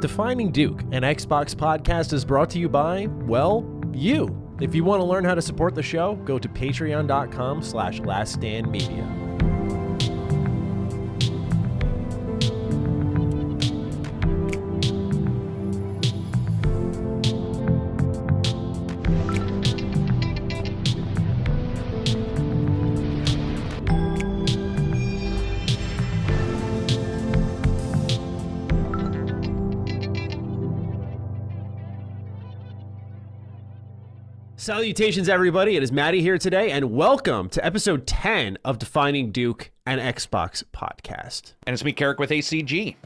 Defining Duke, an Xbox podcast, is brought to you by, well, you. If you want to learn how to support the show, go to patreon.com slash laststandmedia. Salutations, everybody. It is Matty here today, and welcome to episode 10 of Defining Duke and Xbox podcast. And it's me, Karak, with ACG.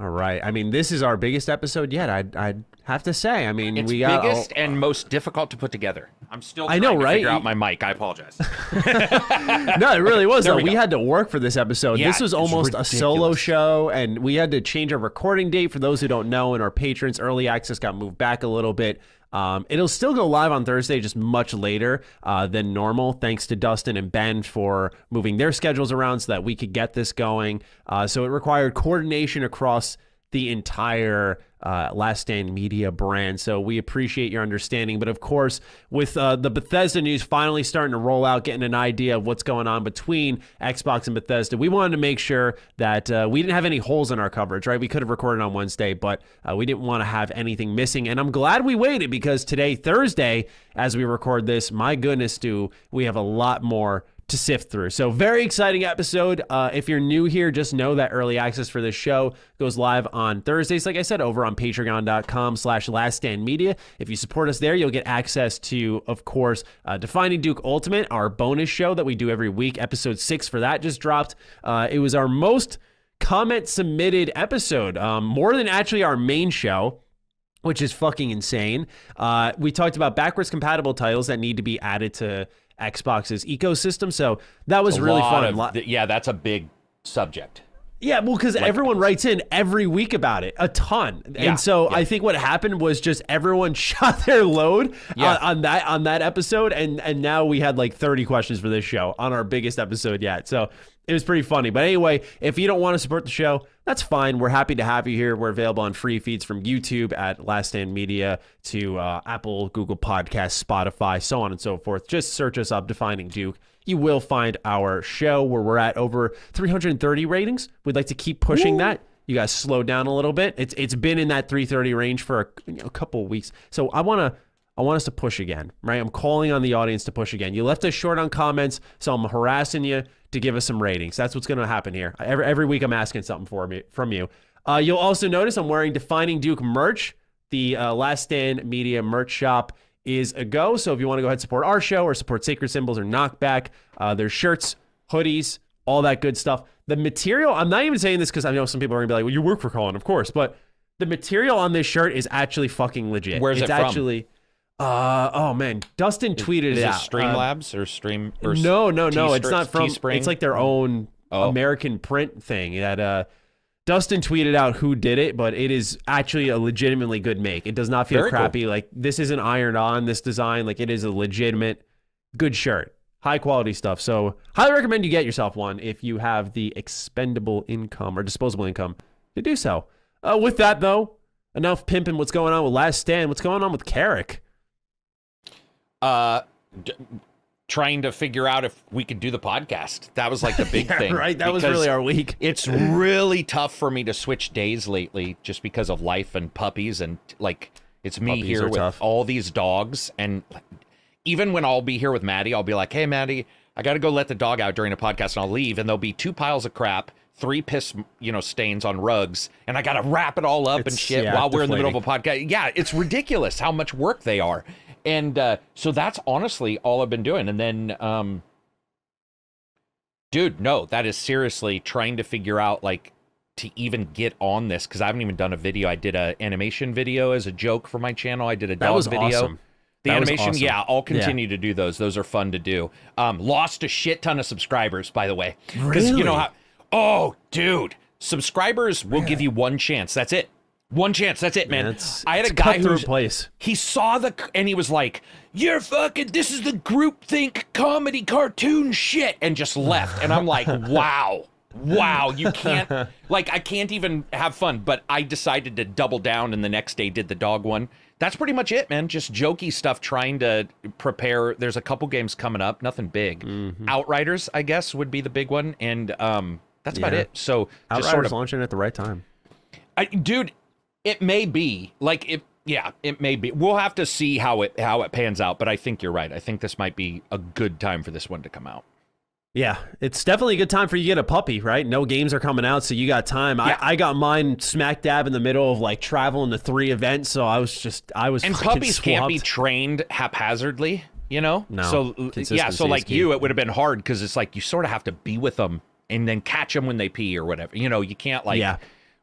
All right. I mean, this is our biggest episode yet. I'd, I'd have to say. I mean, It's we got. biggest and most difficult to put together. I'm still I trying know, to right? figure out my mic. I apologize. no, it really was. Though. we We, had to work for this episode. Yeah, this was almost a solo show, and we had to change our recording date. For those who don't know, and our patrons, early access got moved back a little bit. Um, it'll still go live on Thursday, just much later uh, than normal. Thanks to Dustin and Ben for moving their schedules around so that we could get this going. Uh, so it required coordination across the entire uh, Last Stand Media brand. So we appreciate your understanding. But of course, with uh, the Bethesda news finally starting to roll out, getting an idea of what's going on between Xbox and Bethesda, we wanted to make sure that uh, we didn't have any holes in our coverage, right? We could have recorded on Wednesday, but uh, we didn't want to have anything missing. And I'm glad we waited because today, Thursday, as we record this, my goodness, do we have a lot more to sift through. So very exciting episode. Uh, if you're new here, just know that early access for this show goes live on Thursdays, like I said, over on patreon.com slash last stand media. If you support us there, you'll get access to, of course, uh, Defining Duke Ultimate, our bonus show that we do every week. Episode six for that just dropped. Uh, it was our most comment submitted episode, um, more than actually our main show which is fucking insane. Uh, we talked about backwards compatible titles that need to be added to Xbox's ecosystem. So that was A really fun. of- th- yeah, that's a big subject. yeah, well, because everyone writes in every week about it, a ton, Yeah, and so yeah. I think what happened was just everyone shot their load Yeah. on, on that on that episode, and and now we had like thirty questions for this show on our biggest episode yet. So it was pretty funny. But anyway, if you don't want to support the show, that's fine. We're happy to have you here. We're available on free feeds from YouTube at Last Stand Media to uh, Apple, Google Podcasts, Spotify, so on and so forth. Just search us up, Defining Duke. You will find our show where we're at over 330 ratings. We'd like to keep pushing that. You guys slow down a little bit. It's it's been in that 330 range for a, you know, a couple of weeks. So I want to I want us to push again, right? I'm calling on the audience to push again. You left us short on comments, so I'm harassing you to give us some ratings. That's what's going to happen here. Every, every week I'm asking something for me from you. Uh, you'll also notice I'm wearing Defining Duke merch. The uh, Last Stand Media merch shop is a go. So if you want to go ahead and support our show or support Sacred Symbols or Knockback, uh, there's shirts, hoodies, all that good stuff. The material, I'm not even saying this because I know some people are going to be like, well, you work for Colin, of course, but the material on this shirt is actually fucking legit. Where's it's it from? actually, uh, oh man, Dustin tweeted Is it it out. Uh, Streamlabs or Stream? Or no, no, no. It's not from. Teespring? It's like their own Oh. American print thing that uh, Dustin tweeted out who did it, but it is actually a legitimately good make. It does not feel Very cool. crappy. Like this isn't ironed on. This design, like it is a legitimate good shirt, high quality stuff. So highly recommend you get yourself one if you have the expendable income or disposable income to do so. Uh, with that though, enough pimping. What's going on with Last Stand? What's going on with Karak? Uh, d- trying to figure out if we could do the podcast. That was like the big Yeah, thing, right. That was really our week. It's really tough for me to switch days lately, just because of life and puppies and like it's me Puppies here with tough. all these dogs and even when I'll be here with Matty, I'll be like, "Hey, Matty, I got to go let the dog out during a podcast," and I'll leave, and there'll be two piles of crap, three piss, you know, stains on rugs, and I got to wrap it all up and shit yeah, while we're in the middle of a podcast. Yeah, it's ridiculous how much work they are, and uh, so that's honestly all I've been doing. And then, um, dude, no, that is seriously trying to figure out like to even get on this because I haven't even done a video. I did a animation video as a joke for my channel. I did a That dog was video. awesome. The That animation, awesome. yeah, I'll continue to do those. Those are fun to do. Um, lost a shit ton of subscribers, by the way, because you know Really? how. Oh, dude, subscribers will give you one chance. That's it. One chance. That's it, man. It's- I had a guy who place. he saw the and he was like, "You're fucking. This is the groupthink comedy cartoon shit," and just left. And I'm like, "Wow." wow, you can't like I can't even have fun. But I decided to double down, and the next day did the dog one. That's pretty much it, man. Just jokey stuff, trying to prepare. There's a couple games coming up, nothing big. Mm-hmm. Outriders, I guess, would be the big one, and um, that's about it. So just Outriders sort of launching at the right time. I, dude, it may be like it. Yeah, it may be. We'll have to see how it how it pans out. But I think you're right. I think this might be a good time for this one to come out. Yeah, it's definitely a good time for you to get a puppy, right? No games are coming out, so you got time. Yeah. I, I got mine smack dab in the middle of like traveling to three events, so I was just I was And puppies can't be trained haphazardly. You know. No, So yeah. So like you, it would have been hard because it's like you sort of have to be with them and then catch them when they pee or whatever. You know, you can't like Yeah.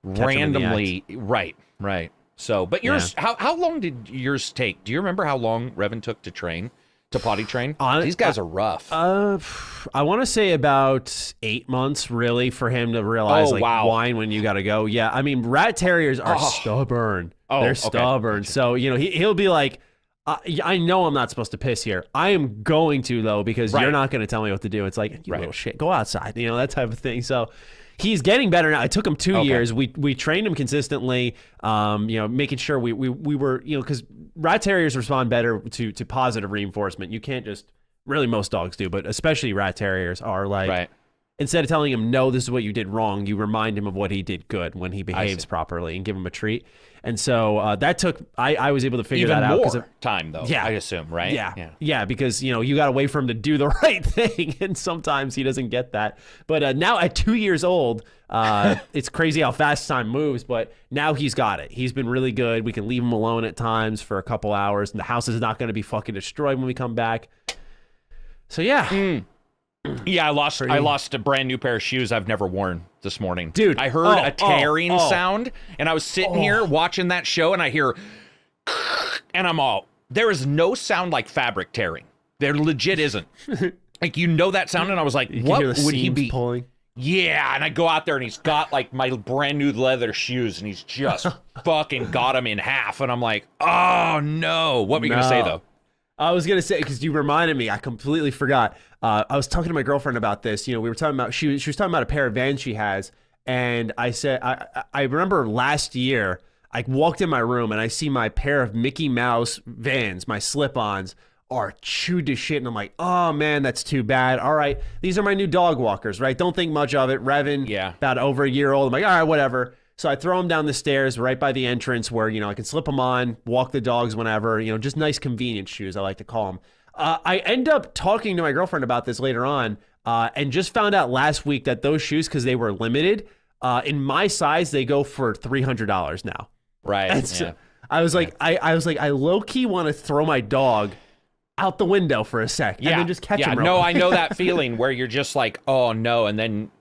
them in the randomly. Right. Right. So, but yours, how how long did yours take? Do you remember how long Revan took to train, to potty train? Hon- These guys are rough. Uh, I want to say about eight months, really, for him to realize Oh, like wow. whine when you got to go. Yeah, I mean, rat terriers are Oh. stubborn. Oh, They're okay. stubborn. So you know, he he'll be like. I I know I'm not supposed to piss here. I am going to though because Right. you're not going to tell me what to do. It's like you Right. little shit, go outside. You know that type of thing. So he's getting better now. It took him two Okay. years. We we trained him consistently. Um, you know, making sure we we we were you know because rat terriers respond better to to positive reinforcement. You can't just really most dogs do, but especially rat terriers are like right. instead of telling him no, this is what you did wrong, you remind him of what he did good when he behaves properly and give him a treat. And so uh, that took I I was able to figure Even that out more because of time though. Yeah. I assume, right? yeah, yeah, because you know you got to wait for him to do the right thing, and sometimes he doesn't get that. But uh, now at two years old, uh, it's crazy how fast time moves. But now he's got it. He's been really good. We can leave him alone at times for a couple hours, and the house is not going to be fucking destroyed when we come back. So yeah, Mm. Yeah, I lost. I lost a brand new pair of shoes I've never worn this morning, Dude, I heard oh, a oh, tearing oh, oh. sound, and I was sitting oh. here watching that show, and I hear, and I'm all. There is no sound like fabric tearing. There legit isn't. like you know that sound, and I was like, you what can hear the would he be? pulling. Yeah, and I go out there and he's got like my brand new leather shoes and he's just fucking got them in half. And I'm like, oh no. What were you going to say though? I was gonna say because you reminded me, I completely forgot. Uh, I was talking to my girlfriend about this. You know, we were talking about she was, she was talking about a pair of Vans she has, and I said I I- I remember last year I walked in my room and I see my pair of Mickey Mouse Vans, my slip-ons are chewed to shit, and I'm like, oh man, that's too bad. All right, these are my new dog walkers, right? Don't think much of it. Revan, Yeah. about over a year old. I'm like, all right, whatever. So I throw them down the stairs right by the entrance where, you know, I can slip them on, walk the dogs whenever, you know, just nice convenience shoes, I like to call them. Uh, I end up talking to my girlfriend about this later on uh, and just found out last week that those shoes, because they were limited, uh, in my size, they go for $300 now. Right. And so yeah. I was like, I, I was like, I low key want to throw my dog out the window for a sec Yeah. and then just catch yeah. him. No. I know that feeling where you're just like, oh no. And then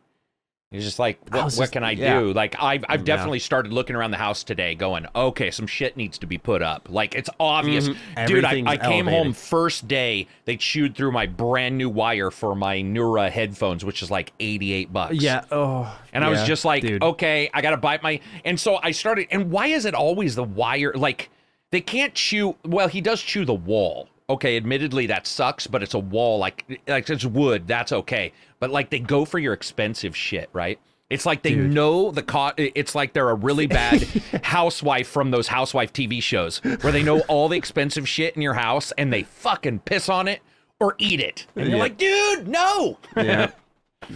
you're just like, what, what just- can I yeah. do? Like, I've, I've Yeah. definitely started looking around the house today going, okay, some shit needs to be put up. Like, it's obvious. Mhm. Dude, I, I came home first day, they chewed through my brand new wire for my Nura headphones, which is like 88 bucks. Yeah. Oh. And I was just like, dude. okay, I got to bite my. And so I started. And why is it always the wire? Like, they can't chew. Well, he does chew the wall. Okay, admittedly that sucks, but it's a wall. Like, like it's wood. That's okay. But like, they go for your expensive shit, right? It's like they Dude. know the co It's like they're a really bad housewife from those housewife TV shows where they know all the expensive shit in your house and they fucking piss on it or eat it. And you're Yeah. like, dude, no. yeah.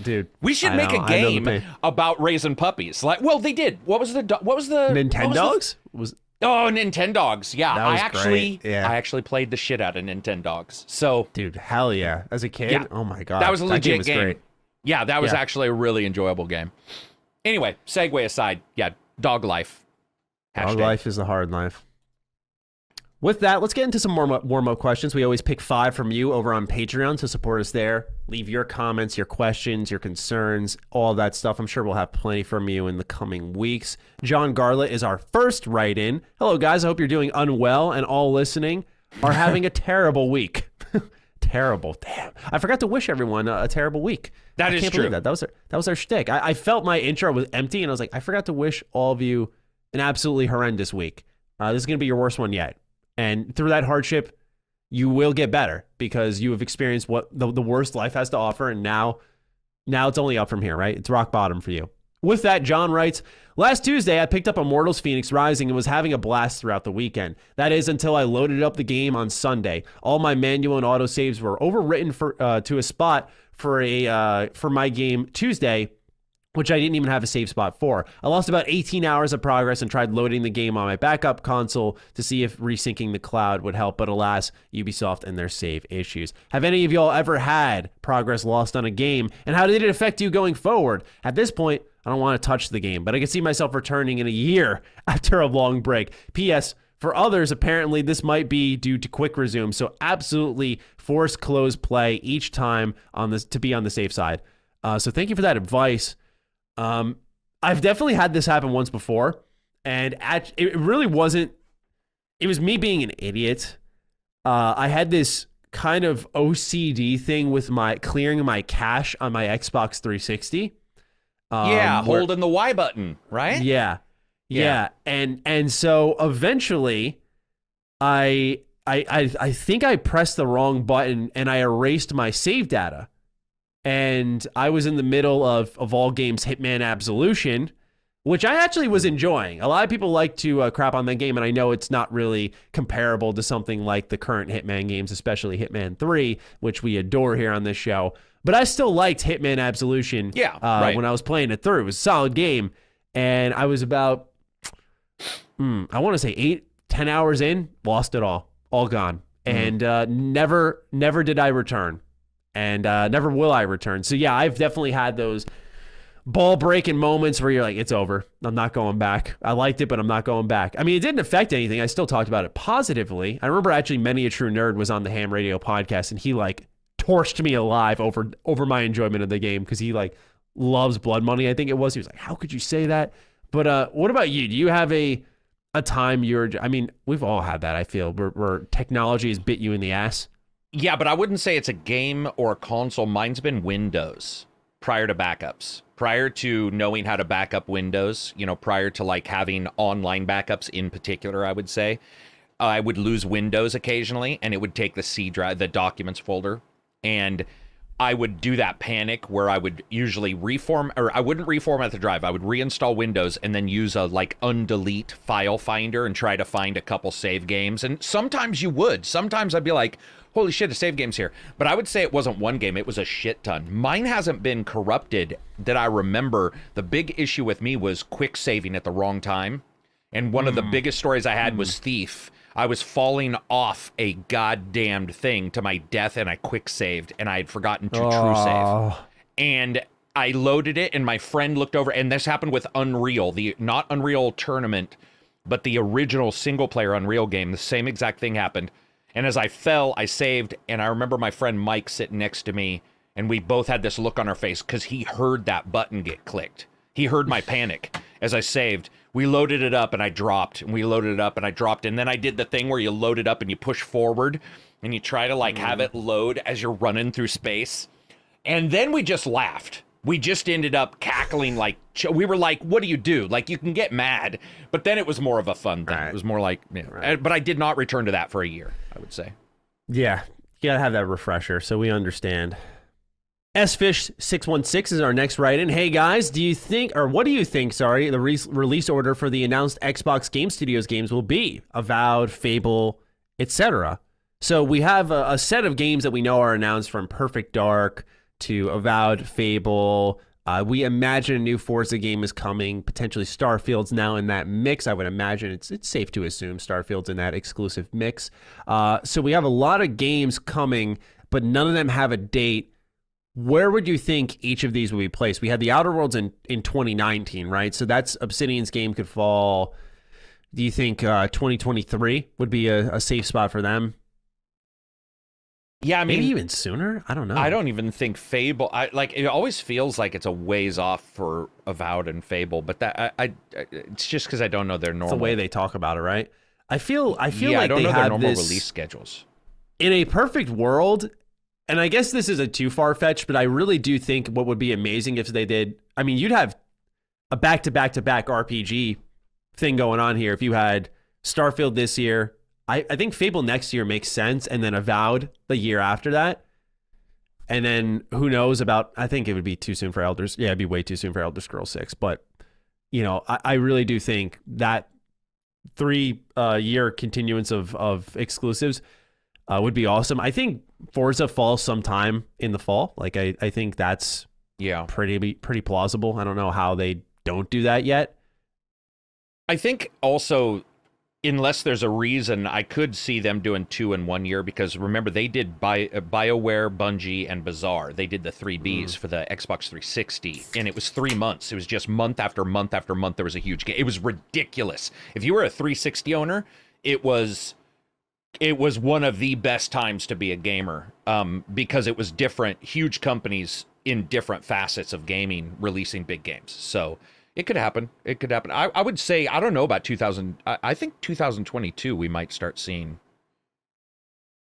Dude, We should I make know, a I know the game about raising puppies. Like, well, they did. What was the what was the was the- was oh, Nintendogs. Yeah, That I actually yeah. I actually played the shit out of Nintendogs. So dude, hell yeah! As a kid, Yeah. oh my god, that was a legit was game. great. Yeah, that was Yeah. actually a really enjoyable game. Anyway, segue aside, yeah, dog life. Dog life is the hard life. With that, let's get into some warm up, warm up questions. We always pick five from you over on Patreon to support us there. Leave your comments, your questions, your concerns, all that stuff. I'm sure we'll have plenty from you in the coming weeks. John Garlett is our first write in. Hello, guys. I hope you're doing unwell and all listening are having a terrible week. terrible. Damn. I forgot to wish everyone a, a terrible week. That I is can't true. believe that. That was our, that was our shtick. I, I felt my intro was empty, and I was like, I forgot to wish all of you an absolutely horrendous week. Uh, this is going to be your worst one yet. And through that hardship, you will get better because you have experienced what the, the worst life has to offer, and now now it's only up from here, right? It's rock bottom for you. With that, John writes, Last Tuesday, I picked up Immortals Phoenix Rising and was having a blast throughout the weekend. That is until I loaded up the game on Sunday. All my manual and autosaves were overwritten for uh, to a spot for a uh, for my game Tuesday, which I didn't even have a save spot for. I lost about 18 hours of progress and tried loading the game on my backup console to see if resyncing the cloud would help, but alas, Ubisoft and their save issues. Have any of y'all ever had progress lost on a game, and how did it affect you going forward? At this point, I don't want to touch the game, but I can see myself returning in a year after a long break. P.S. For others, apparently, this might be due to quick resume. So absolutely force close play each time on this to be on the safe side. Uh, so thank you for that advice. Um, I've definitely had this happen once before, and at, it really wasn't. It was me being an idiot. Uh, I had this kind of OCD thing with my clearing my cache on my Xbox 360 um, yeah, holding the Y button, right? Yeah, yeah, yeah, and and so eventually, I, I I I think I pressed the wrong button and I erased my save data, and I was in the middle of of all games Hitman Absolution, which I actually was enjoying. A lot of people like to uh, crap on that game, and I know it's not really comparable to something like the current Hitman games, especially Hitman Three, which we adore here on this show. But I still liked Hitman Absolution. Yeah, uh, right. when I was playing it through, it was a solid game, and I was about, hmm, I want to say eight, ten hours in, lost it all, all gone, mm-hmm. and uh, never, never did I return, and uh, never will I return. So yeah, I've definitely had those ball breaking moments where you're like, it's over. I'm not going back. I liked it, but I'm not going back. I mean, it didn't affect anything. I still talked about it positively. I remember actually many a true nerd was on the ham radio podcast and he like torched me alive over over my enjoyment of the game because he like loves blood money. I think it was. He was like, "How could you say that?" But uh, what about you? Do you have a a time you're? I mean, we've all had that. I feel where, where technology has bit you in the ass. Yeah, but I wouldn't say it's a game or a console. Mine's been Windows prior to backups. Prior to knowing how to back up Windows, you know, prior to like having online backups in particular, I would say. I would lose Windows occasionally, and it would take the C drive, the documents folder, and I would do that panic where I would usually reform or I wouldn't reformat the drive. I would reinstall Windows and then use a like undelete file finder and try to find a couple save games. And sometimes you would. Sometimes I'd be like, holy shit, a save game's here. But I would say it wasn't one game, it was a shit ton. Mine hasn't been corrupted that I remember. The big issue with me was quick saving at the wrong time. And one mm. of the hmm. biggest stories I had mm. was Thief I was falling off a goddamned thing to my death and I quick saved and I had forgotten to oh. true save. And I loaded it and my friend looked over and this happened with Unreal, the not Unreal tournament, but the original single player Unreal game. The same exact thing happened. And as I fell, I saved and I remember my friend Mike sitting next to me and we both had this look on our face cuz he heard that button get clicked. He heard my panic as I saved we loaded it up and I dropped and we loaded it up and I dropped and then I did the thing where you load it up and you push forward and you try to like mm. have it load as you're running through space. And then we just laughed. We just ended up cackling like we were like, "What do you do?" Like you can get mad, but then it was more of a fun thing. Right. It was more like, right. but I did not return to that for a year. I would say. Yeah, you gotta have that refresher, so we understand. SFish616 is our next write in. Hey guys, do you think, or what do you think, sorry, the re- release order for the announced Xbox Game Studios games will be? Avowed, Fable, etc. So we have a, a, set of games that we know are announced from Perfect Dark to Avowed, Fable. Uh, we imagine a new Forza game is coming. Potentially Starfield's now in that mix. I would imagine it's it's safe to assume Starfield's in that exclusive mix. Uh, so we have a lot of games coming, but none of them have a date where would you think each of these would be placed? We had the Outer Worlds in, in 2019, right? So that's Obsidian's game could fall. Do you think uh, 2023 would be a, a safe spot for them? Yeah, I mean, maybe even sooner. I don't know. I don't even think Fable. I like. It always feels like it's a ways off for Avowed and Fable, but that I, I it's just because I don't know their normal. It's the way they talk about it, right? I feel. I feel yeah, like I don't know their normal this, release schedules. In a perfect world, and I guess this is a too far fetched, but I really do think what would be amazing if they did. I mean, you'd have a back to back to back RPG thing going on here. If you had Starfield this year, I, I think Fable next year makes sense, and then Avowed the year after that. and then who knows about? I think it would be too soon for Elders. Yeah, it'd be way too soon for Elder Scrolls Six. But you know, I, I really do think that three uh, year continuance of of exclusives uh, would be awesome. I think Forza falls sometime in the fall. Like I, I think that's Yeah. pretty pretty plausible. I don't know how they don't do that yet. I think also, unless there's a reason, I could see them doing two in one year because remember they did Bi- uh, BioWare, Bungie, and Bizarre. They did the three Bs for the Xbox 360, and it was three months. It was just month after month after month. There was a huge game. It was ridiculous. If you were a 360 owner, it was it was one of the best times to be a gamer um, because it was different, huge companies in different facets of gaming releasing big games. So it could happen. It could happen. I, I would say I don't know about 2000. I, I think 2022 we might start seeing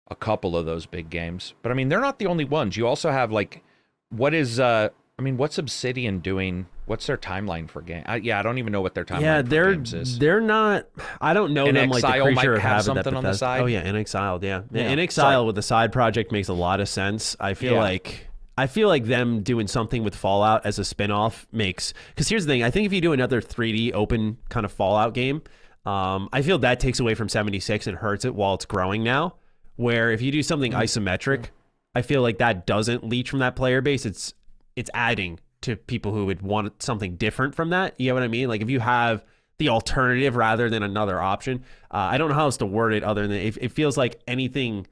a couple of those big games. But I mean, they're not the only ones. You also have like, what is? uh I mean, what's Obsidian doing? What's their timeline for game? I, yeah, I don't even know what their timeline yeah, for they're games is. they're not. I don't know In them like the Exile might creature of have something on the side. Oh yeah, in exiled. Yeah, Yeah, inXile with the side project makes a lot of sense. I feel Yeah. like. I feel like them doing something with Fallout as a spin-off makes because here's the thing. I think if you do another 3D open kind of Fallout game, um, I feel that takes away from 76 and hurts it while it's growing now. Where if you do something Mm-hmm. isometric, I feel like that doesn't leech from that player base. It's it's adding to people who would want something different from that. You know what I mean? Like if you have the alternative rather than another option. Uh, I don't know how else to word it other than it, it feels like anything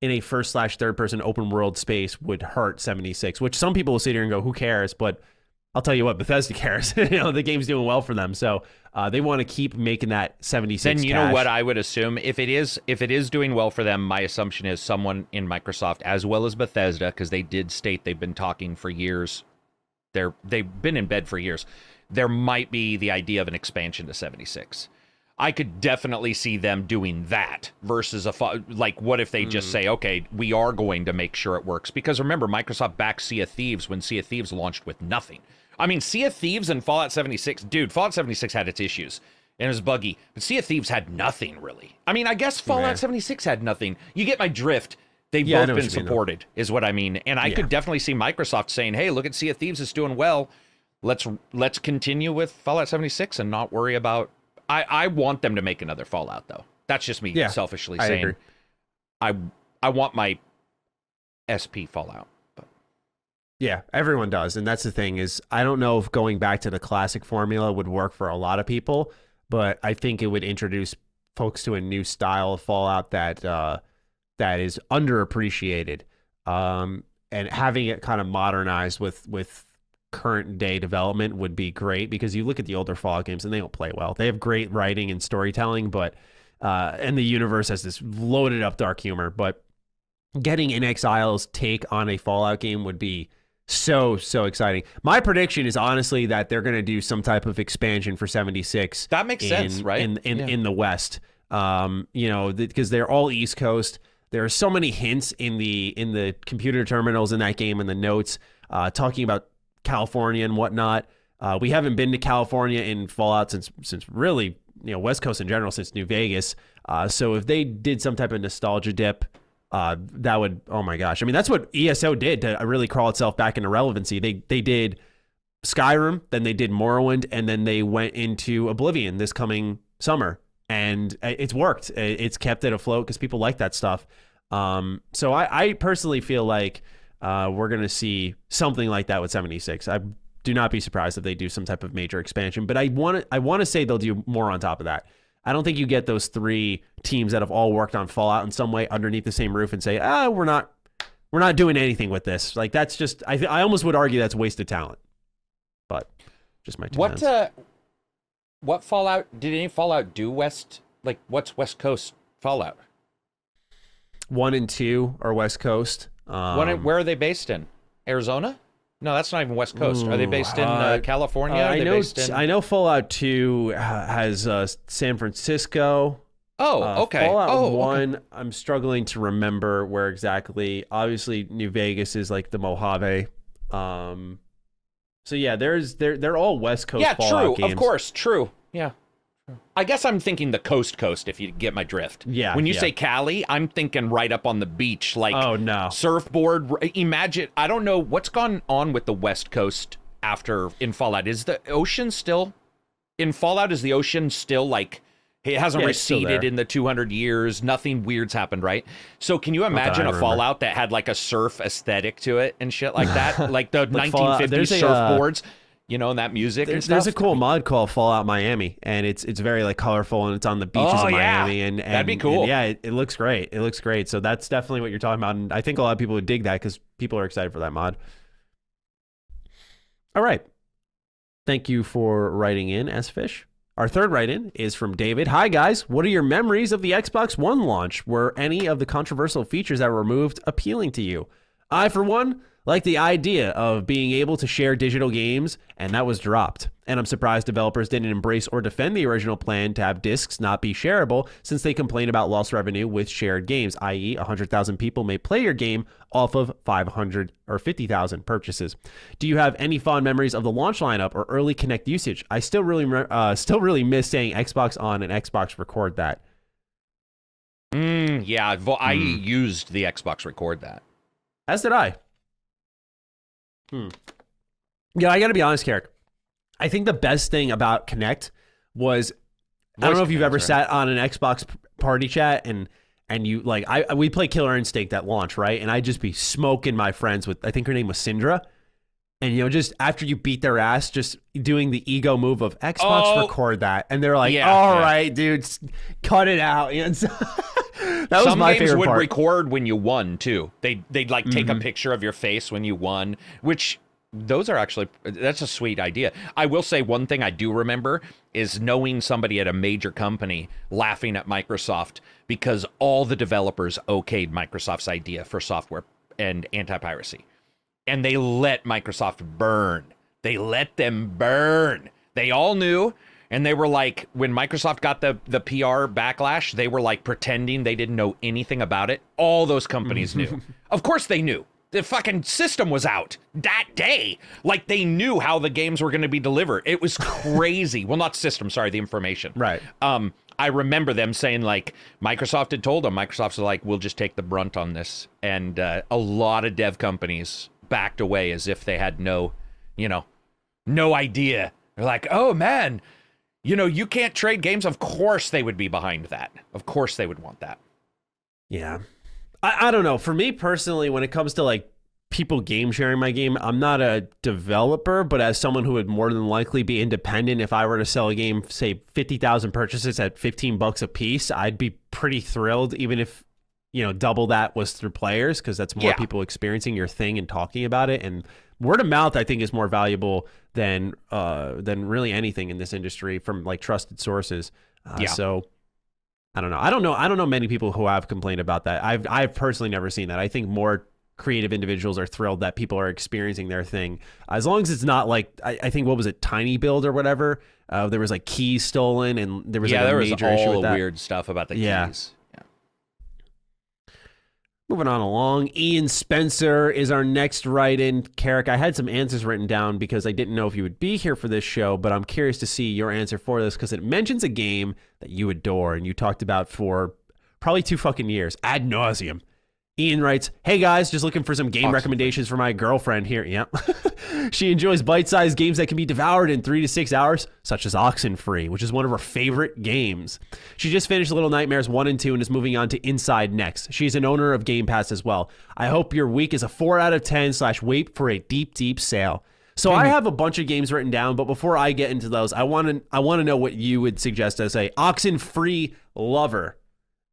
in a first slash third person open world space would hurt 76, which some people will sit here and go, who cares? But I'll tell you what, Bethesda cares. you know, the game's doing well for them. So uh, they want to keep making that 76 Then you know what I would assume if it is if it is doing well for them, my assumption is someone in Microsoft as well as Bethesda because they did state they've been talking for years. They're they've been in bed for years. There might be the idea of an expansion to 76. I could definitely see them doing that versus a fo- like what if they just hmm. say, okay, we are going to make sure it works because remember Microsoft backed Sea of Thieves when Sea of Thieves launched with nothing. I mean, Sea of Thieves and Fallout 76, dude, Fallout 76 had its issues and it was buggy, but Sea of Thieves had nothing really. I mean, I guess Fallout Yeah. 76 had nothing. You get my drift. They've Yeah, both been you mean, supported, is what I mean. And I Yeah. could definitely see Microsoft saying, "Hey, look at Sea of Thieves is doing well. Let's let's continue with Fallout 76 and not worry about." I I want them to make another Fallout though. That's just me Yeah, selfishly I saying. agree. I I want my SP Fallout. But Yeah, everyone does. And that's the thing is I don't know if going back to the classic formula would work for a lot of people, but I think it would introduce folks to a new style of Fallout that uh, that is underappreciated. Um, and having it kind of modernized with with current day development would be great because you look at the older Fallout games and they don't play well. They have great writing and storytelling, but uh, and the universe has this loaded up dark humor, but getting inXile's take on a Fallout game would be so so exciting. My prediction is honestly that they're going to do some type of expansion for 76 that makes sense, right? In in, Yeah. in the West, um, you know, because they're all East Coast. There are so many hints in the in the computer terminals in that game and the notes uh, talking about California and whatnot. Uh, we haven't been to California in Fallout since since really you know West Coast in general since New Vegas. Uh, so if they did some type of nostalgia dip, uh, that would oh my gosh! I mean that's what ESO did to really crawl itself back into relevancy. They they did Skyrim, then they did Morrowind, and then they went into Oblivion this coming summer, and it's worked. It's kept it afloat because people like that stuff. Um, so I, I personally feel like uh, we're gonna see something like that with 76. I do not be surprised if they do some type of major expansion, but I want to I want to say they'll do more on top of that. I don't think you get those three teams that have all worked on Fallout in some way underneath the same roof and say, ah, we're not we're not doing anything with this. Like that's just I I almost would argue that's wasted talent. But just my two What uh what Fallout did any Fallout do West like what's West Coast Fallout? one and two are West Coast. Um, What where are they based in? Arizona? No, that's not even West Coast. are they based in uh, uh, California? uh, I know based in I know Fallout two has uh, San Francisco. Oh, Uh, okay. Fallout oh, okay. one, I'm struggling to remember where exactly. Obviously, New Vegas is like the Mojave. Um, so yeah, there's they're they're all West Coast Yeah, Fallout true. games. Of course, true. Yeah. I guess I'm thinking the coast coast if you get my drift. Yeah, When you yeah. say Cali, I'm thinking right up on the beach, like Oh, no. surfboard. Imagine I don't know what's gone on with the West Coast after in Fallout. Is the ocean still in Fallout? Is the ocean still like it hasn't Yeah, receded in the 200 years? Nothing weird's happened, right? So can you imagine a. Fallout that had like a surf aesthetic to it and shit like that, like the Like Fallout- 1950s a, uh, surfboards, you know, and that music and There's, stuff? there's a cool mod called Fallout Miami, and it's it's very like colorful, and it's on the beaches Oh, of yeah. Miami, and, and That'd be cool. yeah, it, it looks great. It looks great. So that's definitely what you're talking about, and I think a lot of people would dig that because people are excited for that mod. All right, thank you for writing in, S Fish. Our third write-in is from David. Hi guys, what are your memories of the Xbox One launch? Were any of the controversial features that were removed appealing to you? I, for one, like the idea of being able to share digital games, and that was dropped. And I'm surprised developers didn't embrace or defend the original plan to have discs not be shareable, since they complain about lost revenue with shared games, i.e., 100,000 people may play your game off of 500 or 50,000 purchases. Do you have any fond memories of the launch lineup or early Kinect usage? I still really, uh, still really miss saying Xbox on and Xbox record that. Mm, yeah, I Hmm. used the Xbox record that. As did I. Hmm. Yeah, I got to be honest, Karak. I think the best thing about Kinect was I don't know if you've ever right? sat on an Xbox party chat and and you like I we play Killer Instinct at launch, right? And I'd just be smoking my friends with I think her name was Syndra. And you know, just after you beat their ass, just doing the ego move of Xbox Oh. record that, and they're like, Yeah, "All yeah. right, dude, cut it out." You know, so- that was Some my games favorite would part. record when you won too. They they'd like take Mm-hmm. a picture of your face when you won, which those are actually that's a sweet idea. I will say one thing I do remember is knowing somebody at a major company laughing at Microsoft because all the developers okayed Microsoft's idea for software and anti-piracy. And they let Microsoft burn. They let them burn. They all knew and they were like when Microsoft got the the PR backlash, they were like pretending they didn't know anything about it. All those companies knew. Of course they knew. The fucking system was out that day. Like they knew how the games were going to be delivered. It was crazy. well, not system, sorry, the information. Right. Um, I remember them saying like Microsoft had told them. Microsoft's like, we'll just take the brunt on this, and uh, a lot of dev companies backed away as if they had no, you know, no idea. They're like, oh man, you know, you can't trade games. Of course they would be behind that. Of course they would want that. Yeah. I, I don't know. For me personally, when it comes to like people game sharing my game, I'm not a developer, but as someone who would more than likely be independent, if I were to sell a game, say 50,000 purchases at 15 bucks a piece, I'd be pretty thrilled, even if, you know, double that was through players, because that's more Yeah. people experiencing your thing and talking about it. And word of mouth, I think, is more valuable than, uh, than really anything in this industry from like trusted sources. Uh, Yeah. So, I don't know. I don't know. I don't know many people who have complained about that. I've I've personally never seen that. I think more creative individuals are thrilled that people are experiencing their thing. As long as it's not like I, I think what was it, Tiny Build or whatever. Uh, there was like keys stolen and there was yeah, like a there was major issue all with that. weird stuff about the Yeah. keys. Moving on along, Ian Spencer is our next write-in. Karak, I had some answers written down because I didn't know if you would be here for this show, but I'm curious to see your answer for this because it mentions a game that you adore and you talked about for probably two fucking years ad nauseum. Ian writes, "Hey guys, just looking for some game recommendations for my girlfriend here. Yep, she enjoys bite-sized games that can be devoured in three to six hours, such as Oxenfree, which is one of her favorite games. She just finished Little Nightmares one and two and is moving on to Inside next. She's an owner of Game Pass as well. I hope your week is a four out of ten slash wait for a deep, deep sale." So I have a bunch of games written down, but before I get into those, I want to I want to know what you would suggest as a Oxenfree lover.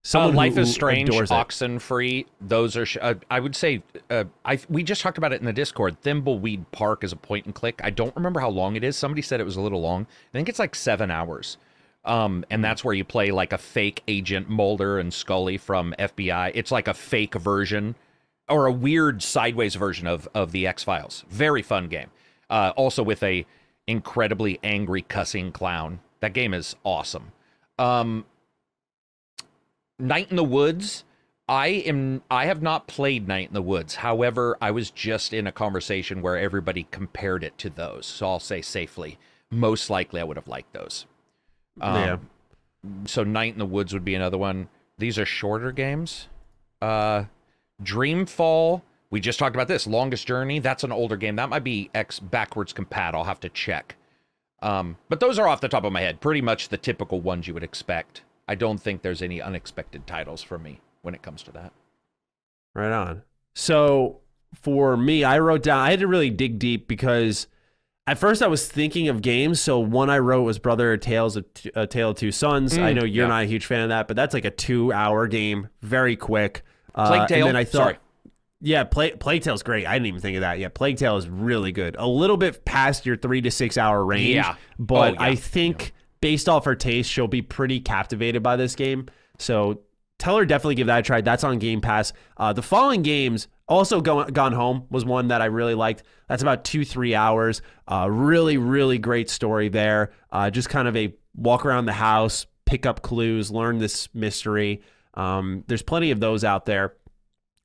Uh, Someone who- Life who is Strange. Oxenfree. Those are. Uh, I would say. Uh, I we just talked about it in the Discord. Thimbleweed Park is a point and click. I don't remember how long it is. Somebody said it was a little long. I think it's like seven hours. Um, and that's where you play like a fake agent Mulder and Scully from FBI. It's like a fake version or a weird sideways version of of the X Files. Very fun game. Uh, also with a incredibly angry cussing clown. That game is awesome. Um, Night in the Woods. I am I have not played Night in the Woods. However, I was just in a conversation where everybody compared it to those. So I'll say safely, most likely I would have liked those. Um, yeah. So Night in the Woods would be another one. These are shorter games. Uh, Dreamfall. We just talked about this. Longest Journey. That's an older game. That might be X backwards compat. I'll have to check. Um, but those are off the top of my head. Pretty much the typical ones you would expect. I don't think there's any unexpected titles for me when it comes to that. Right on. So for me, I wrote down. I had to really dig deep because at first I was thinking of games. So one I wrote was Brother Tales of T- A Tale of Two Sons. I know you're yeah. not a huge fan of that, but that's like a two-hour game, very quick. Uh, Plague and Tale. then I thought, Sorry. yeah, Play, Plague Tale's great. I didn't even think of that. Yeah, Plague Tale is really good. A little bit past your three to six hour range. Yeah. But Oh, yeah. I think based off her taste, she'll be pretty captivated by this game. So tell her definitely give that a try. That's on Game Pass. Uh, the following games, also go, Gone Home was one that I really liked. That's about two, three hours. Uh, really, really great story there. Uh, just kind of a walk around the house, pick up clues, learn this mystery. Um, there's plenty of those out there.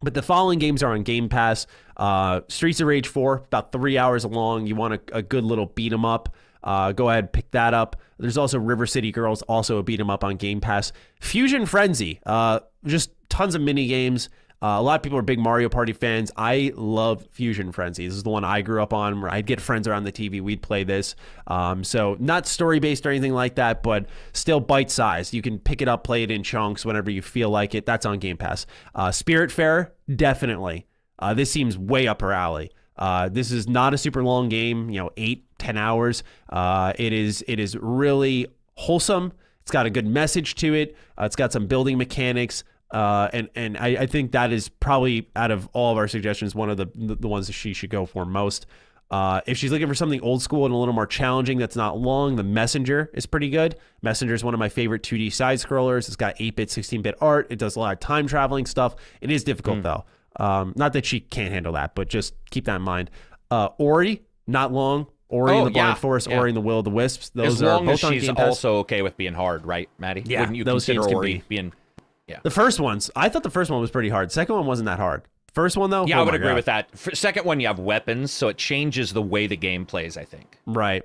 But the following games are on Game Pass. Uh, Streets of Rage 4, about three hours long. You want a, a good little beat 'em up. Uh, go ahead, pick that up. There's also River City Girls, also a beat 'em up on Game Pass. Fusion Frenzy, uh, just tons of mini games. Uh, a lot of people are big Mario Party fans. I love Fusion Frenzy. This is the one I grew up on where I'd get friends around the TV. We'd play this. Um, so, not story based or anything like that, but still bite sized. You can pick it up, play it in chunks whenever you feel like it. That's on Game Pass. Uh, Spiritfarer, definitely. Uh, this seems way up her alley. Uh, this is not a super long game, you know, eight, ten hours. Uh, it is it is really wholesome. It's got a good message to it. Uh, it's got some building mechanics. Uh, and and I, I think that is probably out of all of our suggestions one of the the ones that she should go for most. Uh, if she's looking for something old school and a little more challenging that's not long, the Messenger is pretty good. Messenger is one of my favorite 2D side scrollers. It's got 8 bit, 16 bit art. It does a lot of time traveling stuff. It is difficult though. Um, not that she can't handle that, but just keep that in mind. Uh, Ori, not long. Ori Oh, and the Blind yeah, Forest, yeah. Ori in the Will of the Wisps. Those as are long both as on she's also okay with being hard, right, Matty? Yeah, Wouldn't you those consider Ori be. being? The first ones, I thought the first one was pretty hard. Second one wasn't that hard. First one though, Yeah, oh I would agree God. with that. For second one, you have weapons, so it changes the way the game plays. I think. Right,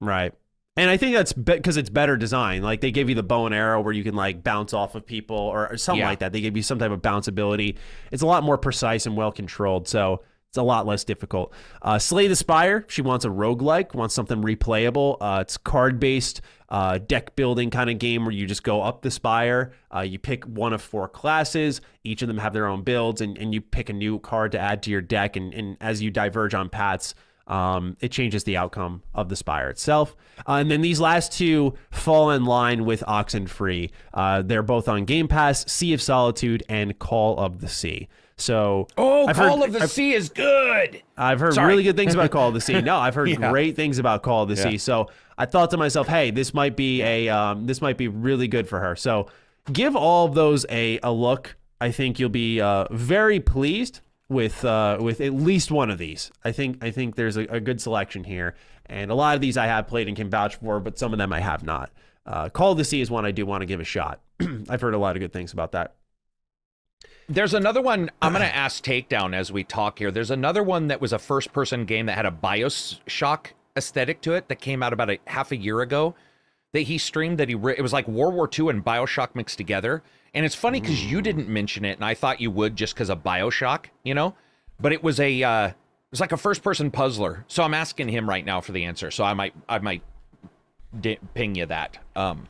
right. And I think that's because it's better design. Like they give you the bow and arrow where you can like bounce off of people or, or something Yeah. like that. They give you some type of bounce ability. It's a lot more precise and well controlled. So it's a lot less difficult. Uh, Slay the Spire, she wants a roguelike, wants something replayable. Uh, it's card based, uh, deck building kind of game where you just go up the spire. Uh, you pick one of four classes. Each of them have their own builds, and, and you pick a new card to add to your deck. And, and as you diverge on paths, um, it changes the outcome of the spire itself. Uh, and then these last two fall in line with Oxenfree. Uh, they're both on Game Pass, Sea of Solitude and Call of the Sea. So Oh, I've Call heard- of the I've- Sea is good. I've heard Sorry. really good things about Call of the Sea. No, I've heard Yeah. great things about Call of the Yeah. Sea. So I thought to myself, hey, this might be a um, this might be really good for her. So give all of those a, a look. I think you'll be uh, very pleased with uh, with at least one of these. I think I think there's a, a good selection here, and a lot of these I have played and can vouch for, but some of them I have not. Uh, Call of the Sea is one I do want to give a shot. I've heard a lot of good things about that. There's another one. I'm going to ask Takedown as we talk here. There's another one that was a first person game that had a Bioshock aesthetic to it that came out about a half a year ago that he streamed that he it was like World War II and Bioshock mixed together. And it's funny because you didn't mention it and I thought you would just because of Bioshock, you know? But it was a uh it was like a first person puzzler. So I'm asking him right now for the answer. So I might I might ping you that. Um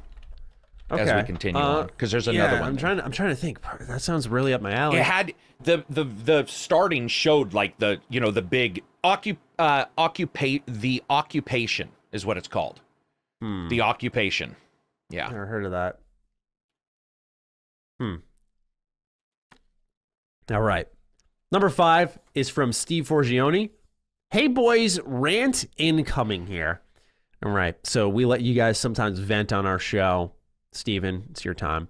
as we continue Uh, on because there's another yeah, one. I'm there. trying. To, I'm trying to think. That sounds really up my alley. it had the the the starting showed like the you know the big occup uh occupate the occupation is what it's called Hmm. the occupation yeah Never heard of that. Hmm. All right. Number five is from Steve Forgione. Hey boys, rant incoming here. All right. So we let you guys sometimes vent on our show. Steven, it's your time.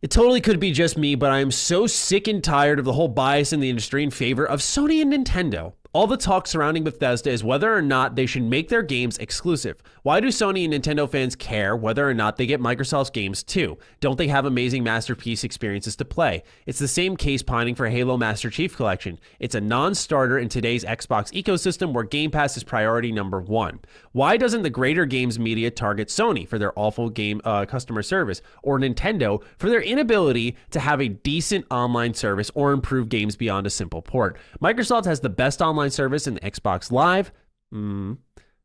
It totally could be just me, but I am so sick and tired of the whole bias in the industry in favor of Sony and Nintendo. All the talk surrounding Bethesda is whether or not they should make their games exclusive. Why do Sony and Nintendo fans care whether or not they get Microsoft's games too? Don't they have amazing masterpiece experiences to play? It's the same case pining for Halo Master Chief Collection. It's a non starter in today's Xbox ecosystem where Game Pass is priority number one. Why doesn't the greater games media target Sony for their awful game uh, customer service or Nintendo for their inability to have a decent online service or improve games beyond a simple port? Microsoft has the best online service in Xbox Live. Mm,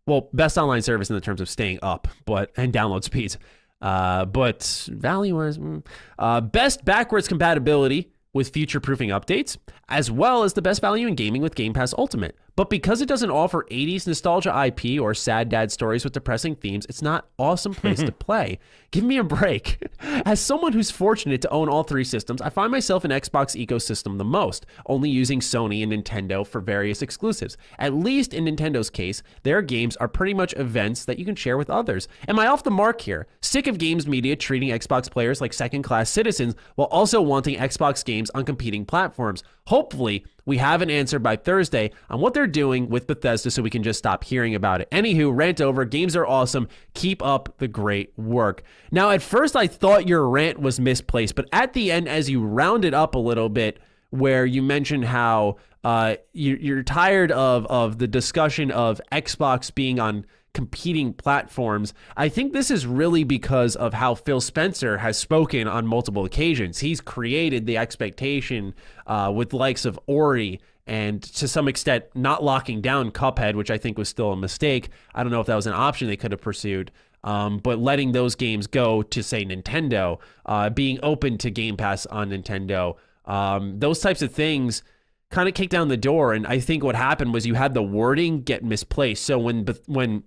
well, best online service in the terms of staying up, but and download speeds. Uh, but value wise, mm, uh, best backwards compatibility with future proofing updates, as well as the best value in gaming with Game Pass Ultimate. But because it doesn't offer 80s nostalgia IP or sad dad stories with depressing themes, it's not awesome place to play. Give me a break. As someone who's fortunate to own all three systems, I find myself in Xbox ecosystem the most, only using Sony and Nintendo for various exclusives. At least in Nintendo's case, their games are pretty much events that you can share with others. Am I off the mark here? Sick of games media treating Xbox players like second-class citizens while also wanting Xbox games on competing platforms. Hopefully, we have an answer by Thursday on what they're doing with Bethesda so we can just stop hearing about it. Anywho, rant over. Games are awesome. Keep up the great work. Now, at first, I thought your rant was misplaced, but at the end, as you round it up a little bit, where you mentioned how uh, you, are tired of of the discussion of Xbox being on competing platforms. I think this is really because of how Phil Spencer has spoken on multiple occasions. He's created the expectation uh, with likes of Ori and to some extent not locking down Cuphead, which I think was still a mistake. I don't know if that was an option they could have pursued. Um, but letting those games go to say Nintendo, uh, being open to Game Pass on Nintendo, um, those types of things kind of kicked down the door. And I think what happened was you had the wording get misplaced. So when when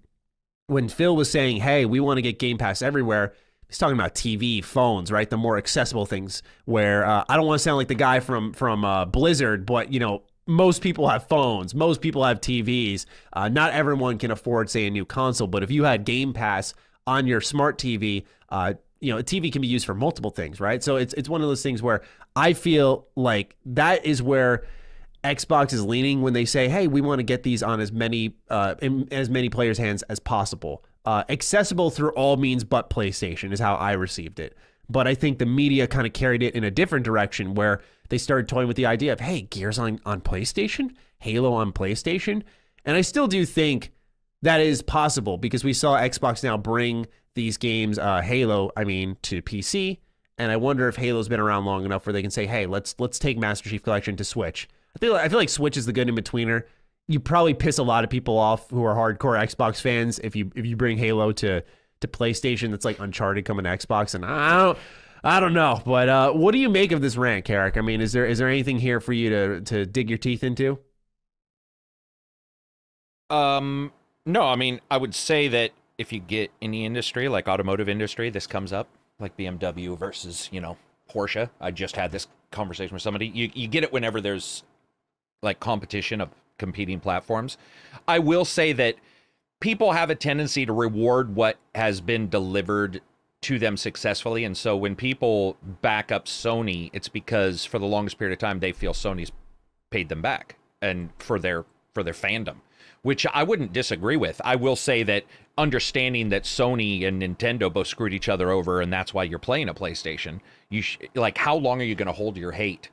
when Phil was saying, "Hey, we want to get Game Pass everywhere," he's talking about TV, phones, right? The more accessible things. Where uh, I don't want to sound like the guy from from uh, Blizzard, but you know, most people have phones, most people have TVs. Uh, not everyone can afford, say, a new console, but if you had Game Pass on your smart TV, uh, you know, a TV can be used for multiple things, right? So it's it's one of those things where I feel like that is where Xbox is leaning when they say, "Hey, we want to get these on as many uh, as many players' hands as possible, uh, accessible through all means but PlayStation." Is how I received it. But I think the media kind of carried it in a different direction, where they started toying with the idea of, "Hey, Gears on on PlayStation, Halo on PlayStation," and I still do think that is possible because we saw Xbox now bring these games, uh, Halo, I mean, to PC, and I wonder if Halo's been around long enough where they can say, "Hey, let's let's take Master Chief Collection to Switch." I feel like, I feel like Switch is the good in betweener. You probably piss a lot of people off who are hardcore Xbox fans if you if you bring Halo to to PlayStation. That's like Uncharted coming to Xbox, and I don't. I don't know, but uh, what do you make of this rant, Karak? I mean, is there is there anything here for you to to dig your teeth into? Um, no. I mean, I would say that if you get the industry, like automotive industry, this comes up, like BMW versus you know Porsche. I just had this conversation with somebody. You you get it whenever there's like competition of competing platforms. I will say that people have a tendency to reward what has been delivered to them successfully. And so when people back up Sony, it's because for the longest period of time they feel Sony's paid them back and for their for their fandom, which I wouldn't disagree with. I will say that understanding that Sony and Nintendo both screwed each other over and that's why you're playing a PlayStation, you sh- like how long are you going to hold your hate?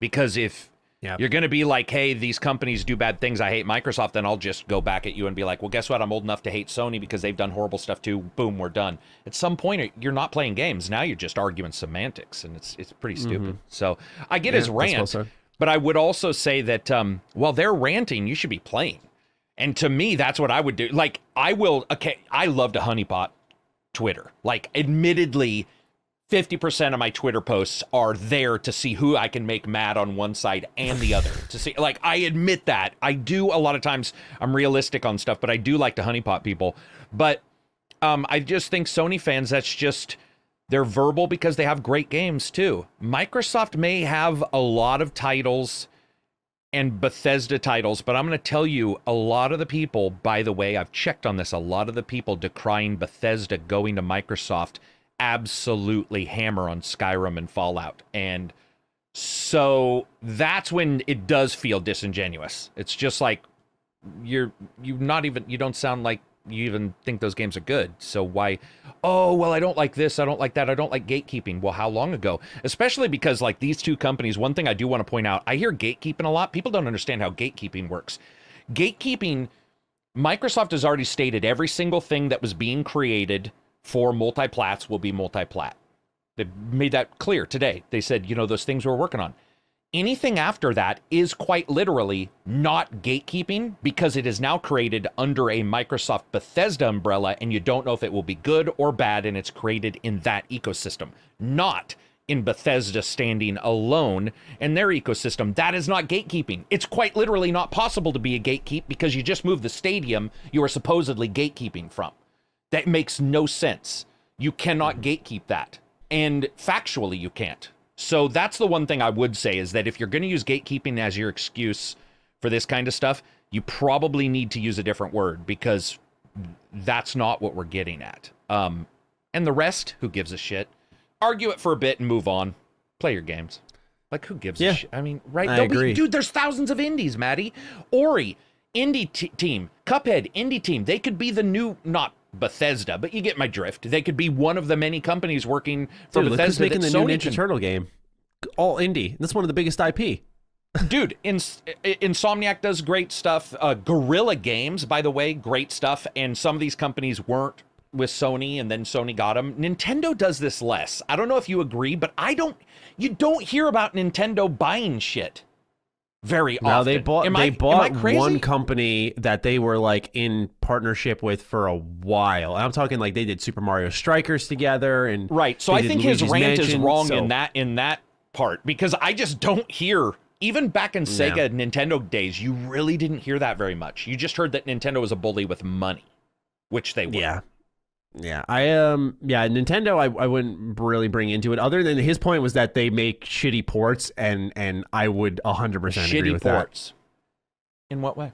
Because if Yep. You're going to be like, hey, these companies do bad things. I hate Microsoft. Then I'll just go back at you and be like, well, guess what? I'm old enough to hate Sony because they've done horrible stuff too. Boom, we're done. At some point, you're not playing games. Now you're just arguing semantics, and it's it's pretty stupid. Mm-hmm. So I get yeah, his rant, well but I would also say that um, while they're ranting, you should be playing. And to me, that's what I would do. Like I will. Okay, I love to honeypot Twitter. Like, admittedly 50% of my Twitter posts are there to see who I can make mad on one side and the other. to see, like, I admit that. I do a lot of times, I'm realistic on stuff, but I do like to honeypot people. But um, I just think Sony fans, that's just, they're verbal because they have great games too. Microsoft may have a lot of titles and Bethesda titles, but I'm going to tell you a lot of the people, by the way, I've checked on this, a lot of the people decrying Bethesda going to Microsoft absolutely hammer on Skyrim and Fallout. And So that's when it does feel disingenuous. It's just like you're you not even you don't sound like you even think those games are good. So why oh well I don't like this, I don't like that, I don't like gatekeeping. Well, how long ago? Especially because like these two companies, one thing I do want to point out, I hear gatekeeping a lot. People don't understand how gatekeeping works. Gatekeeping Microsoft has already stated every single thing that was being created for multiplats will be multi-plat. They made that clear today. They said, you know, those things we're working on. Anything after that is quite literally not gatekeeping because it is now created under a Microsoft Bethesda umbrella and you don't know if it will be good or bad and it's created in that ecosystem, not in Bethesda standing alone in their ecosystem. That is not gatekeeping. It's quite literally not possible to be a gatekeep because you just moved the stadium you are supposedly gatekeeping from. That makes no sense. You cannot gatekeep that. And factually, you can't. So that's the one thing I would say is that if you're going to use gatekeeping as your excuse for this kind of stuff, you probably need to use a different word because that's not what we're getting at. Um, and the rest, who gives a shit? Argue it for a bit and move on. Play your games. Like who gives Yeah. a shit? I mean, right? I There'll be- agree. dude, there's thousands of indies, Matty. Ori, indie t- team. Cuphead, indie team. They could be the new, not Bethesda, but you get my drift. They could be one of the many companies working for Dude, look Bethesda making the new Sony Ninja can- Turtle game. All indie. That's one of the biggest IP. dude ins- insomniac does great stuff uh Guerrilla Games by the way great stuff and some of these companies weren't with sony and then sony got them nintendo does this less i don't know if you agree but i don't you don't hear about nintendo buying shit very Now often they bought Am they I- bought one company that they were like in partnership with for a while. And I'm talking like they did Super Mario Strikers together and Right. So I think his Luigi's rant is wrong so- in that in that part because I just don't hear even back in Sega Nintendo days, you really didn't hear that very much. You just heard that Nintendo was a bully with money, which they were. Yeah. Yeah, I um yeah, Nintendo I, I wouldn't really bring into it other than his point was that they make shitty ports and and I would 100% agree Shitty with that. ports. In what way?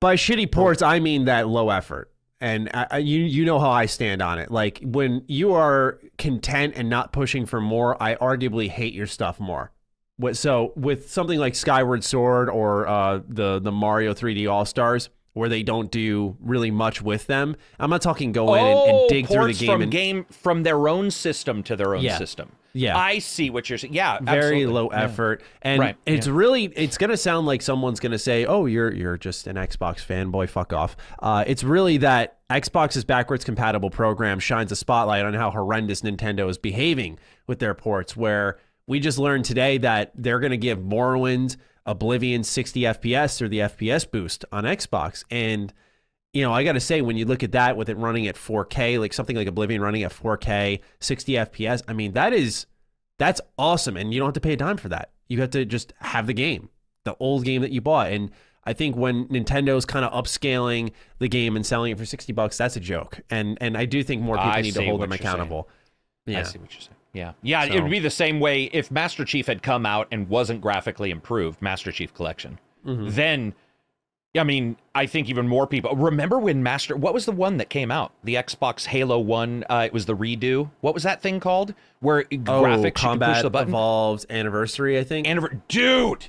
By shitty ports, I mean that low effort. And I, I- you you know how I stand on it. Like when you are content and not pushing for more, I arguably hate your stuff more. What so with something like Skyward Sword or uh, the the Mario 3D All Stars, where they don't do really much with them. I'm not talking go in and, oh, and dig through the game from and game from their own system to their own Yeah. system. Yeah. I see what you're saying. Yeah, very absolutely. low Yeah. effort and Right, it's really it's gonna sound like someone's gonna say oh you're you're just an xbox fanboy fuck off uh, it's really that xbox's backwards compatible program shines a spotlight on how horrendous nintendo is behaving with their ports where we just learned today that they're gonna give morrowind oblivion 60 fps or the fps boost on xbox and you know, I got to say, when you look at that with it running at 4K, like something like Oblivion running at 4K, 60 FPS, I mean, that is that's awesome, and you don't have to pay a dime for that. You have to just have the game, the old game that you bought. And I think when Nintendo's kind of upscaling the game and selling it for 60 bucks, that's a joke. And and I do think more people I need to hold them you're saying. accountable. I see what you're saying. Yeah. Yeah, So- it would be the same way if Master Chief had come out and wasn't graphically improved, Master Chief Collection. Mhm. Then I mean, I think even more people remember when Master what was the one that came out? The Xbox Halo 1, uh, it was the redo. What was that thing called? Where Oh, graphics Combat the button? Evolved Anniversary, I think. Anniver- dude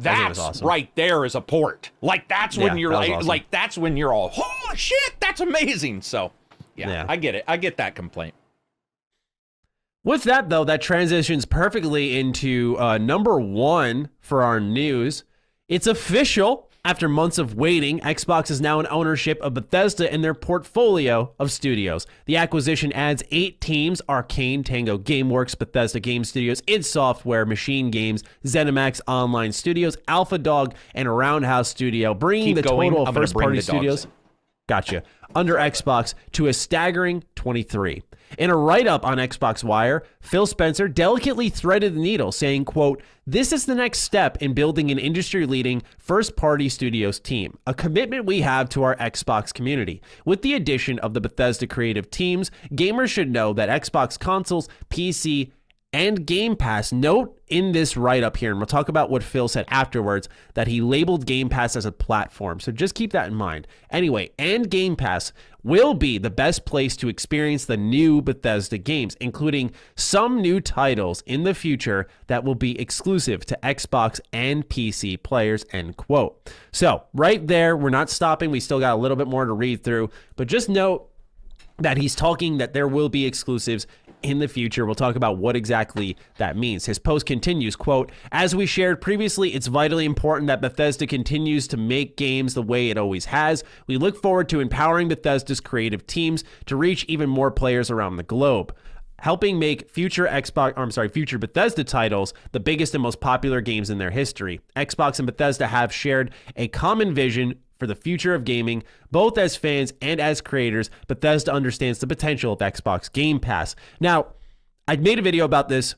that's awesome. right there is a port like that's when Yeah, you're that like, awesome. like that's when you're all holy shit that's amazing so yeah, Yeah. i get it i get that complaint With that, though, that transitions perfectly into uh, number one for our news. It's official. After months of waiting, Xbox is now in ownership of Bethesda and their portfolio of studios. The acquisition adds eight teams Arcane, Tango Gameworks, Bethesda Game Studios, id Software, Machine Games, ZeniMax Online Studios, Alpha Dog, and Roundhouse Studio, bringing Keep the going. total I'm of first party studios. in. Gotcha. Under Xbox to a staggering 23. In a write-up on Xbox Wire, Phil Spencer delicately threaded the needle, saying, quote, This is the next step in building an industry-leading first-party studios team, a commitment we have to our Xbox community. With the addition of the Bethesda creative teams, gamers should know that Xbox consoles, PC, and Game Pass. Note in this write up here, and we'll talk about what Phil said afterwards, that he labeled Game Pass as a platform. So just keep that in mind. Anyway, and Game Pass will be the best place to experience the new Bethesda games, including some new titles in the future that will be exclusive to Xbox and PC players, end quote. So, right there, we're not stopping. We still got a little bit more to read through, but just note that he's talking that there will be exclusives in the future. We'll talk about what exactly that means. His post continues, quote, As we shared previously, it's vitally important that Bethesda continues to make games the way it always has. We look forward to empowering Bethesda's creative teams to reach even more players around the globe helping make future Xbox, I'm sorry, future Bethesda titles the biggest and most popular games in their history. Xbox and Bethesda have shared a common vision for the future of gaming, both as fans and as creators. Bethesda understands the potential of Xbox Game Pass. Now, I made a video about this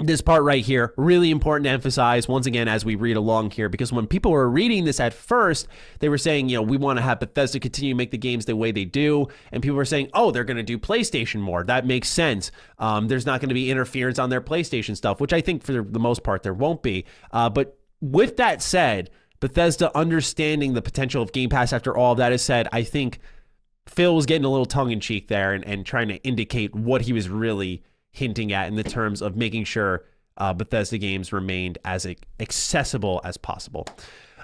this part right here really important to emphasize once again as we read along here because when people were reading this at first they were saying you know we want to have bethesda continue to make the games the way they do and people were saying oh they're going to do playstation more that makes sense um, there's not going to be interference on their playstation stuff which i think for the most part there won't be uh, but with that said Bethesda understanding the potential of Game Pass after all that is said, I think Phil was getting a little tongue in cheek there and, and trying to indicate what he was really hinting at in the terms of making sure uh, Bethesda games remained as accessible as possible.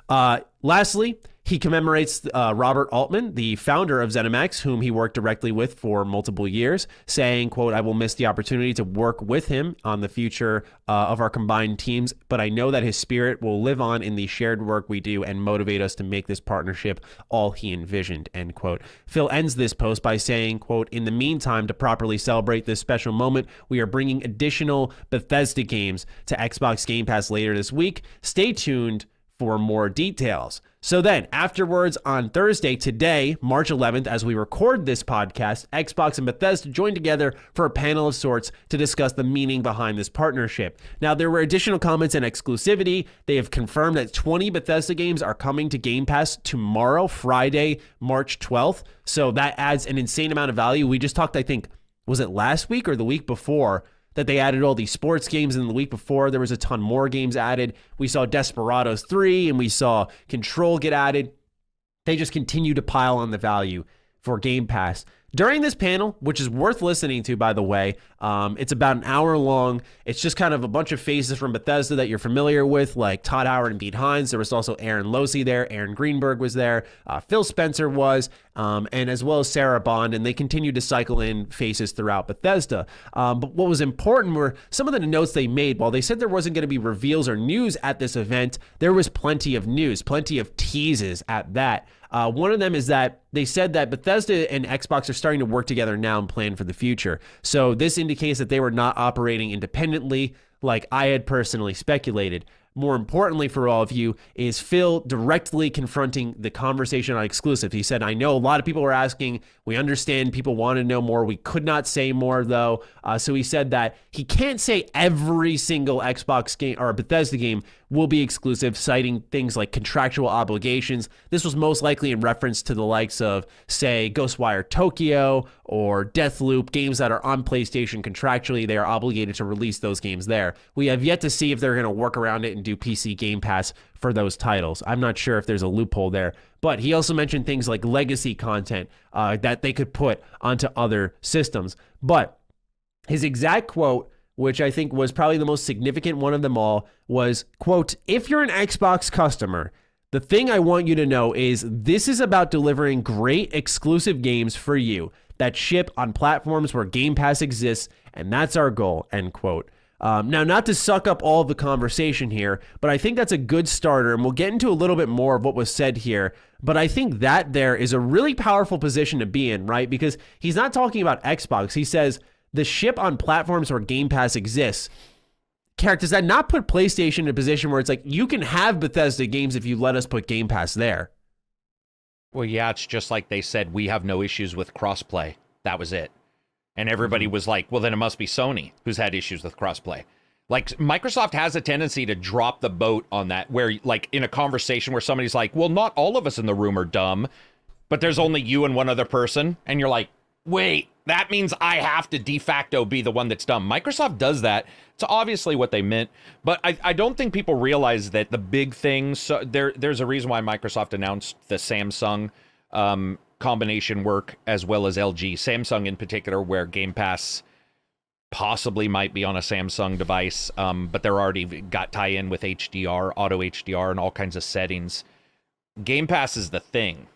Uh, lastly, he commemorates uh, Robert Altman, the founder of ZeniMax, whom he worked directly with for multiple years, saying, quote, I will miss the opportunity to work with him on the future uh, of our combined teams, but I know that his spirit will live on in the shared work we do and motivate us to make this partnership all he envisioned, end quote. Phil ends this post by saying, quote, in the meantime, to properly celebrate this special moment, we are bringing additional Bethesda games to Xbox Game Pass later this week. Stay tuned for more details. So then, afterwards on Thursday, today, March 11th, as we record this podcast, Xbox and Bethesda joined together for a panel of sorts to discuss the meaning behind this partnership. Now, there were additional comments and exclusivity. They have confirmed that 20 Bethesda games are coming to Game Pass tomorrow, Friday, March 12th. So that adds an insane amount of value. We just talked, I think, was it last week or the week before? That they added all these sports games in the week before there was a ton more games added. We saw desperados 3 and we saw control get added. They just continue to pile on the value for game pass during this panel, which is worth listening to, by the way, um, it's about an hour long. It's just kind of a bunch of faces from Bethesda that you're familiar with, like Todd Howard and Pete Hines. There was also Aaron Losey there. Aaron Greenberg was there. Uh, Phil Spencer was, um, and as well as Sarah Bond. And they continued to cycle in faces throughout Bethesda. Um, but what was important were some of the notes they made. While they said there wasn't going to be reveals or news at this event, there was plenty of news, plenty of teases at that. Uh, one of them is that they said that Bethesda and Xbox are starting to work together now and plan for the future. So this indicates that they were not operating independently like I had personally speculated more importantly for all of you, is Phil directly confronting the conversation on exclusive. He said, I know a lot of people were asking. We understand people want to know more. We could not say more, though. Uh, so he said that he can't say every single Xbox game or Bethesda game will be exclusive, citing things like contractual obligations. This was most likely in reference to the likes of, say, Ghostwire Tokyo or Deathloop, games that are on PlayStation contractually. They are obligated to release those games there. We have yet to see if they're going to work around it and do PC Game Pass for those titles. I'm not sure if there's a loophole there. But he also mentioned things like legacy content uh, that they could put onto other systems. But his exact quote which I think was probably the most significant one of them all, was quote, if you're an Xbox customer, the thing I want you to know is this is about delivering great exclusive games for you that ship on platforms where Game Pass exists, and that's our goal, end quote. Um, now, not to suck up all the conversation here, but I think that's a good starter, and we'll get into a little bit more of what was said here. But I think that there is a really powerful position to be in, right? Because he's not talking about Xbox. He says, the ship on platforms where Game Pass exists. Karak, does that not put PlayStation in a position where it's like you can have Bethesda games if you let us put Game Pass there? Well, yeah, it's just like they said we have no issues with crossplay. That was it. And everybody mm-hmm. was like, well, then it must be Sony who's had issues with crossplay. Like Microsoft has a tendency to drop the boat on that, where, like, in a conversation where somebody's like, well, not all of us in the room are dumb, but there's only you and one other person. And you're like, wait, that means I have to de facto be the one that's dumb. Microsoft does that. It's obviously what they meant, but I, I don't think people realize that the big thing. So there there's a reason why Microsoft announced the Samsung um, combination work as well as LG. Samsung in particular, where Game Pass possibly might be on a Samsung device, um, but they're already got tie in with HDR, auto HDR, and all kinds of settings. Game Pass is the thing,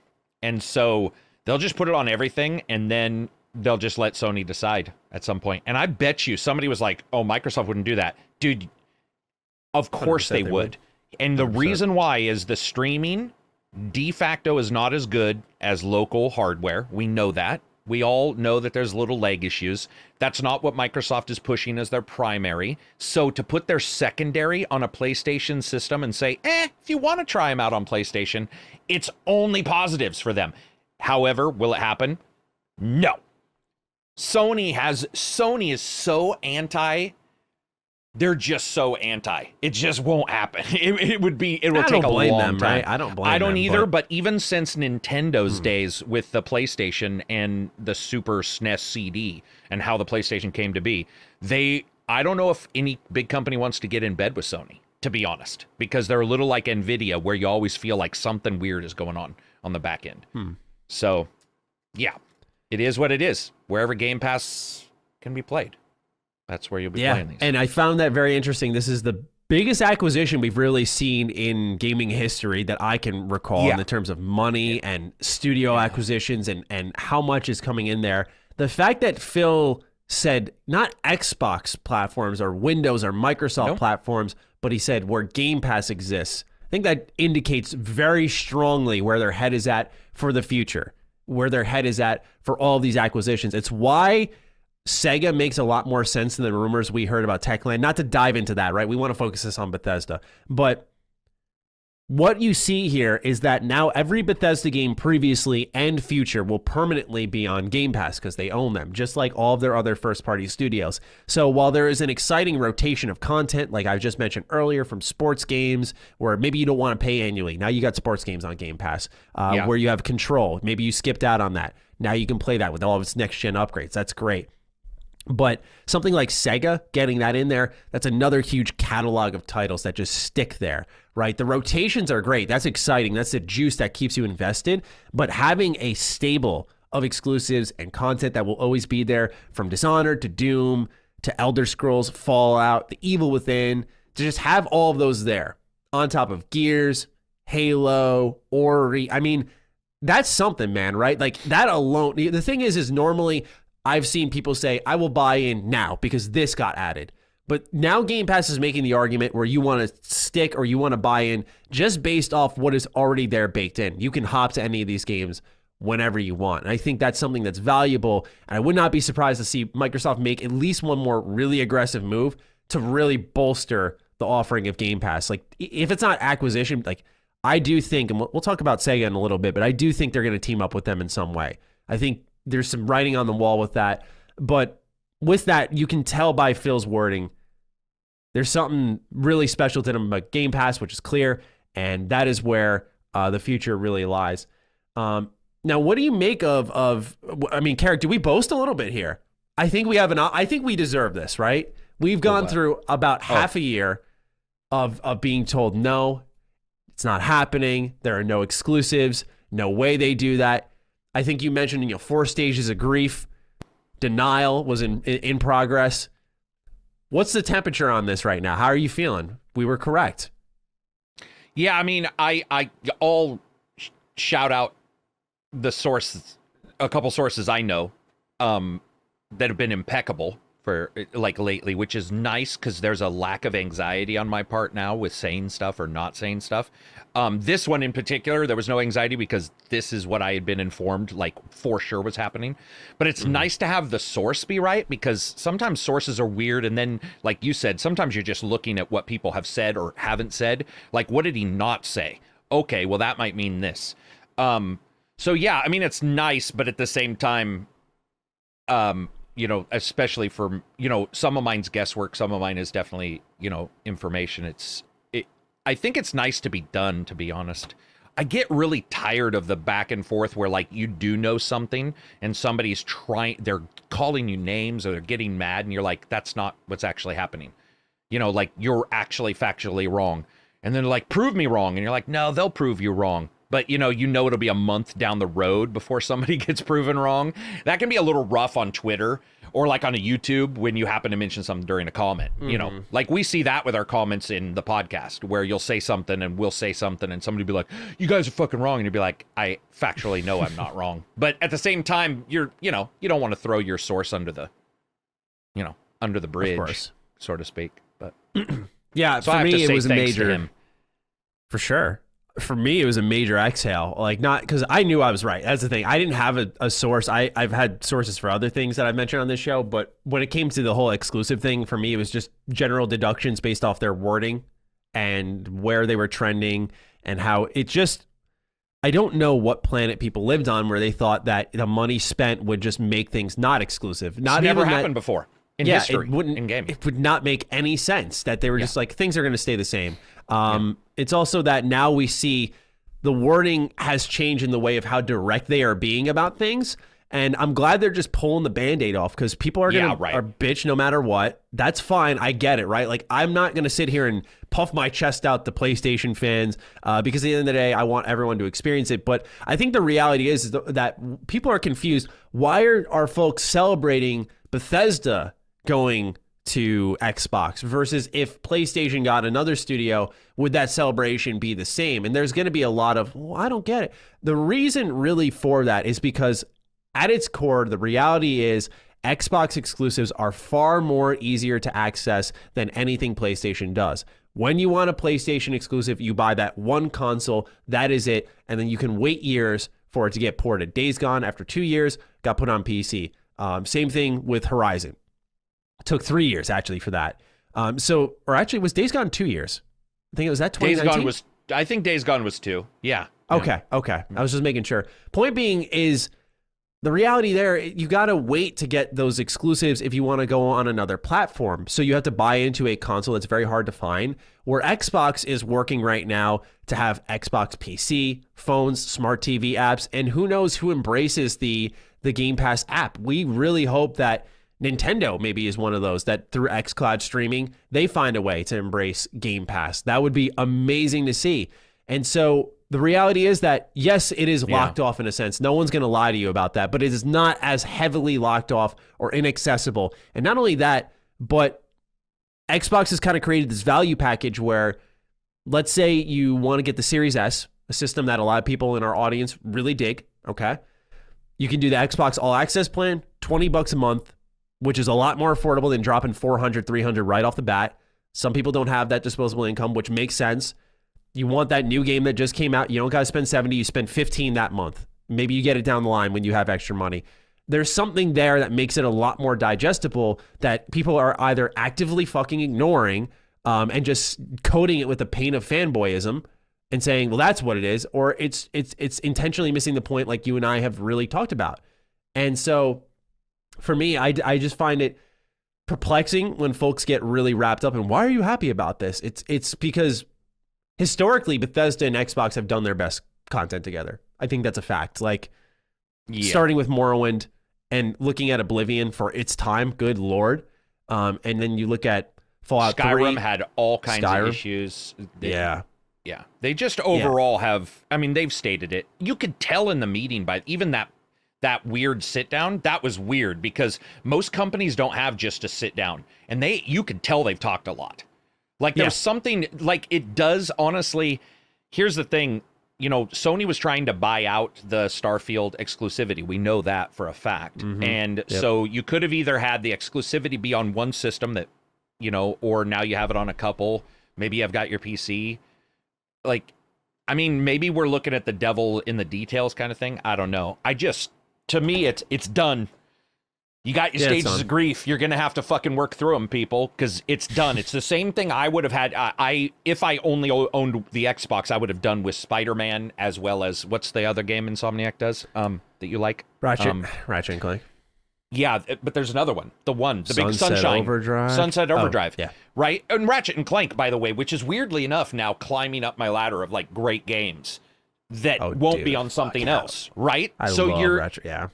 and so they'll just put it on everything, and then they'll just let Sony decide at some point. And I bet you somebody was like, "Oh, Microsoft wouldn't do that, dude." Of course they, they would. would. And the 100%. reason why is the streaming de facto is not as good as local hardware. We know that. We all know that there's little leg issues. That's not what Microsoft is pushing as their primary. So to put their secondary on a PlayStation system and say, eh, if you want to try them out on PlayStation, it's only positives for them. However, will it happen? No. Sony has Sony is so anti they're just so anti. It just won't happen. It, it would be. It will I take a blame long them, time. right? I don't blame I don't them, either. but- But... even since Nintendo's Hmm. days with the PlayStation and the Super SNES CD and how the PlayStation came to be, they. I don't know if any big company wants to get in bed with Sony. To be honest, because they're a little like Nvidia, where you always feel like something weird is going on on the back end. Hmm. So, yeah, it is what it is. Wherever Game Pass can be played, that's where you'll be Yeah, playing these. and I found that very interesting. This is the biggest acquisition we've really seen in gaming history that I can recall Yeah. in terms of money and studio acquisitions and and how much is coming in there. The fact that Phil said not Xbox platforms or Windows or Microsoft Nope. platforms, but he said where Game Pass exists. I think that indicates very strongly where their head is at for the future, where their head is at for all these acquisitions. It's why Sega makes a lot more sense than the rumors we heard about Techland. Not to dive into that, right? We want to focus this on Bethesda. But what you see here is that now every Bethesda game previously and future will permanently be on Game Pass because they own them, just like all of their other first party studios. So while there is an exciting rotation of content, like I just mentioned earlier, from sports games where maybe you don't want to pay annually, now you got sports games on Game Pass, uh, Yeah. where you have control. Maybe you skipped out on that. Now you can play that with all of its next gen upgrades. That's great. But something like Sega getting that in there, that's another huge catalog of titles that just stick there, right? The rotations are great. That's exciting. That's the juice that keeps you invested. But having a stable of exclusives and content that will always be there from Dishonored to Doom to Elder Scrolls, Fallout, The Evil Within, to just have all of those there on top of Gears, Halo, Ori. I mean, that's something, man, right? Like that alone. The thing is, is normally I've seen people say, I will buy in now because this got added. But now Game Pass is making the argument where you want to stick or you want to buy in just based off what is already there baked in. You can hop to any of these games whenever you want. And I think that's something that's valuable. And I would not be surprised to see Microsoft make at least one more really aggressive move to really bolster the offering of Game Pass. Like if it's not acquisition, like I do think, and we'll, talk about Sega in a little bit, but I do think they're going to team up with them in some way. I think there's some writing on the wall with that. But with that, you can tell by Phil's wording, there's something really special to them about Game Pass, which is clear, and that is where uh, the future really lies. Um, now, what do you make of of? I mean, Karak, do we boast a little bit here? I think we have an. I think we deserve this, right? We've gone through about half a year of of being told no, it's not happening. There are no exclusives. No way they do that. I think you mentioned you know four stages of grief. Denial was in in, in progress. What's the temperature on this right now? How are you feeling? We were correct. Yeah, I mean, I I all shout out the sources, a couple sources I know, um, that have been impeccable for like lately, which is nice because there's a lack of anxiety on my part now with saying stuff or not saying stuff. Um, this one in particular, there was no anxiety because this is what I had been informed, like for sure was happening. But it's nice to have the source be right because sometimes sources are weird, and then, like you said, sometimes you're just looking at what people have said or haven't said. Like, what did he not say? Okay, well that might mean this. Um, so yeah, I mean it's nice, but at the same time, um, you know, especially for you know, some of mine's guesswork, some of mine is definitely you know information. It's it. I think it's nice to be done, to be honest. I get really tired of the back and forth where like you do know something and somebody's trying they're calling you names or they're getting mad and you're like that's not what's actually happening. You know, like you're actually factually wrong. And then like prove me wrong and you're like no, they'll prove you wrong. But you know, you know it'll be a month down the road before somebody gets proven wrong. That can be a little rough on Twitter or like on a YouTube when you happen to mention something during a comment. Mm-hmm. You know, mm-hmm. like we see that with our comments in the podcast where you'll say something and we'll say something and somebody be like, "You guys are fucking wrong," and you'll be like, "I factually know I'm not wrong," but at the same time, you're you know you don't want to throw your source under the, you know, under the bridge, so to speak. But yeah, so for me it was a major. For sure for me it was a major exhale like not because i knew i was right. That's the thing. I didn't have a, a, source. I, i've had sources for other things that i've mentioned on this show but when it came to the whole exclusive thing for me it was just general deductions based off their wording and where they were trending and how it just i don't know what planet people lived on where they thought that the money spent would just make things not exclusive. Not it's never happened that, before in yeah, history it wouldn't in game it would not make any sense that they were yeah. just like things are going to stay the same um, yeah. It's also that now we see the wording has changed in the way of how direct they are being about things. And I'm glad they're just pulling the band-aid off because people are gonna yeah, right. are bitch no matter what. That's fine. I get it, right? Like I'm not gonna sit here and puff my chest out to PlayStation fans uh, because at the end of the day, I want everyone to experience it. But I think the reality is, is that people are confused. Why are, are folks celebrating Bethesda going to Xbox versus if PlayStation got another studio, would that celebration be the same? And there's going to be a lot of, well, I don't get it. The reason really for that is because at its core, the reality is Xbox exclusives are far more easier to access than anything PlayStation does. When you want a PlayStation exclusive, you buy that one console, that is it, and then you can wait years for it to get ported. Days Gone, after two years, got put on PC. Um, same thing with Horizon took three years actually for that. Um, so, or actually, was Days Gone two years? I think it was that 2019. Days Gone was. I think Days Gone was two. Yeah. Okay. Yeah. Okay. I was just making sure. Point being is the reality there. You got to wait to get those exclusives if you want to go on another platform. So you have to buy into a console that's very hard to find. Where Xbox is working right now to have Xbox PC, phones, smart TV apps, and who knows who embraces the the Game Pass app. We really hope that Nintendo maybe is one of those that through xCloud streaming, they find a way to embrace Game Pass. That would be amazing to see. And so the reality is that yes, it is locked yeah. off in a sense. No one's going to lie to you about that, but it is not as heavily locked off or inaccessible. And not only that, but Xbox has kind of created this value package where let's say you want to get the Series S, a system that a lot of people in our audience really dig, okay? You can do the Xbox All Access plan, 20 bucks a month which is a lot more affordable than dropping 400, 300 right off the bat. Some people don't have that disposable income, which makes sense. You want that new game that just came out. You don't got to spend 70, you spend 15 that month. Maybe you get it down the line when you have extra money. There's something there that makes it a lot more digestible that people are either actively fucking ignoring um, and just coding it with the pain of fanboyism and saying, well, that's what it is, or it's it's it's intentionally missing the point like you and I have really talked about. And so for me, I, I just find it perplexing when folks get really wrapped up in why are you happy about this? It's it's because historically Bethesda and Xbox have done their best content together. I think that's a fact. Like yeah. starting with Morrowind and looking at Oblivion for its time, good lord. Um, and then you look at Fallout Skyrim 3, had all kinds Skyrim. of issues. They, yeah. Yeah. They just overall yeah. have I mean, they've stated it. You could tell in the meeting by even that that weird sit down that was weird because most companies don't have just a sit down. And they you can tell they've talked a lot. Like there's yeah. something like it does honestly here's the thing you know sony was trying to buy out the starfield exclusivity. We know that for a fact. Mm-hmm. and yep. so you could have either had the exclusivity be on one system that you know or now you have it on a couple. Maybe you've got your pc like i mean maybe we're looking at the devil in the details kind of thing. I don't know. I just to me, it's it's done. You got your yeah, stages of grief. You're gonna have to fucking work through them, people, because it's done. It's the same thing I would have had. I, I if I only owned the Xbox, I would have done with Spider Man as well as what's the other game Insomniac does um, that you like? Ratchet, um, Ratchet and Clank. Yeah, but there's another one. The one, the Sunset big Sunshine Overdrive. Sunset oh, Overdrive. Oh, yeah. Right? And Ratchet and Clank, by the way, which is weirdly enough now climbing up my ladder of like great games that Oh, won't dude, be on something yeah. else, right? I so love you're retro. Yeah.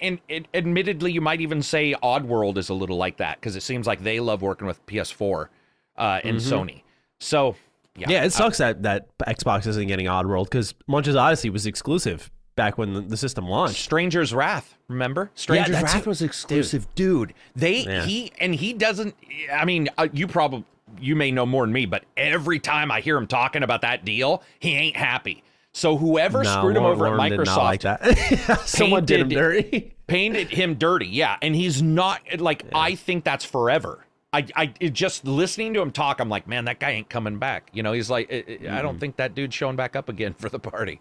and it, admittedly, you might even say Oddworld is a little like that because it seems like they love working with PS4 uh, and Sony. So yeah, Mm-hmm. Yeah, it sucks that that Xbox isn't getting Oddworld because Munch's Odyssey was exclusive back when the, the system launched. Stranger's Wrath, remember? Stranger's that's Wrath was exclusive, dude. They Yeah. he and he doesn't. I mean, uh, you probably you may know more than me, but every time I hear him talking about that deal, he ain't happy. So whoever No, screwed him over at Microsoft like that. Someone did him dirty. painted him dirty. Yeah, and he's not like I think that's forever. I, I just listening to him talk, I'm like, man, that guy ain't coming back. You know, he's like, I- I I don't think that dude's showing back up again for the party.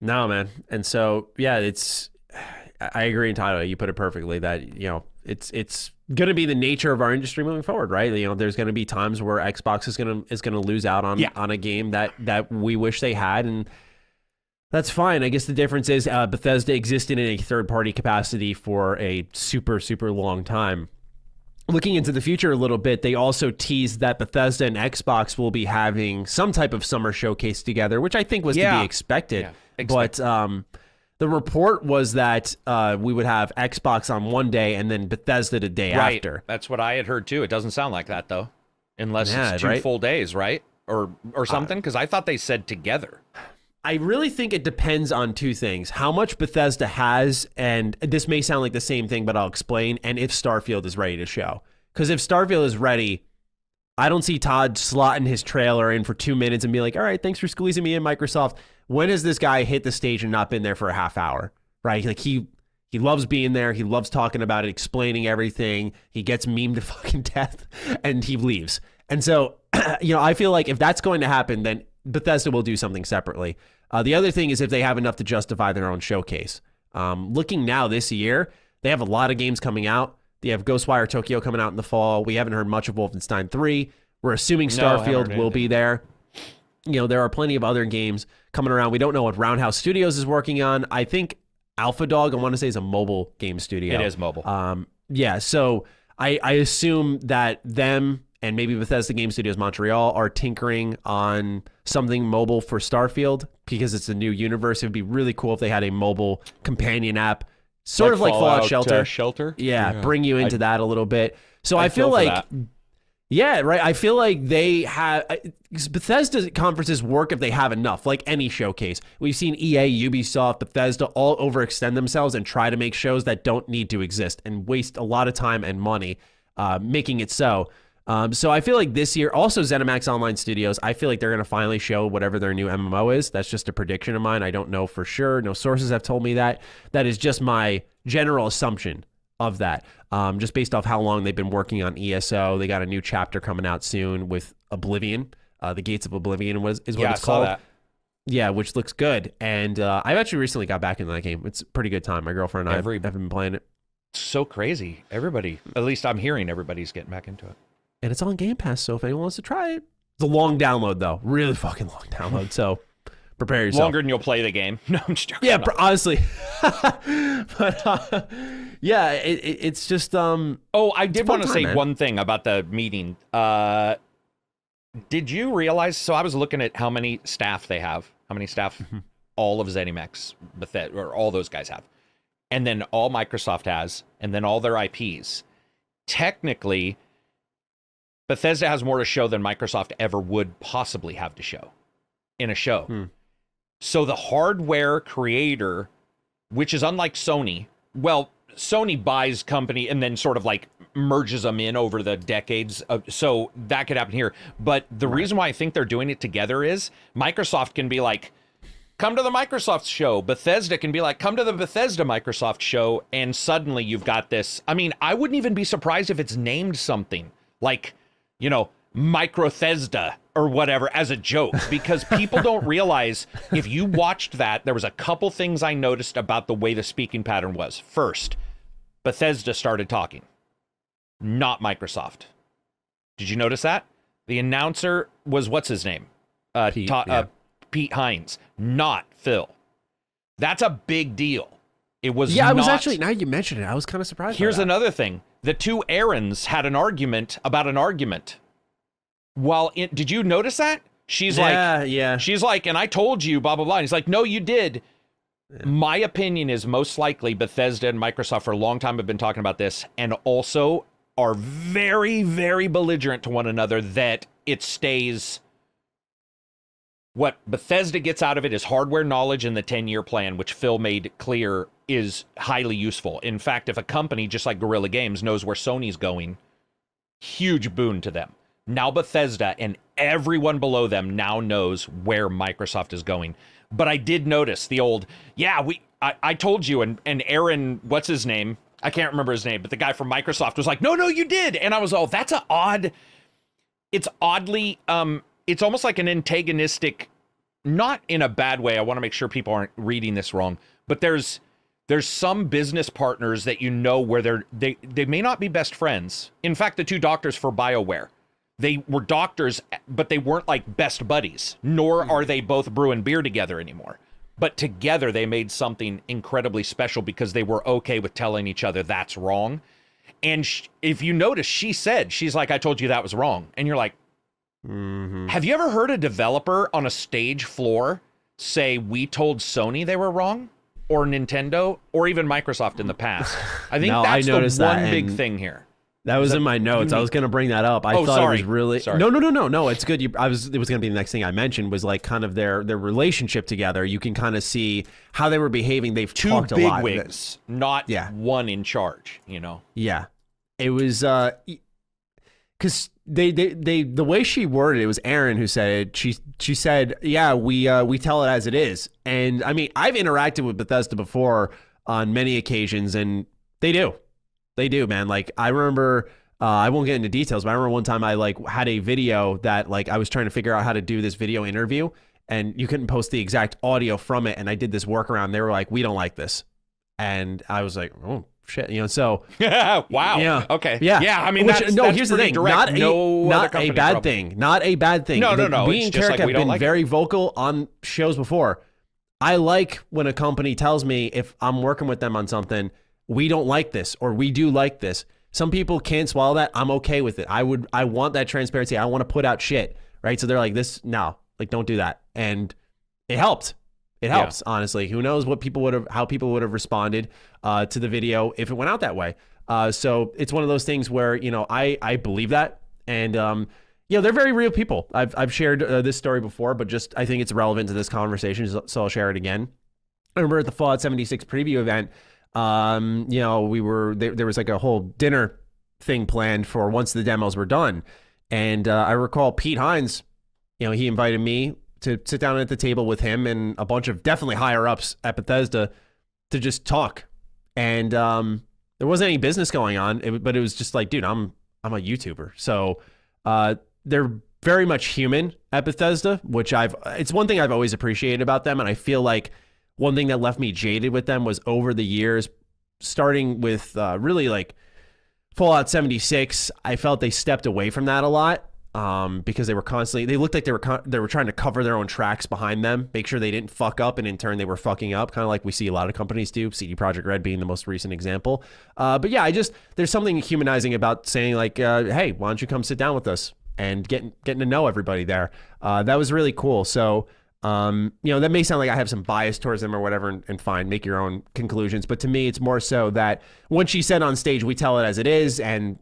No, man. And so, yeah, it's. I agree entirely. You put it perfectly. That you know, it's it's going to be the nature of our industry moving forward, right? You know, there's going to be times where Xbox is going to is going to lose out on Yeah. on a game that that we wish they had, and that's fine. I guess the difference is uh, Bethesda existed in a third party capacity for a super super long time. Looking into the future a little bit, they also teased that Bethesda and Xbox will be having some type of summer showcase together, which I think was to be expected. Yeah, But um, the report was that uh, we would have Xbox on one day and then Bethesda the day Right. after. That's what I had heard too. It doesn't sound like that though, unless Yeah, it's two right? Uh, full days, right? Or or something. Because I thought they said together. I really think it depends on two things: how much Bethesda has, and this may sound like the same thing, but I'll explain. And if Starfield is ready to show, because if Starfield is ready, I don't see Todd slotting his trailer in for two minutes and be like, "All right, thanks for squeezing me in, Microsoft." When has this guy hit the stage and not been there for a half hour? Right? Like he he loves being there. He loves talking about it, explaining everything. He gets memed to fucking death, and he leaves. And so, you know, I feel like if that's going to happen, then Bethesda will do something separately. Uh, the other thing is if they have enough to justify their own showcase. Um, looking now this year, they have a lot of games coming out. They have Ghostwire Tokyo coming out in the fall. We haven't heard much of Wolfenstein 3. We're assuming No, Starfield heard will be there. You know, there are plenty of other games coming around. We don't know what Roundhouse Studios is working on. I think Alpha Dog, I want to say, is a mobile game studio. It is mobile. Um, yeah, so I, I assume that them and maybe Bethesda Game Studios Montreal are tinkering on something mobile for Starfield because it's a new universe. It would be really cool if they had a mobile companion app, sort of like Fallout, Shelter. uh, shelter. yeah, bring you into that a little bit. So I, I feel feel like yeah, right. I feel like they have Bethesda conferences work if they have enough, like any showcase. We've seen EA, Ubisoft, Bethesda all overextend themselves and try to make shows that don't need to exist and waste a lot of time and money uh, making it so. Um, so I feel like this year, also ZeniMax Online Studios, I feel like they're going to finally show whatever their new MMO is. That's just a prediction of mine. I don't know for sure. No sources have told me that. That is just my general assumption of that. Um, just based off how long they've been working on ESO, they got a new chapter coming out soon with Oblivion. Uh, the Gates of Oblivion was is what Yeah, I it's saw called. that. Yeah, which looks good. And uh, I actually recently got back into that game. It's a pretty good time. My girlfriend and I have been playing it, So crazy. Everybody, at least I'm hearing everybody's getting back into it. And it's on Game Pass. So if anyone wants to try it, it's a long download though, really fucking long download. So prepare yourself. Longer than you'll play the game. No, I'm just joking. Yeah, honestly, but uh, yeah, it, it, it's just um, Oh, I did want to say man. one thing about the meeting. Uh, did you realize? So I was looking at how many staff they have, how many staff Mm-hmm. all of ZeniMax, Bethesda, or all those guys have, and then all Microsoft has, and then all their IPs. Technically, Bethesda has more to show than Microsoft ever would possibly have to show in a show. Hmm. So the hardware creator, which is unlike Sony, well, Sony buys company and then sort of like merges them in over the decades. Of, so that could happen here. But the reason why I think they're doing it together is Microsoft can be like, come to the Microsoft show. Bethesda can be like, come to the Bethesda Microsoft show. And suddenly you've got this. I mean, I wouldn't even be surprised if it's named something like, you know, Microthesda or whatever as a joke because people don't realize if you watched that, there was a couple things I noticed about the way the speaking pattern was. First, Bethesda started talking, not Microsoft. Did you notice that? The announcer was what's his name? Uh, Pete, Ta- yeah. uh, Pete Hines, not Phil. That's a big deal. It was yeah, I was actually now you mention it, I was kind of surprised. Here's another thing. The two Aarons had an argument about an argument. While in, did you notice that? She's like, yeah, yeah. She's like, and I told you, blah, blah, blah. And he's like, no, you did. My opinion is most likely Bethesda and Microsoft for a long time have been talking about this and also are very, very belligerent to one another that it stays. What Bethesda gets out of it is hardware knowledge in the 10 year plan, which Phil made clear is highly useful. In fact, if a company just like Guerrilla Games knows where Sony's going, huge boon to them. Now Bethesda and everyone below them now knows where Microsoft is going. But I did notice the old, yeah, we I, I told you, and and Aaron, what's his name? I can't remember his name, but the guy from Microsoft was like, no, no, you did. And I was all, that's a odd, it's oddly, um, it's almost like an antagonistic, not in a bad way. I want to make sure people aren't reading this wrong, but there's there's some business partners that you know where they're they they may not be best friends. In fact, the two doctors for BioWare they were doctors, but they weren't like best buddies, nor are they both brewing beer together anymore. But together they made something incredibly special because they were okay with telling each other that's wrong. And sh- if you notice, she said, she's like, I told you that was wrong. And you're like, Mhm. have you ever heard a developer on a stage floor say, we told Sony they were wrong? Or Nintendo, or even Microsoft in the past. I think No, I that's the noticed that, one big thing here. That was that in my notes. I was going to bring that up. I Oh, thought it was sorry. really Sorry. no, no, no, no, no. It's good. You, I was. It was going to be the next thing I mentioned was like kind of their their relationship together. You can kind of see how they were behaving. They've Two talked a big lot. wigs, not Yeah. one in charge, you know? Yeah, it was uh, because they, they they the way she worded it was Aaron who said it. She she said, "Yeah, we uh, we tell it as it is." And I mean, I've interacted with Bethesda before on many occasions, and they do, they do, man. Like I remember. Uh, I won't get into details, but I remember one time I like had a video that like I was trying to figure out how to do this video interview, and you couldn't post the exact audio from it. And I did this workaround. They were like, "We don't like this," and I was like, "Oh shit," you know. So wow. Yeah. Okay. yeah, Yeah. I mean, Which- that's, no. that's here's the thing. Direct. Not a no not a bad thing. Not a bad thing. No, no, no, Me and Karak like have been like it. very vocal on shows before. I like when a company tells me if I'm working with them on something, we don't like this or we do like this. Some people can't swallow that. I'm okay with it. I would. I want that transparency. I want to put out shit. Right. So they're like this. No, like don't do that. And it helped. It Yeah. helps, honestly. Who knows what people would have, how people would have responded uh, to the video if it went out that way. Uh, so it's one of those things where you know I I believe that, and um, you know they're very real people. I've I've shared uh, this story before, but just I think it's relevant to this conversation, so- so I'll share it again. I remember at the Fallout 76 preview event, um, you know, we were there, there was like a whole dinner thing planned for once the demos were done, and uh, I recall Pete Hines, you know, he invited me to sit down at the table with him and a bunch of definitely higher ups at Bethesda to just talk, and um, there wasn't any business going on, but it was just like, dude, I'm I'm a YouTuber, so uh, they're very much human at Bethesda, which I've it's one thing I've always appreciated about them, and I feel like one thing that left me jaded with them was over the years, starting with uh, really like Fallout 76. I felt they stepped away from that a lot um, because they were constantly they looked like they were they were trying to cover their own tracks behind them, make sure they didn't fuck up, and in turn they were fucking up, kind of like we see a lot of companies do. CD Projekt Red being the most recent example. Uh, but yeah, I just there's something humanizing about saying like, uh, hey, why don't you come sit down with us and getting getting to know everybody there. Uh, that was really cool. So. Um, you know, that may sound like I have some bias towards them or whatever, and, and fine, make your own conclusions. But to me, it's more so that when she said on stage, we tell it as it is, and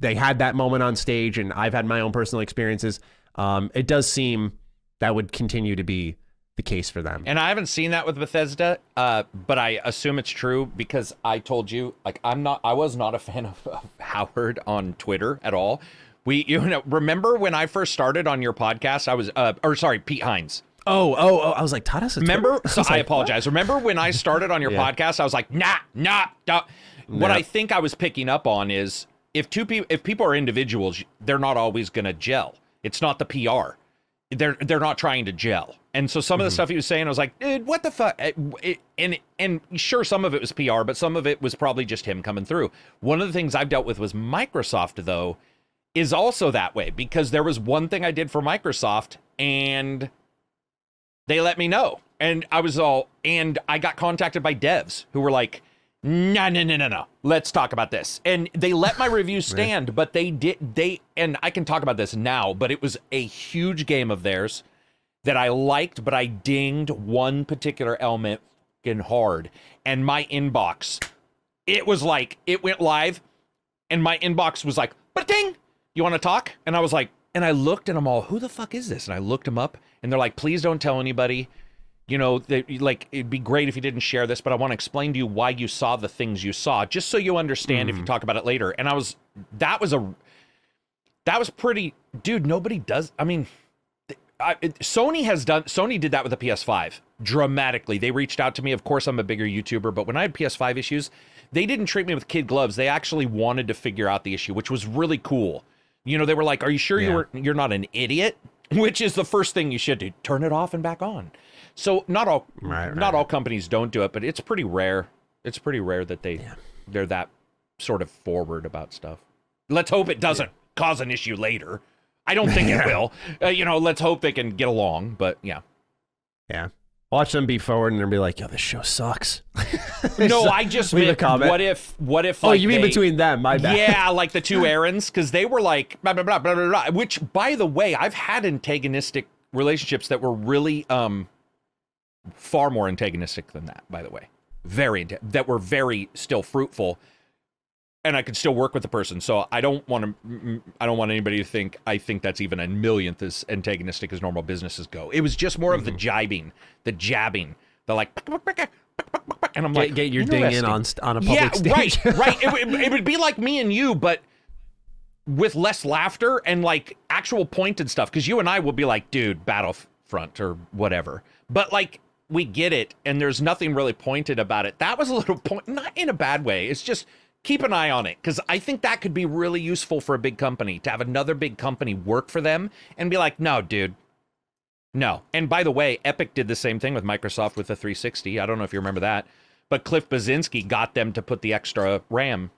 they had that moment on stage, and I've had my own personal experiences. Um, it does seem that would continue to be the case for them. And I haven't seen that with Bethesda, uh, but I assume it's true because I told you, like, I'm not, I was not a fan of, of Howard on Twitter at all. We, you know, remember when I first started on your podcast? I was, uh, or sorry, Pete Hines. Oh, oh, oh! I was like, Todd has? Remember? So I like, apologize. Remember when I started on your Yeah. podcast? I was like, nah, nah, nah. What. I think I was picking up on is if two people, if people are individuals, they're not always going to gel. It's not the PR. They're they're not trying to gel. And so some of the mm-hmm. stuff he was saying, I was like, dude, what the fuck? Eh, and and sure, some of it was PR, but some of it was probably just him coming through. One of the things I've dealt with was Microsoft, though, is also that way because there was one thing I did for Microsoft and they let me know. And I was all, and I got contacted by devs who were like, no, no, no, no, no. Let's talk about this. And they let my review stand, but they did they and I can talk about this now, but it was a huge game of theirs that I liked, but I dinged one particular element fucking hard. And my inbox, it was like it went live, and my inbox was like, but ding, you want to talk? And I was like, and I looked and I'm all, who the fuck is this? And I looked them up, and they're like, please don't tell anybody you know, like it'd be great if you didn't share this, but I want to explain to you why you saw the things you saw, just so you understand mm. if you mm. talk about it later. And I was, that was a, that was pretty, dude. Nobody does. I mean, I, it, Sony has done. Sony did that with the PS5 dramatically. They reached out to me. Of course, I'm a bigger YouTuber, but when I had PS5 issues, they didn't treat me with kid gloves. They actually wanted to figure out the issue, which was really cool. You know, they were like, "Are you sure yeah. you're you're not an idiot?" Which is the first thing you should do. Turn it off and back on. So not all right, right, not all companies don't do it, but it's pretty rare. It's pretty rare that they yeah. they're that sort of forward about stuff. Let's hope it doesn't yeah. cause an issue later. I don't think it will. Uh, you know, let's hope they can get along. But yeah, yeah. Watch them be forward and they'll be like, "Yo, this show sucks." no, I just meant what if what if Oh, you mean they, between them, my bad. Yeah, like the two Aarons cuz they were like blah, blah blah blah blah blah, which by the way, I've had antagonistic relationships that were really um far more antagonistic than that, by the way. Very that were very still fruitful, and I could still work with the person. So I don't want to. I don't want anybody to think I think that's even a millionth as antagonistic as normal businesses go. It was just more mm-hmm. of the mm-hmm. jibing, the jabbing, the like. And I'm get, like, get your ding in on on a public yeah, stage. right, right. It, it, it would be like me and you, but with less laughter and like actual pointed stuff. Because you and I will be like, dude, Battlefront or whatever. But like we get it and there's nothing really pointed about it. That was a little point, not in a bad way. It's just keep an eye on it because I think that could be really useful for a big company to have another big company work for them and be like, no, dude, no. And by the way, Epic did the same thing with Microsoft with the 360. I don't know if you remember that, but Cliff Bleszinski got them to put the extra RAM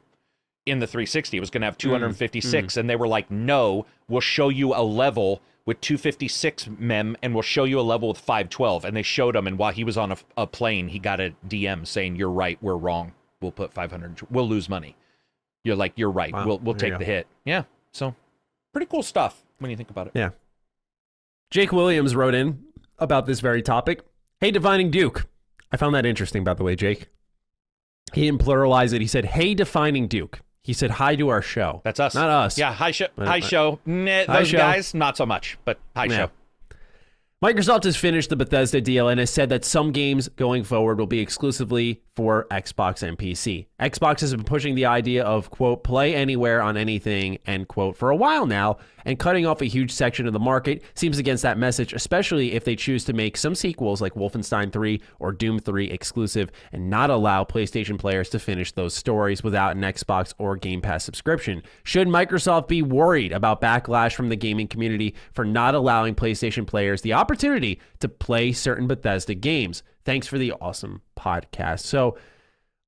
in the 360. It was going to have 256, mm, mm. and they were like, no, we'll show you a level with 256 mem and we'll show you a level with 512 and they showed him and while he was on a, a, plane he got a dm saying you're right we're wrong. We'll put 500 we'll lose money. You're like you're right wow. we'll, we'll take the hit. Yeah so pretty cool stuff when you think about it. Yeah. Jake williams wrote in about this very topic. Hey defining duke. I found that interesting by the way jake. He didn't pluralize it. He said hey defining duke he said hi to our show. That's us. Not us. Yeah, hi show. Hi show. Nah, hi those show. guys, not so much, but hi show. Microsoft has finished the Bethesda deal and has said that some games going forward will be exclusively for Xbox and PC. Xbox has been pushing the idea of, quote, play anywhere on anything, end quote, for a while now, and cutting off a huge section of the market seems against that message, especially if they choose to make some sequels like Wolfenstein 3 or Doom 3 exclusive and not allow PlayStation players to finish those stories without an Xbox or Game Pass subscription. Should Microsoft be worried about backlash from the gaming community for not allowing PlayStation players the opportunity to play certain Bethesda games? Thanks for the awesome podcast. So,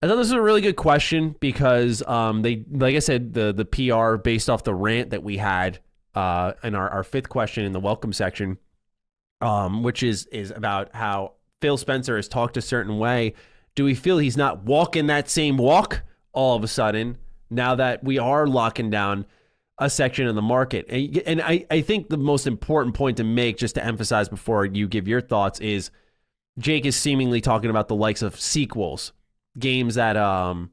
I thought this was a really good question because um, they, like I said, the the PR based off the rant that we had uh, in our, our fifth question in the welcome section, um, which is is about how Phil Spencer has talked a certain way. Do we feel he's not walking that same walk all of a sudden now that we are locking down a section of the market? And, and I, I think the most important point to make, just to emphasize before you give your thoughts, is Jake is seemingly talking about the likes of sequels, games that um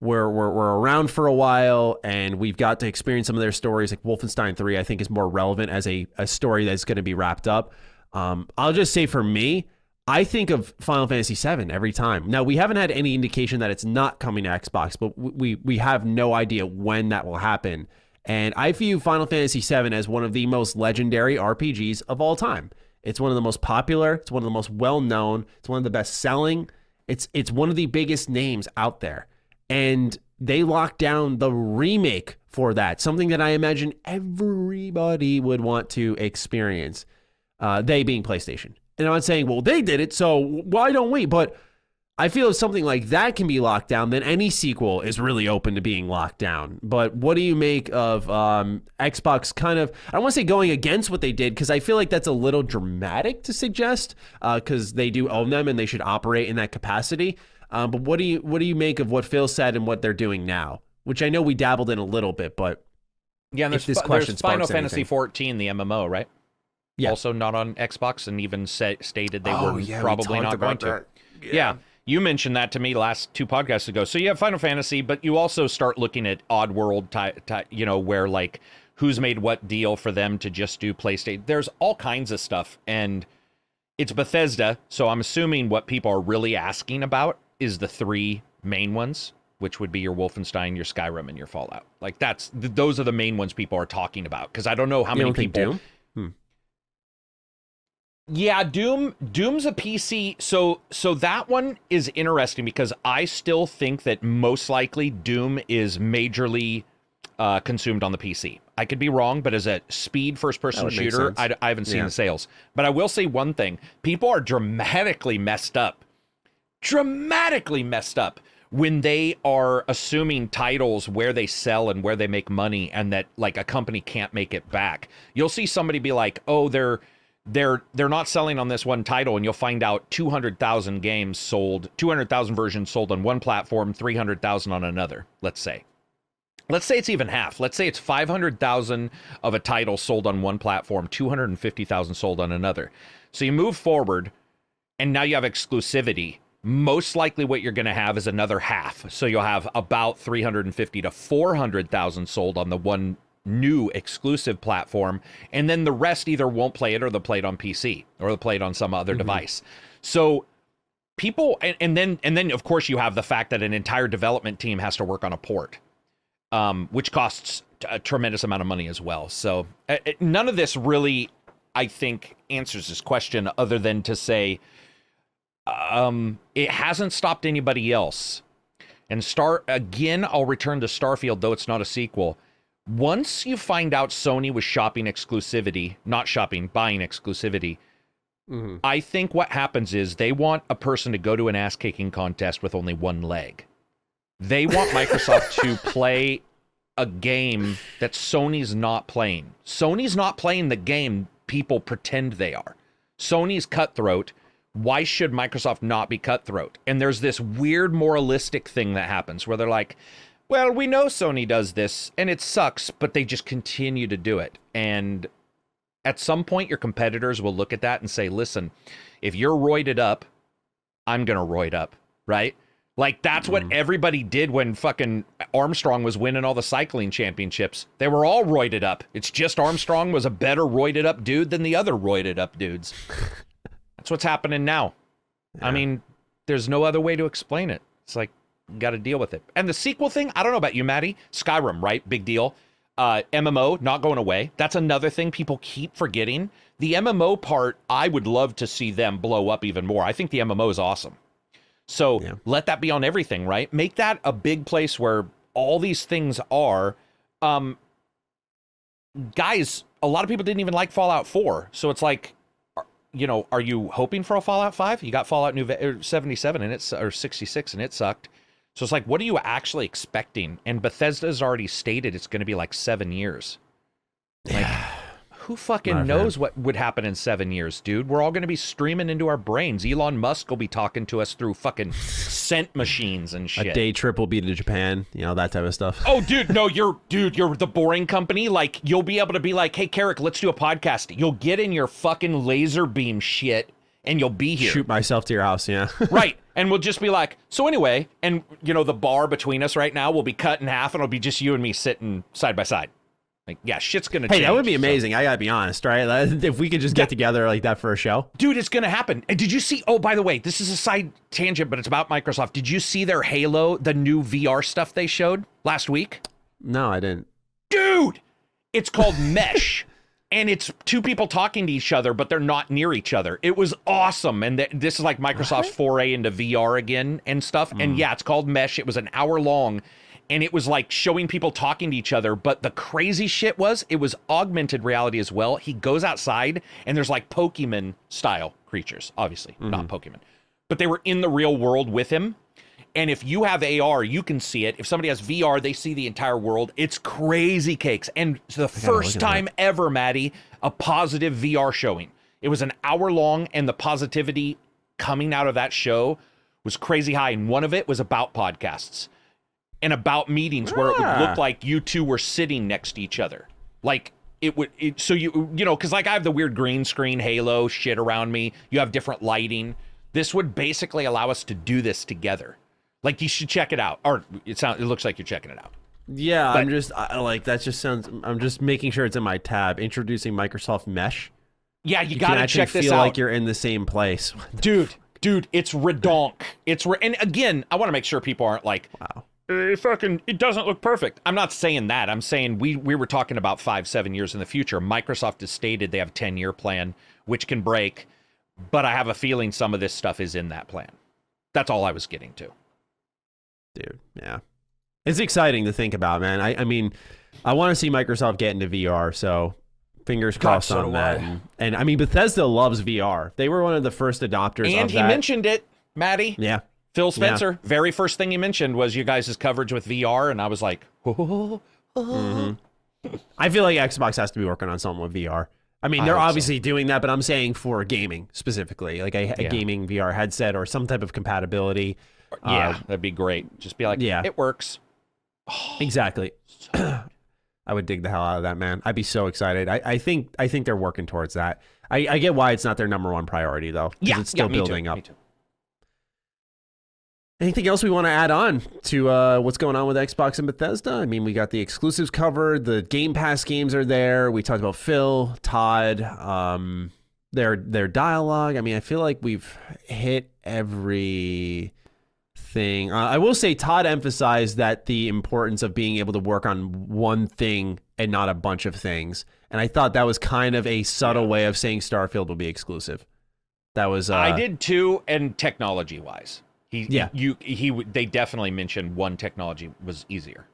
were, were, were around for a while and we've got to experience some of their stories. Like Wolfenstein 3, I think is more relevant as a, a story that's going to be wrapped up. Um, I'll just say for me, I think of Final Fantasy VII every time. Now we haven't had any indication that it's not coming to Xbox, but we we have no idea when that will happen. And I view Final Fantasy VII as one of the most legendary RPGs of all time. It's one of the most popular. It's one of the most well known. It's one of the best selling. It's it's one of the biggest names out there and they locked down the remake for that, something that I imagine everybody would want to experience. Uh, they being PlayStation. And I'm not saying, well, they did it, so why don't we? But I feel if something like that can be locked down, then any sequel is really open to being locked down. But what do you make of um, Xbox kind of, I don't want to say going against what they did, because I feel like that's a little dramatic to suggest, because uh, they do own them and they should operate in that capacity. Um, but what do you what do you make of what Phil said and what they're doing now? Which I know we dabbled in a little bit, but Yeah, there's, this question there's Final Fantasy. 14, the MMO, right? Yeah. Also not on Xbox, and even stated they Oh, were yeah, probably not going about to. that. Yeah. You mentioned that to me last two podcasts ago. So you have Final Fantasy, but you also start looking at Oddworld, ty- ty- you know, where like who's made what deal for them to just do PlayStation. There's all kinds of stuff, and it's Bethesda. So I'm assuming what people are really asking about is the three main ones, which would be your Wolfenstein, your Skyrim, and your Fallout. Like that's th- those are the main ones people are talking about. Because I don't know how You many people. Yeah, Doom Doom's a PC. So so that one is interesting because I still think that most likely Doom is majorly uh, consumed on the PC. I could be wrong, but as a speed first person shooter. I, I haven't seen Yeah. the sales. But I will say one thing: people are dramatically messed up, dramatically messed up when they are assuming titles where they sell and where they make money, and that like a company can't make it back. You'll see somebody be like, "Oh, they're." They're they're not selling on this one title and you'll find out 200,000 games sold 200,000 versions sold on one platform 300,000 on another let's say. Let's say it's even half. Let's say it's 500,000 of a title sold on one platform 250,000 sold on another. So you move forward and now you have exclusivity. Most likely what you're going to have is another half. So you'll have about 350 to 400,000 sold on the one new exclusive platform and then the rest either won't play it or they'll play it on PC or they'll play it on some other device. So people and, and then and then of course you have the fact that an entire development team has to work on a port um, which costs a tremendous amount of money as well. So uh, none of this really i think answers this question other than to say um, it hasn't stopped anybody else. And star again i'll return to starfield though it's not a sequel once you find out sony was shopping exclusivity not shopping buying exclusivity Mhm. I think what happens is they want a person to go to an ass kicking contest with only one leg. They want Microsoft to play a game that Sony's not playing. Sony's not playing the game people pretend they are. Sony's cutthroat. Why should Microsoft not be cutthroat? And there's this weird moralistic thing that happens where they're like, well, we know Sony does this and it sucks, but they just continue to do it. And at some point your competitors will look at that and say, listen, if you're roided up, I'm gonna roid up, right? Like that's what mm-hmm. everybody did when fucking Armstrong was winning all the cycling championships. They were all roided up. It's just Armstrong was a better roided up dude than the other roided up dudes. that's what's happening now. I mean, there's no other way to explain it. It's like got to deal with it. And the sequel thing, I don't know about you, Matty. Skyrim, right? Big deal. Uh, MMO not going away. That's another thing people keep forgetting. The MMO part, I would love to see them blow up even more. I think the MMO is awesome. So Yeah. let that be on everything, right? Make that a big place where all these things are. Um, guys, a lot of people didn't even like Fallout 4. So it's like, you know, are you hoping for a Fallout 5? You got Fallout New Ve- er, 77 and it's or 66 and it sucked. So it's like, what are you actually expecting? And Bethesda's already stated it's going to be like seven years. Like, who fucking knows what would happen in seven years, dude? We're all going to be streaming into our brains. Elon Musk will be talking to us through fucking scent machines and shit. A day trip will be to Japan, you know, that type of stuff. Oh, dude, no, you're, dude, you're the boring company. Like, you'll be able to be like, hey, Karak, let's do a podcast. You'll get in your fucking laser beam shit and you'll be here. Shoot myself to your house, yeah. right. And we'll just be like, so anyway, and, you know, the bar between us right now will be cut in half and it'll be just you and me sitting side by side. Like, yeah, shit's to hey, change. that would be so- amazing. I gotta be honest, right? If we could just get together like that for a show. Dude, it's gonna happen. And did you see? Oh, by the way, this is a side tangent, but it's about Microsoft. Did you see their Halo, the new VR stuff they showed last week? No, I didn't. Dude, it's called Mesh. And it's two people talking to each other, but they're not near each other. It was awesome. And th- this is like Microsoft's foray into VR again and stuff. And hmm. yeah, it's called Mesh. It was an hour long. And it was like showing people talking to each other. But the crazy shit was it was augmented reality as well. He goes outside and there's like Pokemon style creatures, obviously, not hmm. Pokemon. But they were in the real world with him. And if you have AR, you can see it. If somebody has VR, they see the entire world. It's crazy cakes. And it's the first time ever, Matty, a positive VR showing. It was an hour long, and the positivity coming out of that show was crazy high, and one of it was about podcasts and about meetings where it would Ah. look like you two were sitting next to each other. Like it would it, so you you know, cuz like I have the weird green screen halo shit around me. You have different lighting. This would basically allow us to do this together. Like you should check it out. Or it sounds it looks like you're checking it out. Yeah, But- I'm just I, like that. Just sounds. I'm just making sure it's in my tab. Introducing Microsoft Mesh. Yeah, you, You gotta check this out. You just feel out. like you're in the same place. dude, dude, it's redonk. It's re- and again, I want to make sure people aren't like, Wow. "Eh, fucking, it doesn't look perfect. I'm not saying that. I'm saying we we were talking about five, seven years in the future. Microsoft has stated they have a 10 year plan, which can break, but I have a feeling some of this stuff is in that plan. That's all I was getting to. Dude. Yeah, it's exciting to think about, man. I, I mean, I want to see Microsoft get into VR. So fingers God, crossed so on that. And, and I mean, Bethesda loves VR. They were one of the first adopters And he that. mentioned it, Matty. yeah, Phil Spencer, very first thing he mentioned was you guys' coverage with VR, and I was like, oh, I feel like Xbox has to be working on something with VR. I mean, they're so. obviously doing that, but I'm saying for gaming specifically, like a, a Yeah. gaming VR headset or some type of compatibility. Yeah, Uh, that'd be great. Just be like, yeah. it works. Exactly. I would dig the hell out of that, man. I'd be so excited. I, I think I think they're working towards that. I, I get why it's not their number one priority though. Yeah, it's still yeah, me too, building up. Anything else we want to add on to uh, what's going on with Xbox and Bethesda? I mean, we got the exclusives covered. The Game Pass games are there. We talked about Phil, Todd, um, their their dialogue. I mean, I feel like we've hit every thing. Uh, I will say Todd emphasized that the importance of being able to work on one thing and not a bunch of things. And I thought that was kind of a subtle way of saying Starfield will be exclusive. That was uh, I did too, and technology wise, he Yeah. you he they definitely mentioned one technology was easier.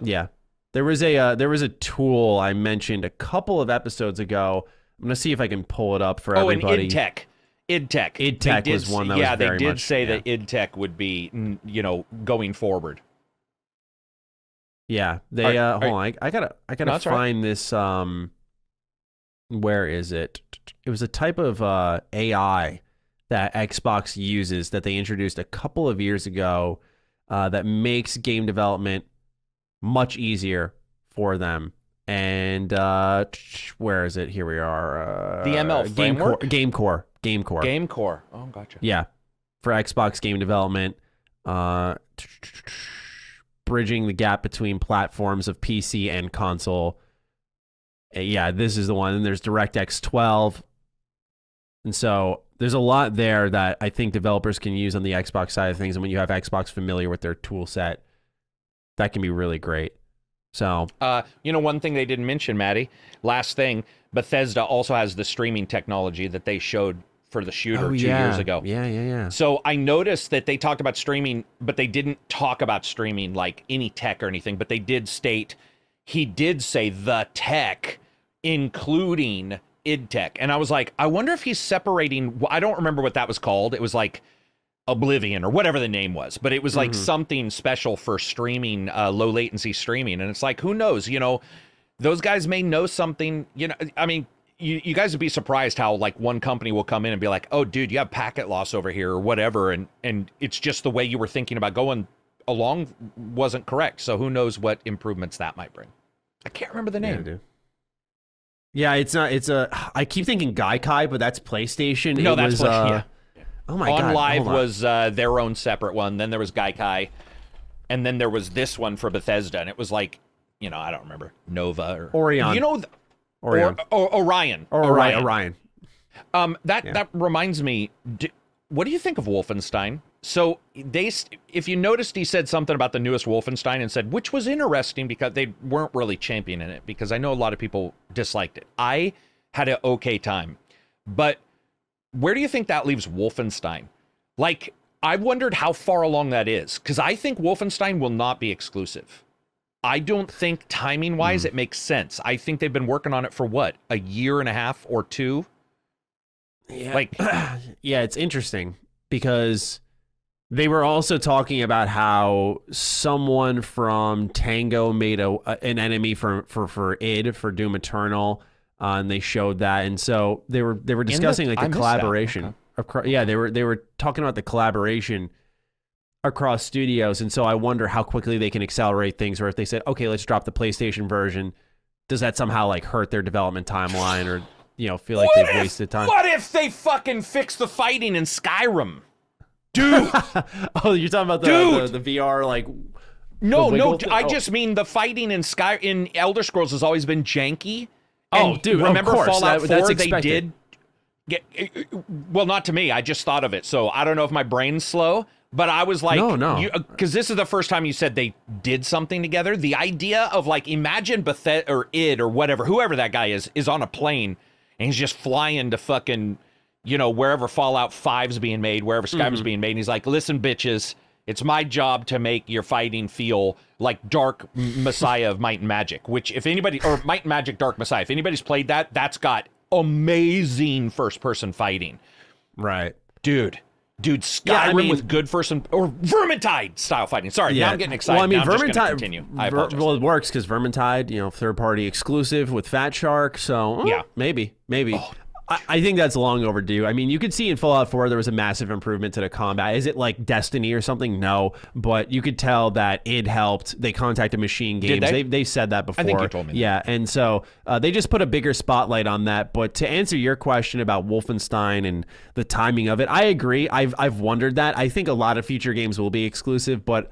Yeah, there was a uh, there was a tool I mentioned a couple of episodes ago. I'm gonna see if I can pull it up for Oh, everybody. IdTech, IdTech, They IdTech did was one that yeah, was they did much- say yeah. that IdTech would be you know going forward. Yeah, they. Are- uh, hold are- on, I, I gotta I gotta No, all right. find this. Um, where is it? It was a type of uh, AI that Xbox uses that they introduced a couple of years ago uh, that makes game development much easier for them. And uh, where is it? Here we are. Uh, The ML Game Core, framework? Game Core, Game Core. Game Core. Oh, gotcha. Yeah, for Xbox game development, uh, bridging the gap between platforms of PC and console. Uh, Yeah, this is the one. And there's DirectX 12, and so there's a lot there that I think developers can use on the Xbox side of things. And when you have Xbox familiar with their tool set, that can be really great. So Uh, you know, one thing they didn't mention, Matty. Last thing, Bethesda also has the streaming technology that they showed for the shooter Oh, two yeah. years ago. yeah, yeah, yeah. So I noticed that they talked about streaming, but they didn't talk about streaming like any tech or anything. But they did state he did say the tech, including id tech, and I was like, I wonder if he's separating. I don't remember what that was called. It was like Oblivion or whatever the name was, but it was like Mhm. something special for streaming, uh, low latency streaming. And it's like, who knows? You know, those guys may know something. You know, I mean, you, you guys would be surprised how like one company will come in and be like, oh, dude, you have packet loss over here or whatever, and and it's just the way you were thinking about going along wasn't correct. So who knows what improvements that might bring? I can't remember the name. dude. Yeah, it's not. It's a. I keep thinking Gaikai, but that's PlayStation. No, It that's was, what- uh, yeah. Oh my On god! Live on. was uh, their own separate one. Then there was Gaikai, and then there was this one for Bethesda, and it was like, you know, I don't remember Nova or Orion. You know, Orion. Or, or, Orion. Or Orion. Orion. Um, that Yeah. that reminds me. D- what do you think of Wolfenstein? So they, if you noticed, he said something about the newest Wolfenstein and said, which was interesting because they weren't really championing it because I know a lot of people disliked it. I had an okay time, but where do you think that leaves Wolfenstein? Like, I wondered how far along that is because I think Wolfenstein will not be exclusive. I don't think timing wise hmm. it makes sense. I think they've been working on it for what a year and a half or two. Yeah. Like- yeah, it's interesting because they were also talking about how someone from Tango made a, a- an enemy for for for id for Doom Eternal, uh, and they showed that, and so they were they were discussing the- like I the collaboration. Okay. across, yeah, they were they were talking about the collaboration across studios, and so I wonder how quickly they can accelerate things, or if they said, okay, let's drop the PlayStation version, does that somehow like hurt their development timeline, or you know, feel like What they've if- wasted time? What if they fucking fix the fighting in Skyrim? Dude, oh, you're talking about the, the the VR like no, no, thing? I Oh. just mean the fighting in Sky in Elder Scrolls has always been janky. Oh, And dude, of remember Fallout that- that's 4 they did get well not to me, I just thought of it. So I don't know if my brain's slow, but I was like No, no. cuz this is the first time you said they did something together. The idea of like imagine Bethesda or id or whatever, whoever that guy is is on a plane and he's just flying to fucking you know, wherever Fallout 5's being made, wherever Skyrim's Mm-hmm. being made, and he's like, "Listen, bitches, it's my job to make your fighting feel like Dark Messiah of Might and Magic." Which, if anybody or Might and Magic Dark Messiah, if anybody's played that, that's got amazing first-person fighting, right. dude. Dude, Skyrim Yeah, I mean- with good first and or Vermintide style fighting. Sorry, now I'm getting excited. Well, I mean, Now I'm just Vermintide. continue. I apologize. well, it works because Vermintide, you know, third party exclusive with Fat Shark. So Yeah. Oh. maybe, maybe. Oh, I, I think that's long overdue. I mean, you could see in Fallout 4 there was a massive improvement to the combat. Is it like Destiny or something? No, but you could tell that it helped. They contacted Machine Games. they? they? they said that before. I think you told me that. Yeah, and so uh, they just put a bigger spotlight on that. But to answer your question about Wolfenstein and the timing of it, I agree. I've I've wondered that. I think a lot of future games will be exclusive, but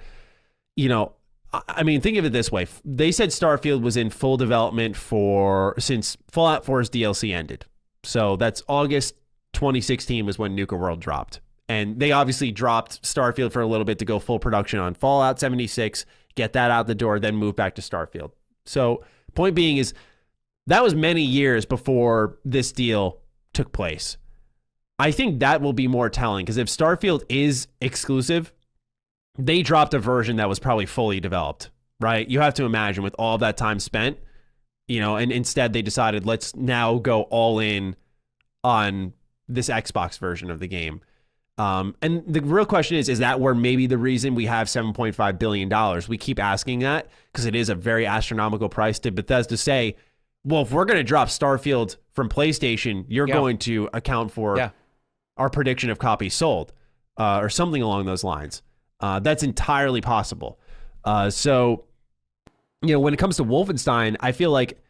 you know, I- I mean, think of it this way: they said Starfield was in full development for since Fallout 4's DLC ended. So that's August 2016 was when Nuka World dropped, and they obviously dropped Starfield for a little bit to go full production on Fallout 76, get that out the door, then move back to Starfield. So point being is that was many years before this deal took place. I think that will be more telling because if Starfield is exclusive, they dropped a version that was probably fully developed, right? You have to imagine with all that time spent, you know, and instead they decided let's now go all in on this Xbox version of the game. Um, and the real question is, is that where maybe the reason we have $7.5 billion? We keep asking that because it is a very astronomical price. to Bethesda say, well, if we're going to drop Starfield from PlayStation, you're Yeah. going to account for Yeah. our prediction of copies sold uh, or something along those lines. Uh, that's entirely possible. Uh, so, you know, when it comes to Wolfenstein, I feel like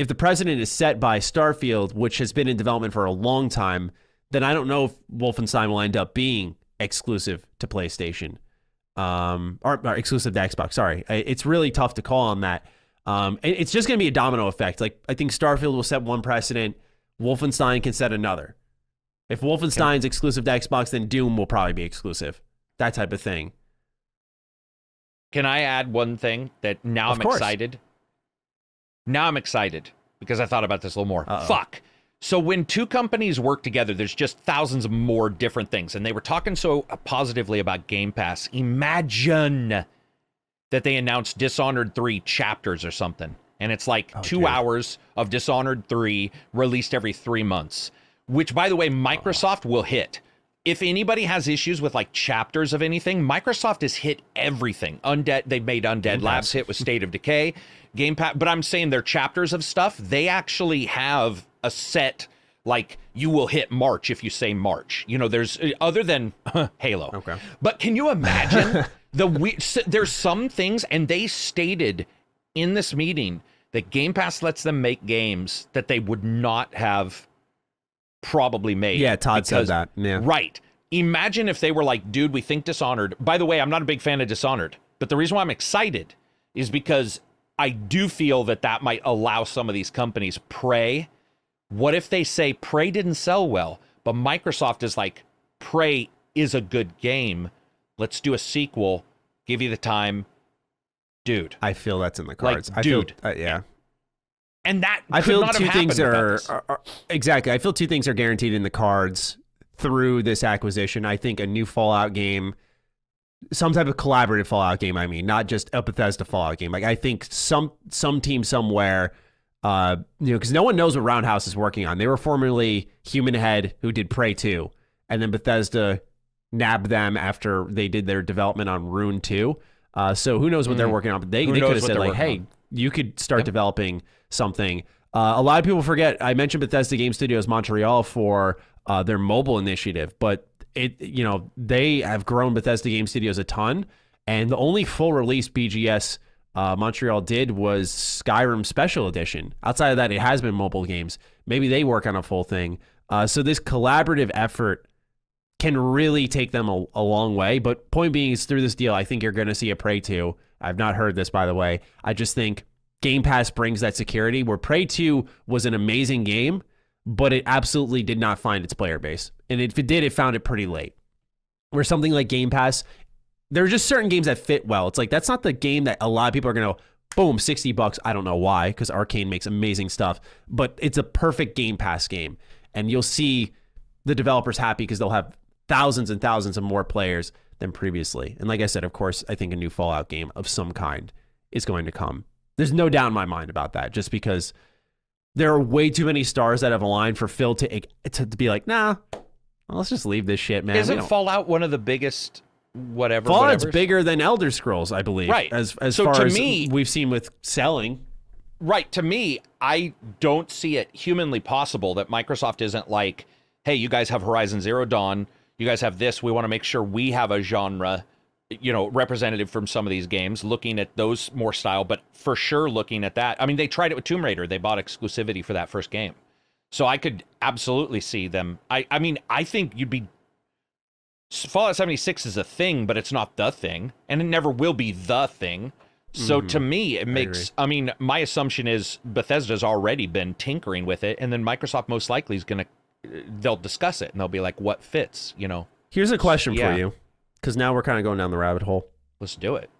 if the precedent is set by Starfield, which has been in development for a long time, then I don't know if Wolfenstein will end up being exclusive to PlayStation um, or, or exclusive to Xbox. Sorry, it's really tough to call on that. Um, it's just going to be a domino effect. Like I think Starfield will set one precedent, Wolfenstein can set another. If Wolfenstein's exclusive to Xbox, then Doom will probably be exclusive. That type of thing. Can I add one thing that now Of I'm course. excited? Now I'm excited because I thought about this a little more. Uh-oh. Fuck. So when two companies work together, there's just thousands of more different things. And they were talking so positively about Game Pass. Imagine that they announced Dishonored 3 chapters or something. And it's like oh, two dude. hours of Dishonored 3 released every three months, which, by the way, Microsoft will hit. If anybody has issues with like chapters of anything, Microsoft has hit everything. Undead, they've made Undead Labs hit with State of Decay, Game Pass. But I'm saying their chapters of stuff, they actually have a set like you will hit March if you say March. You know, there's uh, other than Halo. Okay. But can you imagine the we- there's some things and they stated in this meeting that Game Pass lets them make games that they would not have probably made. Yeah, Todd said that. Yeah. Right. Imagine if they were like, dude, we think Dishonored. By the way, I'm not a big fan of Dishonored, but the reason why I'm excited is because I do feel that that might allow some of these companies Prey. What if they say Prey didn't sell well, but Microsoft is like, Prey is a good game. Let's do a sequel. Give you the time, dude. I feel that's in the Like, cards. I dude. feel, uh, yeah. And that I feel two things are, are, are- exactly. I feel two things are guaranteed in the cards through this acquisition. I think a new Fallout game, some type of collaborative Fallout game. I mean, not just a Bethesda Fallout game. Like I think some some team somewhere, uh, you know, because no one knows what Roundhouse is working on. They were formerly Human Head, who did Prey two, and then Bethesda nabbed them after they did their development on Rune two. Uh, so who knows what they're working on? But they, Mm. Who they could have said like, hey, on. you could start developing something. Uh, a lot of people forget. I mentioned Bethesda Game Studios Montreal for uh, their mobile initiative, but it you know they have grown Bethesda Game Studios a ton, and the only full release BGS uh, Montreal did was Skyrim Special Edition. Outside of that, it has been mobile games. Maybe they work on a full thing. Uh, so this collaborative effort can really take them a, a, long way. But point being is through this deal, I think you're going to see a Prey 2. I've not heard this, by the way. I just think Game Pass brings that security where Prey 2 was an amazing game, but it absolutely did not find its player base. And if it did, it found it pretty late. Where something like Game Pass, there are just certain games that fit well. It's like that's not the game that a lot of people are going to boom 60 bucks. I don't know why because Arkane makes amazing stuff, but it's a perfect Game Pass game. And you'll see the developers happy because they'll have thousands and thousands of more players than previously. And like I said, of course, I think a new Fallout game of some kind is going to come. There's no doubt in my mind about that, just because there are way too many stars that have aligned for Phil to to, to be like, nah, well, let's just leave this shit, man. Isn't Fallout one of the biggest whatever? Fallout's whatevers? bigger than Elder Scrolls, I believe. Right. As as so far to as me, we've seen with selling. Right. To me, I don't see it humanly possible that Microsoft isn't like, hey, you guys have Horizon Zero Dawn you guys have this. We want to make sure we have a genre, you know, representative from some of these games, looking at those more style, but for sure looking at that. I mean, they tried it with Tomb Raider. They bought exclusivity for that first game. So I could absolutely see them. I, I mean, I think you'd be. Fallout 76 is a thing, but it's not the thing, and it never will be the thing. So mm-hmm. to me, it makes. I, I, mean, my assumption is Bethesda's already been tinkering with it, and then Microsoft most likely is going to they'll discuss it and they'll be like, what fits, you know? Here's a question yeah. for you, because now we're kind of going down the rabbit hole. Let's do it.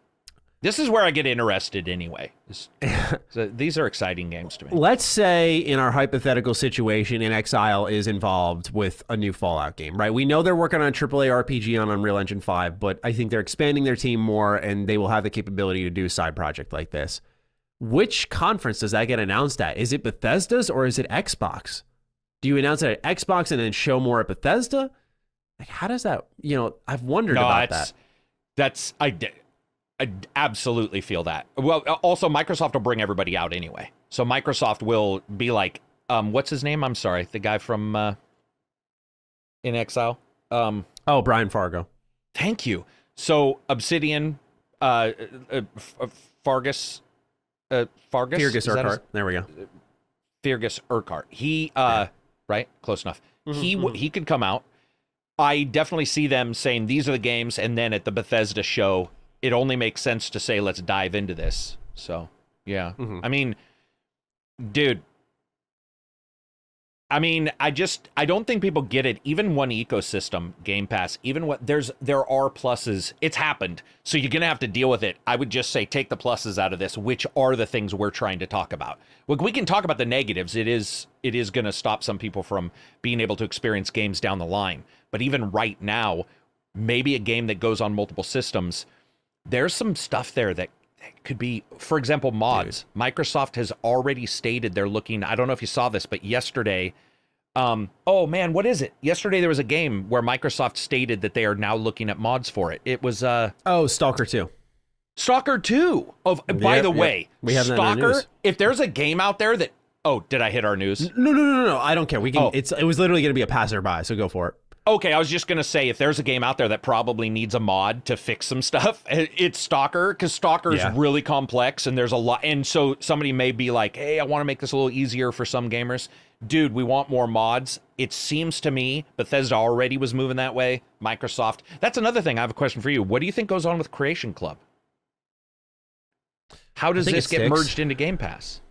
This is where I get interested anyway. so these are exciting games to me. Let's say in our hypothetical situation, inXile is involved with a new Fallout game, right? We know they're working on a AAA RPG on Unreal Engine 5, but I think they're expanding their team more and they will have the capability to do a side project like this. Which conference does that get announced at? Is it Bethesda's or is it Xbox? Do you announce it at Xbox and then show more at Bethesda? Like, how does that? You know, I've wondered no, about that. That's I, I absolutely feel that. Well, also Microsoft will bring everybody out anyway. So Microsoft will be like, um, what's his name? I'm sorry, the guy from uh, inXile. Um, oh, Brian Fargo. Thank you. So Obsidian, uh, uh, uh Fargus, uh, Fargus, Fergus Urquhart. There we go. Fergus Urquhart. He, uh, yeah right? Close enough. Mm-hmm, he mm-hmm. he could come out. I definitely see them saying these are the games, and then at the Bethesda show, it only makes sense to say let's dive into this. So yeah, mm-hmm. I mean, dude, I mean, I just I don't think people get it. Even one ecosystem, Game Pass, even what there's there are pluses. It's happened. So you're going to have to deal with it. I would just say take the pluses out of this, which are the things we're trying to talk about. Look, we can talk about the negatives. It is it is going to stop some people from being able to experience games down the line. But even right now, maybe a game that goes on multiple systems, there's some stuff there that could be for example mods. Dude. microsoft has already stated they're looking i don't know if you saw this but yesterday um oh man what is it? Yesterday there was a game where microsoft stated that they are now looking at mods for it. It was uh oh stalker 2 stalker 2 of yep, by the yep. way we have stalker if there's a game out there that oh did i hit our news? No no no no no. I don't care. We can oh. it's it was literally going to be a passerby so go for it Okay, I was just gonna say if there's a game out there that probably needs a mod to fix some stuff, it's Stalker because Stalker is yeah. really complex and there's a lot. And so somebody may be like, "Hey, I want to make this a little easier for some gamers." Dude, we want more mods. It seems to me Bethesda already was moving that way. Microsoft. That's another thing. I have a question for you. What do you think goes on with Creation Club? How does this get merged into Game Pass?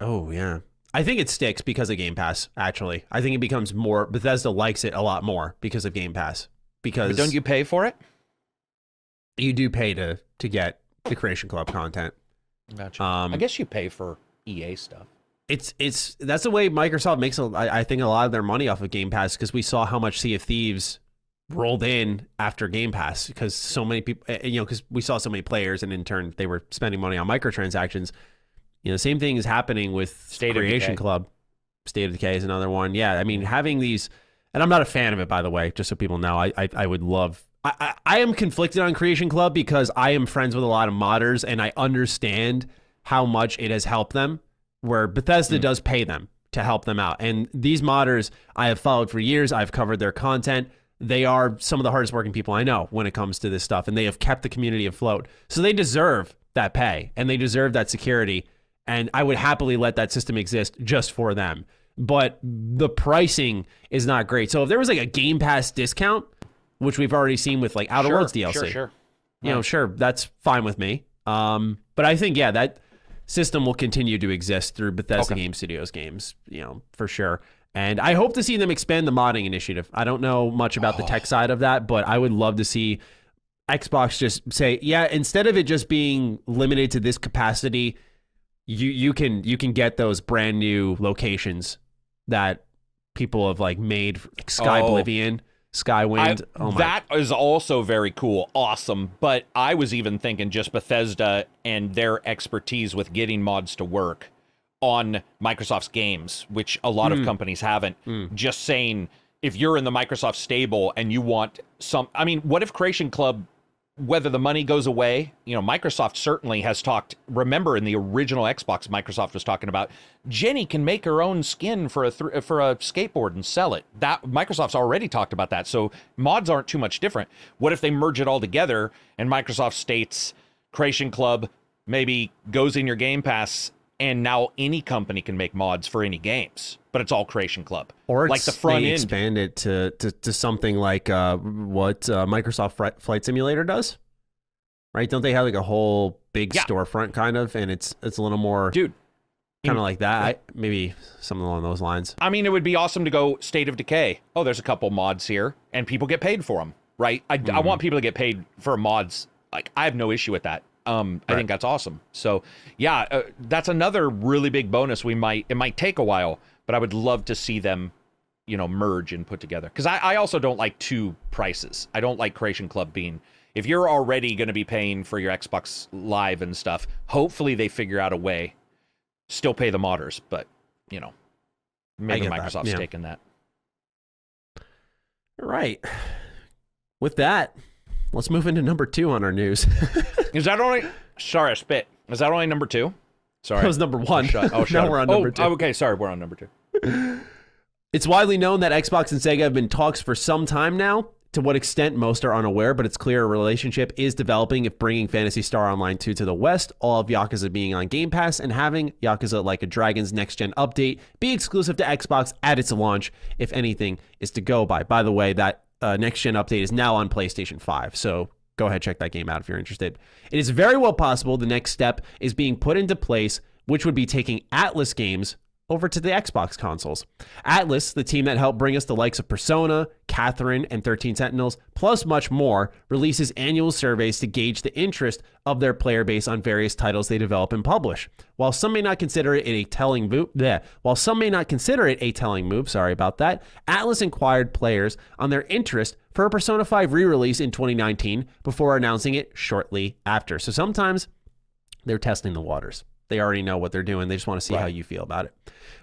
Oh yeah. I think it sticks because of Game Pass. Actually, I think it becomes more. Bethesda likes it a lot more because of Game Pass. Because but don't you pay for it? You do pay to to get the Creation Club content. Gotcha. Um, I guess you pay for EA stuff. It's it's that's the way Microsoft makes. A, I, I think a lot of their money off of Game Pass because we saw how much Sea of Thieves rolled in after Game Pass because so many people, eh, you know, because we saw so many players, and in turn they were spending money on microtransactions. You know, same thing is happening with State Creation Club. State of Decay is another one. Yeah, I mean, having these, and I'm not a fan of it, by the way, just so people know. I I, I would love. I, I, I am conflicted on Creation Club because I am friends with a lot of modders and I understand how much it has helped them. Where Bethesda mm. does pay them to help them out. And these modders I have followed for years. I've covered their content. They are some of the hardest working people I know when it comes to this stuff, and they have kept the community afloat. So they deserve that pay and they deserve that security. And I would happily let that system exist just for them. But the pricing is not great. So if there was like a Game Pass discount, which we've already seen with like Outer sure, Worlds DLC, Sure, sure. you know, sure, that's fine with me. Um, but I think yeah, that system will continue to exist through Bethesda Okay. Game Studios games, you know, for sure. And I hope to see them expand the modding initiative. I don't know much about the tech side of that, but I would love to see Xbox just say, yeah, instead of it just being limited to this capacity, you you can you can get those brand new locations that people have like made like Sky Oh. Oblivion, Skywind. I- oh my that is also very cool, awesome. But I was even thinking just Bethesda and their expertise with getting mods to work on Microsoft's games, which a lot of hmm. companies haven't. Hmm. Just saying, if you're in the Microsoft stable and you want some, I mean, what if Creation Club? Whether the money goes away, you know, Microsoft certainly has talked. Remember, in the original Xbox, Microsoft was talking about Jenny can make her own skin for a th- for a skateboard and sell it. That Microsoft's already talked about that. So mods aren't too much different. What if they merge it all together and Microsoft states Creation Club maybe goes in your Game Pass and now any company can make mods for any games, but it's all Creation Club. Or like the it's- front they end. expand it to, to, to something like uh, what uh, Microsoft Flight Simulator does, right? Don't they have like a whole big Yeah. storefront kind of, and it's it's a little more Dude, kind of like that. I, maybe something along those lines. I mean, it would be awesome to go State of Decay. Oh, there's a couple mods here, and people get paid for them, right? I, I want people to get paid for mods. Like, I have no issue with that. Um, I think that's awesome. So, yeah, uh, that's another really big bonus. We might it might take a while, but I would love to see them, you know, merge and put together. Because I, I also don't like two prices. I don't like Creation Club being. If you're already going to be paying for your Xbox Live and stuff, hopefully they figure out a way. Still pay the modders, but you know, maybe get that, Microsoft's yeah. taking that. All right. With that, let's move into number two on our news. Is that only? Sorry, I spit. Is that only number two? Sorry. that was number oh, one. Shut- oh, shut now up. we're on Oh, number two. oh, okay, sorry, we're on number two. It's widely known that Xbox and Sega have been talks for some time now. To what extent, most are unaware, but it's clear a relationship is developing if bringing Phantasy Star Online 2 to the West, all of Yakuza being on Game Pass, and having Yakuza Like a Dragon's next gen update be exclusive to Xbox at its launch, if anything is to go by. By the way, that uh, next gen update is now on PlayStation 5, so go ahead check that game out if you're interested. It is very well possible the next step is being put into place, which would be taking Atlus games over to the Xbox consoles. Atlus, the team that helped bring us the likes of Persona, Catherine, and 13 Sentinels, plus much more, releases annual surveys to gauge the interest of their player base on various titles they develop and publish. While some may not consider it a telling move, bleh, while some may not consider it a telling move, sorry about that, Atlus inquired players on their interest for a Persona 5 re-release in 2019 before announcing it shortly after. So sometimes they're testing the waters. They already know what they're doing. They just want to see how you feel about it.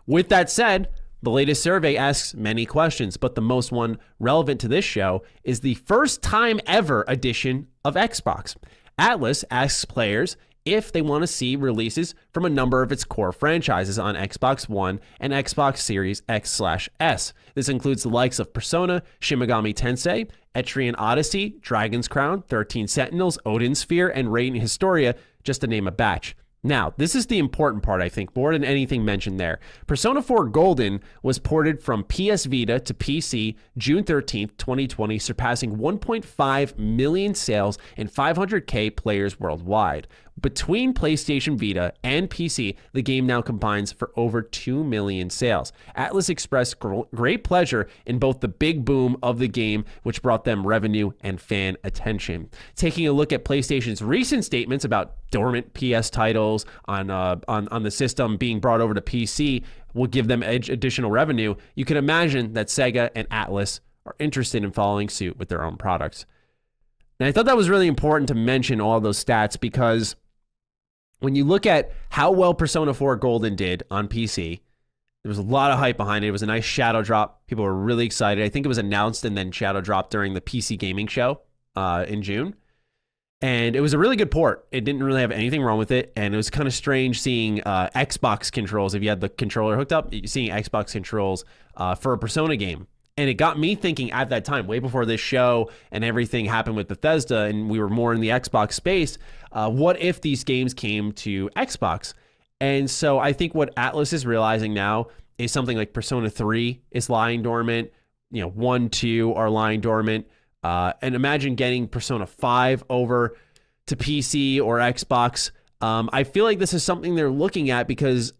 With that said, the latest survey asks many questions, but the most one relevant to this show is the first time ever edition of Xbox. Atlus asks players if they want to see releases from a number of its core franchises on Xbox One and Xbox Series X/S. This includes the likes of Persona, Shin Megami Tensei, Etrian Odyssey, Dragon's Crown, 13 Sentinels, Odin Sphere, and Radiant Historia, just to name a batch. Now, this is the important part, I think, more than anything mentioned there. Persona 4 Golden was ported from PS Vita to PC June 13th, 2020, surpassing 1.5 million sales and 500k players worldwide. Between PlayStation Vita and PC, the game now combines for over 2 million sales. Atlus expressed gr- great pleasure in both the big boom of the game, which brought them revenue and fan attention. Taking a look at PlayStation's recent statements about dormant PS titles on uh, on on the system being brought over to PC will give them additional revenue. You can imagine that Sega and Atlus are interested in following suit with their own products. And I thought that was really important to mention all those stats because when you look at how well Persona 4 Golden did on PC, there was a lot of hype behind it. It was a nice shadow drop. People were really excited. I think it was announced and then shadow dropped during the PC gaming show uh, in June. and it was a really good port. It didn't really have anything wrong with it, and it was kind of strange seeing uh, Xbox controls. If you had the controller hooked up, seeing Xbox controls uh, for a Persona game, and it got me thinking at that time, way before this show and everything happened with Bethesda, and we were more in the Xbox space. Uh, what if these games came to Xbox? And so I think what Atlus is realizing now is something like Persona 3 is lying dormant. You know, 1, 2 are lying dormant. Uh, and imagine getting Persona 5 over to PC or Xbox. Um, I feel like this is something they're looking at because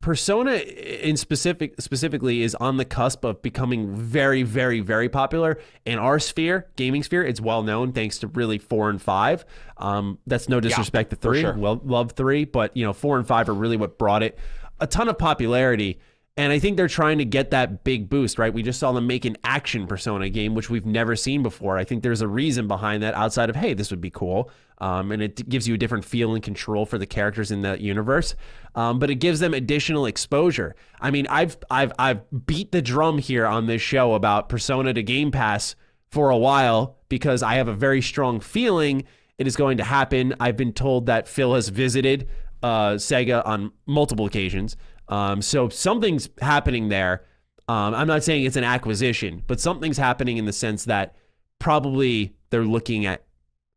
Persona in specific specifically is on the cusp of becoming very, very, very popular in our sphere, gaming sphere. It's well known thanks to really four and five. Um, that's no disrespect yeah, to three. Sure. Well, love three, but you know, four and five are really what brought it a ton of popularity. And I think they're trying to get that big boost, right? We just saw them make an action Persona game, which we've never seen before. I think there's a reason behind that outside of, hey, this would be cool. Um, and it gives you a different feel and control for the characters in that universe. Um, but it gives them additional exposure. I mean, I've I've I've beat the drum here on this show about Persona to Game Pass for a while because I have a very strong feeling it is going to happen. I've been told that Phil has visited uh, Sega on multiple occasions. Um, so something's happening there. Um, I'm not saying it's an acquisition, but something's happening in the sense that probably they're looking at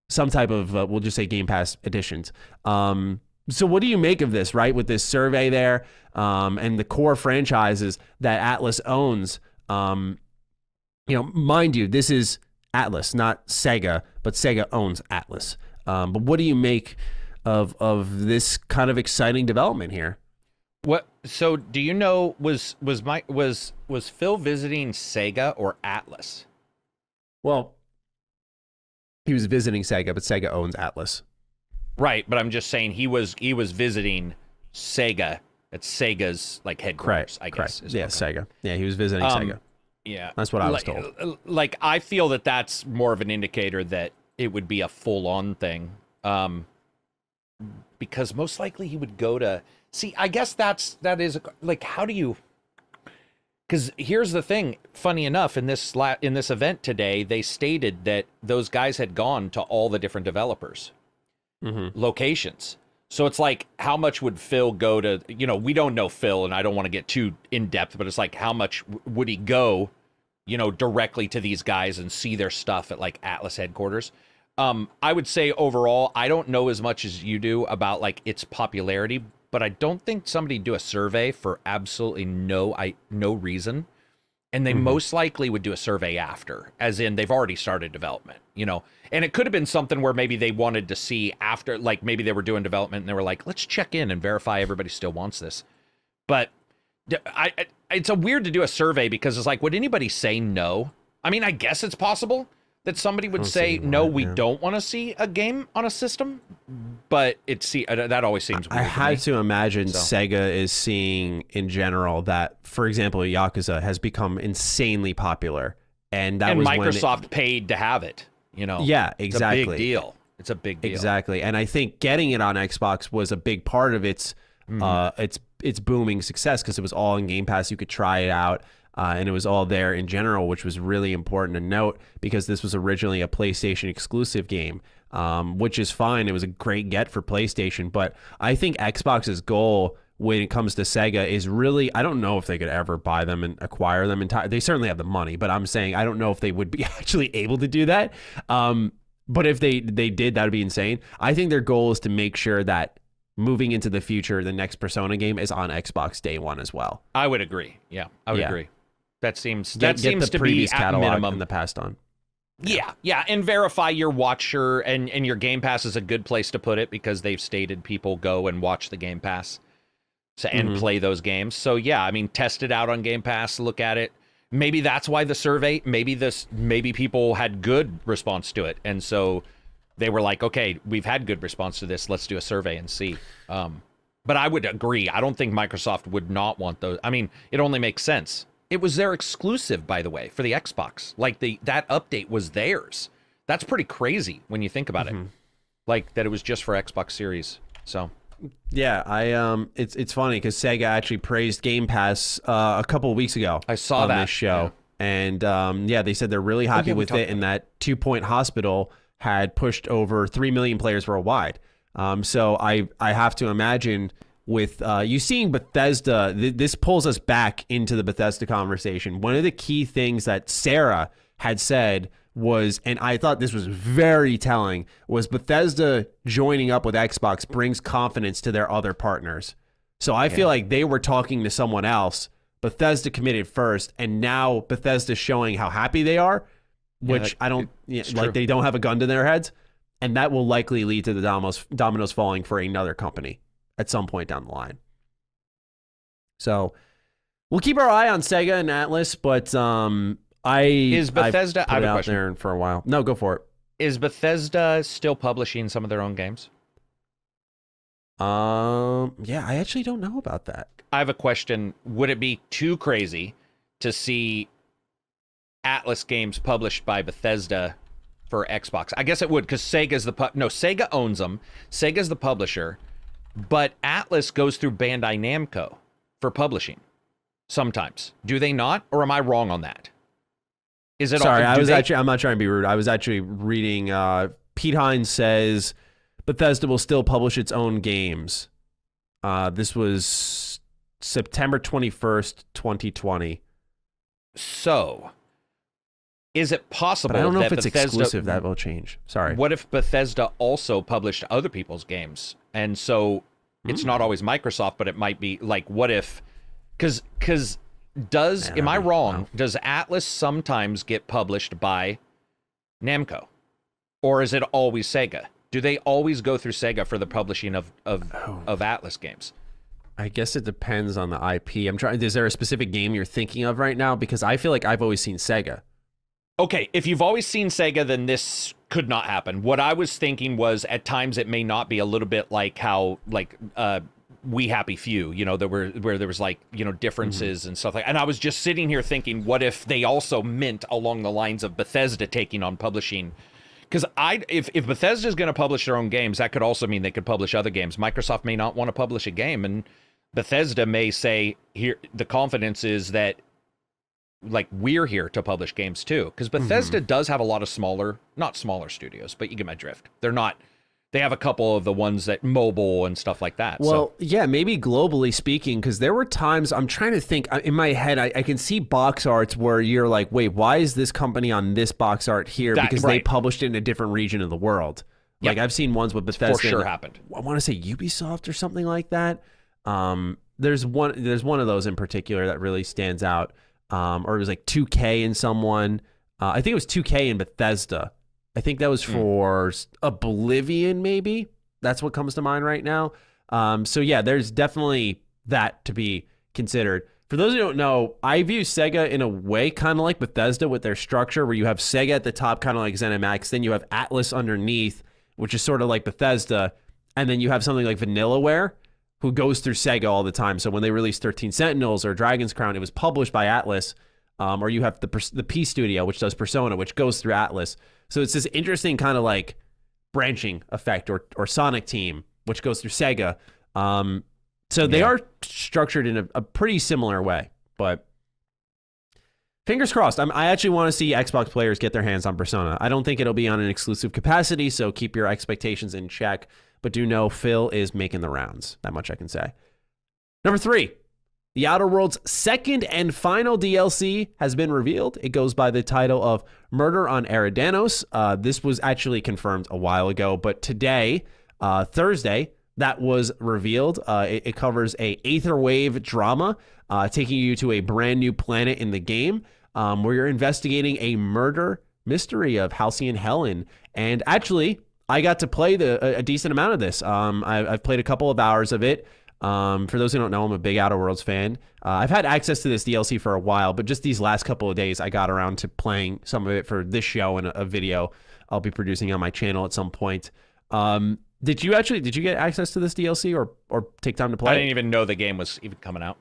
some type of, uh, we'll just say Game Pass editions. Um, so what do you make of this, right? With this survey there um, and the core franchises that Atlus owns. Um, you know, mind you, this is Atlus, not Sega, but Sega owns Atlus. Um, but what do you make of of this kind of exciting development here? What? So, do you know was was my was was Phil visiting Sega or Atlus? Well, he was visiting Sega, but Sega owns Atlus. Right, but I'm just saying he was he was visiting Sega. at Sega's like headquarters, Correct. I Correct. guess. Yeah, Sega. Yeah, he was visiting Um, Sega. Yeah, That's what I was like, told. Like I feel that that's more of an indicator that it would be a full on thing, um, because most likely he would go to see. I guess that's that is like how do you? Because here's the thing. Funny enough, in this la- in this event today, they stated that those guys had gone to all the different developers Mm-hmm. locations. So it's like, how much would Phil go to? You know, we don't know Phil, and I don't want to get too in depth, but it's like, how much w- would he go, you know, directly to these guys and see their stuff at like Atlus headquarters? Um, I would say overall, I don't know as much as you do about like its popularity, but I don't think somebody do a survey for absolutely no I no reason. And they Mhm. most likely would do a survey after, as in they've already started development, you know. And it could have been something where maybe they wanted to see after, like maybe they were doing development and they were like, let's check in and verify everybody still wants this. But I, I- it's a weird to do a survey because it's like, would anybody say no? I mean, I guess it's possible that somebody would say no, we yeah. don't want to see a game on a system. But it see uh, that always seems weird. I to had me. to imagine So. Sega is seeing in general that, for example, Yakuza has become insanely popular, and that and was when it- Microsoft paid to have it. You know, yeah, it's a big exactly. deal. It's a big deal. Exactly, and I think getting it on Xbox was a big part of its Mm-hmm. uh, its its booming success because it was all in Game Pass. You could try it out, uh, and it was all there in general, which was really important to note because this was originally a PlayStation exclusive game, um, which is fine. It was a great get for PlayStation, but I think Xbox's goal when it comes to Sega is really I don't know if they could ever buy them and acquire them entire. They certainly have the money, but I'm saying I don't know if they would be actually able to do that. Um, but if they they did, that would be insane. I think their goal is to make sure that moving into the future, the next Persona game is on Xbox day one as well. I would agree. Yeah, I would Yeah. agree. That seems Get, that get seems the to be previous at catalog minimum. in the past on. yeah, yeah, and verify your watcher and and your Game Pass is a good place to put it because they've stated people go and watch the Game Pass, so, and Mhm. play those games. So yeah, I mean, test it out on Game Pass. Look at it. Maybe that's why the survey. Maybe this. Maybe people had good response to it, and so they were like, okay, we've had good response to this. Let's do a survey and see. Um, but I would agree. I don't think Microsoft would not want those. I mean, it only makes sense. It was their exclusive, by the way, for the Xbox. Like the that update was theirs. That's pretty crazy when you think about it. Like that it was just for Xbox Series. So Yeah, I um, it's it's funny because Sega actually praised Game Pass uh, a couple of weeks ago. I saw on that, this show, and um, yeah, they said they're really happy yeah, with it, and that Two Point Hospital had pushed over three million players worldwide. Um, so I I have to imagine with uh, you seeing Bethesda, th- this pulls us back into the Bethesda conversation. One of the key things that Sarah had said was, and I thought this was very telling, was Bethesda joining up with Xbox brings confidence to their other partners. So I feel like they were talking to someone else. Bethesda committed first, and now Bethesda showing how happy they are, which that- I don't yeah, like. true. They don't have a gun to their heads, and that will likely lead to the dominoes dominoes falling for another company at some point down the line. So we'll keep our eye on Sega and Atlus, but um, I Is I've Bethesda- put I have it a out question. there for a while. No, go for it. Is Bethesda still publishing some of their own games? Um, yeah, I actually don't know about that. I have a question. Would it be too crazy to see Atlus games published by Bethesda for Xbox? I guess it would because Sega's the pu- no Sega owns them. Sega's the publisher, but Atlus goes through Bandai Namco for publishing. Sometimes, do they not, or am I wrong on that? Is it? Sorry, all, I was they- actually. I'm not trying to be rude. I was actually reading. Uh, Pete Hines says Bethesda will still publish its own games. Uh, this was September 21st, 2020. so. Is it possible But I don't know that if it's Bethesda, exclusive. That will change. Sorry. What if Bethesda also published other people's games? And so it's Hmm. not always Microsoft, but it might be like what if cuz cuz does Man, am I that'd wrong? wow. Does Atlus sometimes get published by Namco? Or is it always Sega? Do they always go through Sega for the publishing of of, Oh. of Atlus games? I guess it depends on the IP. I'm trying. Is there a specific game you're thinking of right now? Because I feel like I've always seen Sega. Okay, if you've always seen Sega, then this could not happen. What I was thinking was at times it may not be a little bit like how like uh we happy few, you know, there were where there was like, you know, differences and stuff like and I was just sitting here thinking, what if they also meant along the lines of Bethesda taking on publishing because I, if if Bethesda's going to publish their own games, that could also mean they could publish other games. Microsoft may not want to publish a game, and Bethesda may say, "Here, the confidence is that like we're here to publish games too." Because Bethesda does have a lot of smaller, not smaller studios, but you get my drift. They're not. They have a couple of the ones that mobile and stuff like that. Well, so yeah, maybe globally speaking, because there were times I'm trying to think in my head. I, I can see box arts where you're like, wait, why is this company on this box art here? That- because they published it in a different region of the world. Yep. Like I've seen ones with Bethesda. for sure happened. I want to say Ubisoft or something like that. Um, there's one. There's one of those in particular that really stands out. Um, or it was like 2K in someone. Uh, I think it was 2K in Bethesda. I think that was Hmm. for s- Oblivion, maybe. That's what comes to mind right now. Um, so yeah, there's definitely that to be considered. For those who don't know, I view Sega in a way kind of like Bethesda with their structure, where you have Sega at the top, kind of like ZeniMax, then you have Atlus underneath, which is sort of like Bethesda, and then you have something like Vanillaware, who goes through Sega all the time. So when they released 13 Sentinels or Dragon's Crown, it was published by Atlus. Um, or you have the the P Studio, which does Persona, which goes through Atlus. So it's this interesting kind of like branching effect, or or Sonic Team, which goes through Sega. Um, so they Yeah. are structured in a, a pretty similar way, but fingers crossed. I'm, I actually want to see Xbox players get their hands on Persona. I don't think it'll be on an exclusive capacity, so keep your expectations in check. But do know Phil is making the rounds. That much I can say. Number three, The Outer Worlds' second and final DLC has been revealed. It goes by the title of Murder on Eridanos. Uh, this was actually confirmed a while ago, but today, uh, Thursday, that was revealed. Uh, it, it covers a Aetherwave drama, uh, taking you to a brand new planet in the game um, where you're investigating a murder mystery of Halcyon Helen. And actually, I got to play the a, a decent amount of this. Um, I, I've played a couple of hours of it. Um, for those who don't know, I'm a big Outer Worlds fan. Uh, I've had access to this DLC for a while, but just these last couple of days, I got around to playing some of it for this show and a, a video I'll be producing on my channel at some point. Um, did you actually did you get access to this DLC or or take time to play? I didn't even know the game was even coming out.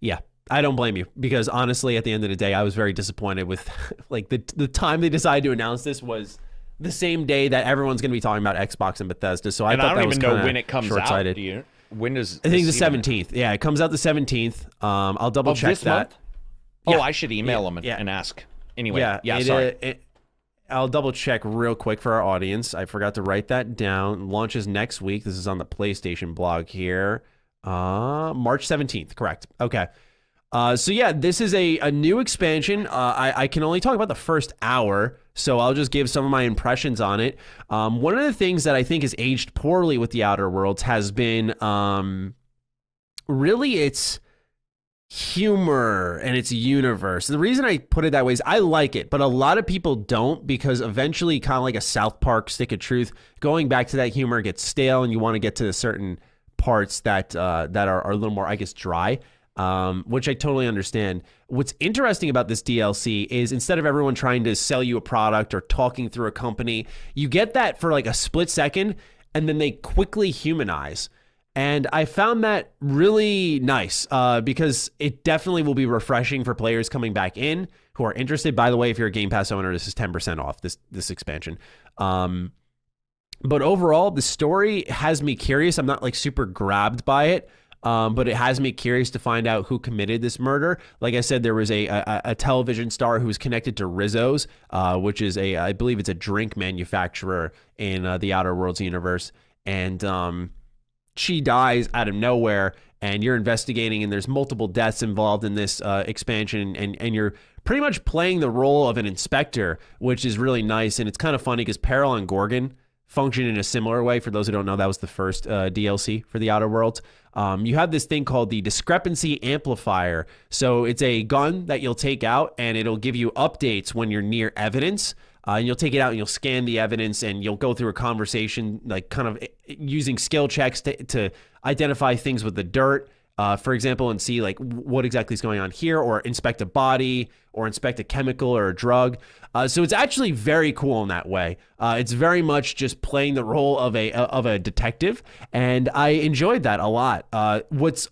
Yeah, I don't blame you because honestly, at the end of the day, I was very disappointed with like the the time they decided to announce this was the same day that everyone's going to be talking about Xbox and Bethesda. So I and thought I that don't was even know kinda when it comes out. short-sighted. Do you? When does I think the seventeenth. Yeah, it comes out the seventeenth. Um, I'll double of check this that. month? Yeah. Oh, I should email them and, Yeah. and ask. Anyway, yeah, yeah, it, sorry. uh, it- I'll double check real quick for our audience. I forgot to write that down. Launches next week. This is on the PlayStation blog here. Uh, March 17th, correct. Okay. Uh, so yeah, this is a, a new expansion. Uh, I, I can only talk about the first hour, so I'll just give some of my impressions on it. Um, one of the things that I think has aged poorly with the Outer Worlds has been um, really its humor and its universe. The reason I put it that way is I like it, but a lot of people don't because eventually, kind of like a South Park stick of truth, going back to that humor gets stale, and you want to get to the certain parts that uh, that are, are a little more, I guess, dry. Um, which I totally understand. What's interesting about this DLC is instead of everyone trying to sell you a product or talking through a company, you get that for like a split second, and then they quickly humanize. And I found that really nice uh, because it definitely will be refreshing for players coming back in who are interested. By the way, if you're a Game Pass owner, this is 10% off this this expansion. Um, but overall, the story has me curious. I'm not like super grabbed by it, um, but it has me curious to find out who committed this murder. Like I said, there was a a, a television star who was connected to Rizzo's, uh, which is a I believe it's a drink manufacturer in uh, the Outer Worlds universe, and um, she dies out of nowhere and you're investigating and there's multiple deaths involved in this uh, expansion and, and you're pretty much playing the role of an inspector which is really nice and it's kind of funny because Peril on Gorgon function in a similar way. For those who don't know that was the first uh, dlc for the outer worlds. Um, you have this thing called the discrepancy amplifier. So it's a gun that you'll take out and it'll give you updates when you're near evidence. Uh, and you'll take it out and you'll scan the evidence and you'll go through a conversation, like kind of eh, using skill checks to, to identify things with the dirt, uh, for example, and see like what exactly is going on here, or inspect a body, or inspect a chemical or a drug. Uh, so it's actually very cool in that way. Uh, it's very much just playing the role of a of a detective, and I enjoyed that a lot. Uh, what's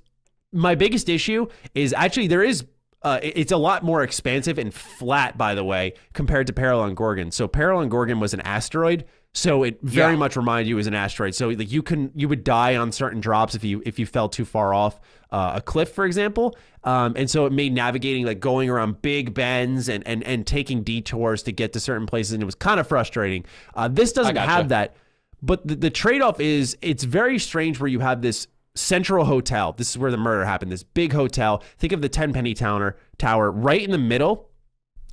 my biggest issue is actually there is uh, it's a lot more expansive and flat, by the way, compared to Peril on Gorgon. So Peril on Gorgon was an asteroid, so it very yeah. much reminded you as an asteroid. So like you can you would die on certain drops if you if you fell too far off uh, a cliff, for example. Um, and so it made navigating like going around big bends and and and taking detours to get to certain places, and it was kind of frustrating. Uh, this doesn't gotcha. have that. But the, the trade off is it's very strange where you have this Central Hotel. This is where the murder happened. This big hotel. Think of the Tenpenny Tower, tower right in the middle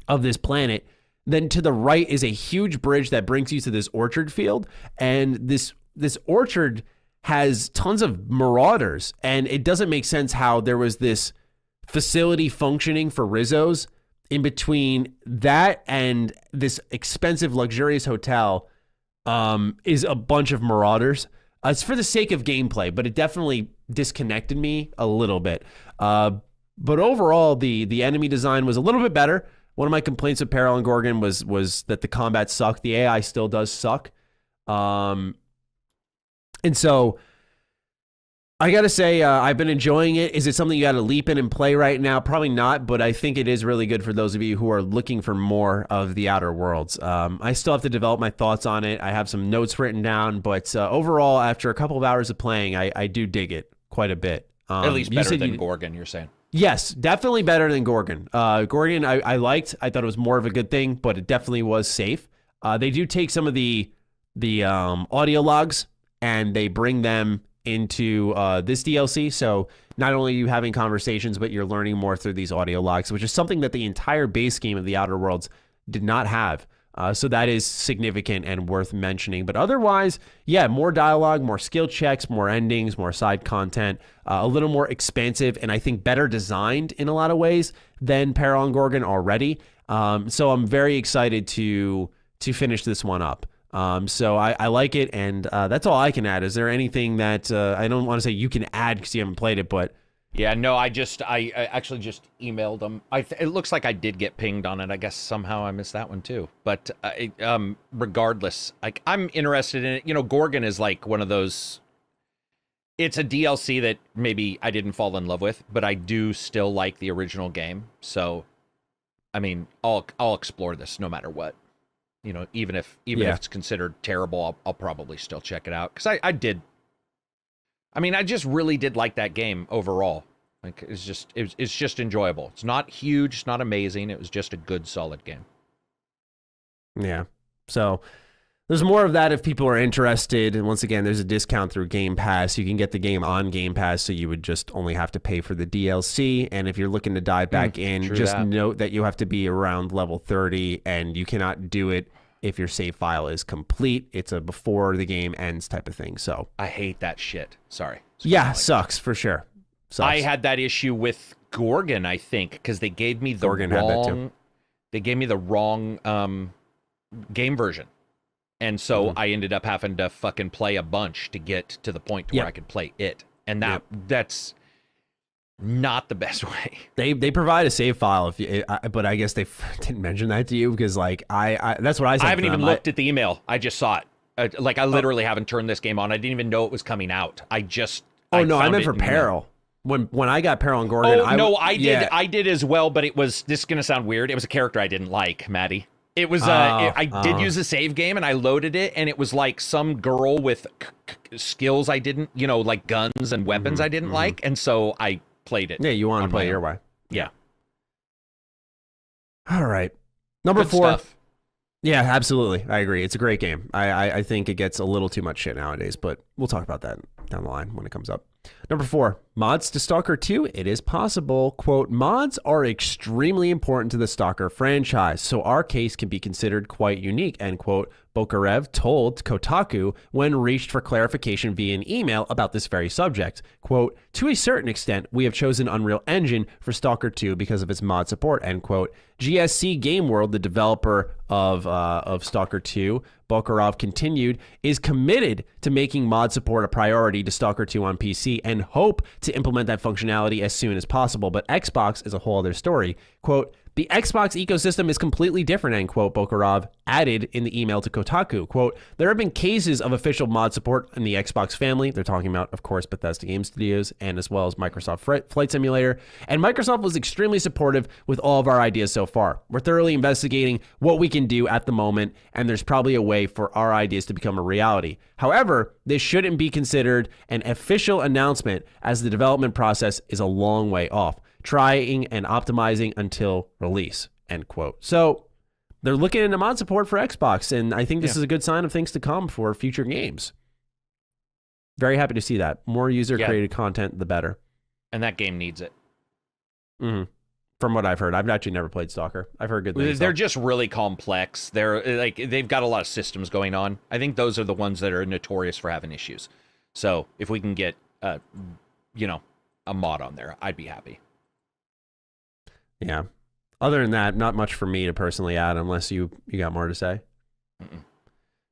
of this planet. Then to the right is a huge bridge that brings you to this orchard field, and this this orchard has tons of marauders, and it doesn't make sense how there was this facility functioning for Rizzo's in between that and this expensive luxurious hotel um, is a bunch of marauders uh, it's for the sake of gameplay, but it definitely disconnected me a little bit. Uh, but overall, the the enemy design was a little bit better. One of my complaints with Peril on Gorgon was was that the combat sucked. The AI still does suck. Um, and so I gotta say, uh, I've been enjoying it. Is it something you got to leap in and play right now? Probably not, but I think it is really good for those of you who are looking for more of the Outer Worlds. Um, I still have to develop my thoughts on it. I have some notes written down, but uh, overall, after a couple of hours of playing, I, I do dig it quite a bit. Um, At least better than Gorgon, you're saying. Yes, definitely better than Gorgon. Uh, Gorgon, I, I, liked. I thought it was more of a good thing, but it definitely was safe. Uh, they do take some of the the um, audio logs and they bring them into uh, this DLC. So not only are you having conversations, but you're learning more through these audio logs, which is something that the entire base game of the Outer Worlds did not have. Uh, so that is significant and worth mentioning. But otherwise, yeah, more dialogue, more skill checks, more endings, more side content, uh, a little more expansive, and I think better designed in a lot of ways than Peril Gorgon already. Um, so I'm very excited to to finish this one up. Um, so I, I, like it, and uh, that's all I can add. Is there anything that uh, I don't want to say you can add because you haven't played it, but yeah, no, I just I, I actually just emailed them. I th- it looks like I did get pinged on it. I guess somehow I missed that one too. But uh, um, regardless, like I'm interested in it. You know, Gorgon is like one of those. It's a DLC that maybe I didn't fall in love with, but I do still like the original game. So, I mean, I'll I'll explore this no matter what you know, even if even yeah. if it's considered terrible, I'll, I'll probably still check it out because I, I did. I mean, I just really did like that game overall. Like it's just it's it's just enjoyable. It's not huge, it's not amazing. It was just a good, solid game. Yeah. So there's more of that if people are interested. And once again, there's a discount through Game Pass. You can get the game on Game Pass, so you would just only have to pay for the DLC. And if you're looking to dive back hmm, in, just that. note that you have to be around level 30 and you cannot do it if your save file is complete. It's a before the game ends type of thing. So, I hate that shit. Sorry. yeah, sucks for sure. I had that issue with Gorgon, I think, because they gave me the Gorgon had that too. wrong. They gave me the wrong um, game version, and so Mm-hmm. I ended up having to fucking play a bunch to get to the point to Yep. where I could play it, and that that's not the best way. They they provide a save file if you, but I guess they didn't mention that to you because like I, I that's what I said. I haven't even them. I- looked at the email. I just saw it. Uh, like I literally haven't turned this game on. I didn't even know it was coming out. I just Oh no, I meant for. Peril. When when I got Peril on Gorgon, Oh I, no, I did. yeah. I did as well, but it was. This is gonna sound weird. It was a character I didn't like, Maddie. It was. Uh, Oh, it- I did oh. use a save game and I loaded it, and it was like some girl with skills I didn't, you know, like guns and weapons I didn't like, and so I played it. Yeah, you want to play your way. Yeah, All right, number Good four. stuff. Yeah, absolutely. I agree. It's a great game. I, I I think it gets a little too much shit nowadays, but we'll talk about that down the line when it comes up. Number four, mods to Stalker 2. It is possible. Quote, mods are extremely important to the Stalker franchise, so our case can be considered quite unique, end quote. Bokarev told Kotaku when reached for clarification via an email about this very subject. Quote, to a certain extent, we have chosen Unreal Engine for Stalker 2 because of its mod support, end quote. GSC Game World, the developer of, uh, of Stalker 2, Bokarov continued, is committed to making mod support a priority to Stalker 2 on PC and hope to implement that functionality as soon as possible. But Xbox is a whole other story. Quote, the Xbox ecosystem is completely different, end quote, Bokarov added in the email to Kotaku. Quote, there have been cases of official mod support in the Xbox family. They're talking about, of course, Bethesda Game Studios and as well as Microsoft Flight Simulator. And Microsoft was extremely supportive with all of our ideas so far. We're thoroughly investigating what we can do at the moment, and there's probably a way for our ideas to become a reality. However, this shouldn't be considered an official announcement as the development process is a long way off trying and optimizing until release end quote so they're looking into mod support for xbox and i think this Yeah. is a good sign of things to come for future games very happy to see that more user created content the better and that game needs it. hmm from what i've heard i've actually never played stalker i've heard good things They're though. just really complex. They're uh, like they've got a lot of systems going on. I think those are the ones that are notorious for having issues. So if we can get, uh, you know, a mod on there, I'd be happy. Yeah other than that not much for me to personally add unless you you got more to say Mm-mm.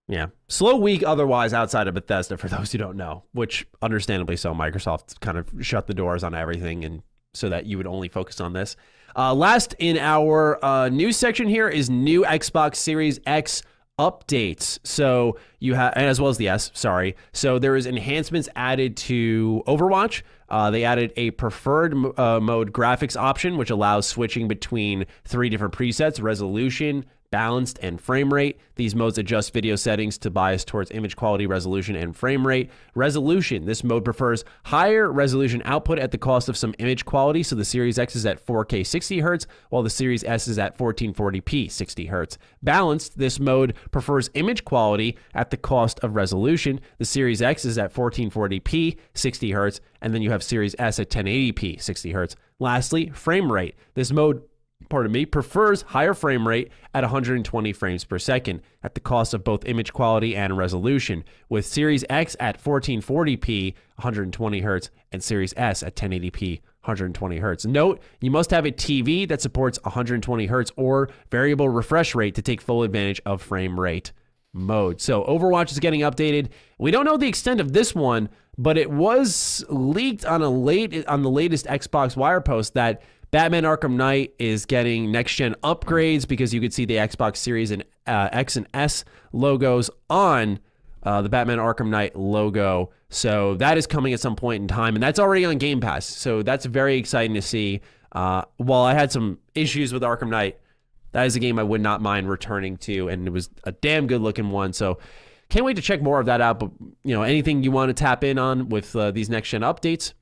Yeah. Slow week otherwise outside of Bethesda for those who don't know, which understandably so. Microsoft kind of shut the doors on everything and so that you would only focus on this. Uh, last in our uh, news section here is new Xbox Series X updates. So you have, as well as the S, sorry. So there is enhancements added to Overwatch. Uh, they added a preferred uh, mode graphics option, which allows switching between three different presets resolution, balanced, and frame rate. These modes adjust video settings to bias towards image quality, resolution, and frame rate. Resolution this mode prefers higher resolution output at the cost of some image quality. So the Series X is at 4K 60 Hz, while the Series S is at 1440p 60 Hz. Balanced this mode prefers image quality at the cost of resolution. The Series X is at 1440p 60 Hz, and then you have Series S at 1080p 60 Hz. Lastly, frame rate. This mode pardon me, prefers higher frame rate at 120 frames per second at the cost of both image quality and resolution, with Series X at 1440p 120 hertz and Series S at 1080p 120 hertz. Note, you must have a TV that supports 120 hertz or variable refresh rate to take full advantage of frame rate mode. So Overwatch is getting updated. We don't know the extent of this one, but it was leaked on a late on the latest Xbox Wire post that Batman Arkham Knight is getting next gen upgrades because you could see the Xbox Series and uh, X and S logos on uh, the Batman Arkham Knight logo. So that is coming at some point in time, and that's already on Game Pass. So that's very exciting to see. Uh, while I had some issues with Arkham Knight, that is a game I would not mind returning to, and it was a damn good looking one. So can't wait to check more of that out. But you know, anything you want to tap in on with uh, these next gen updates?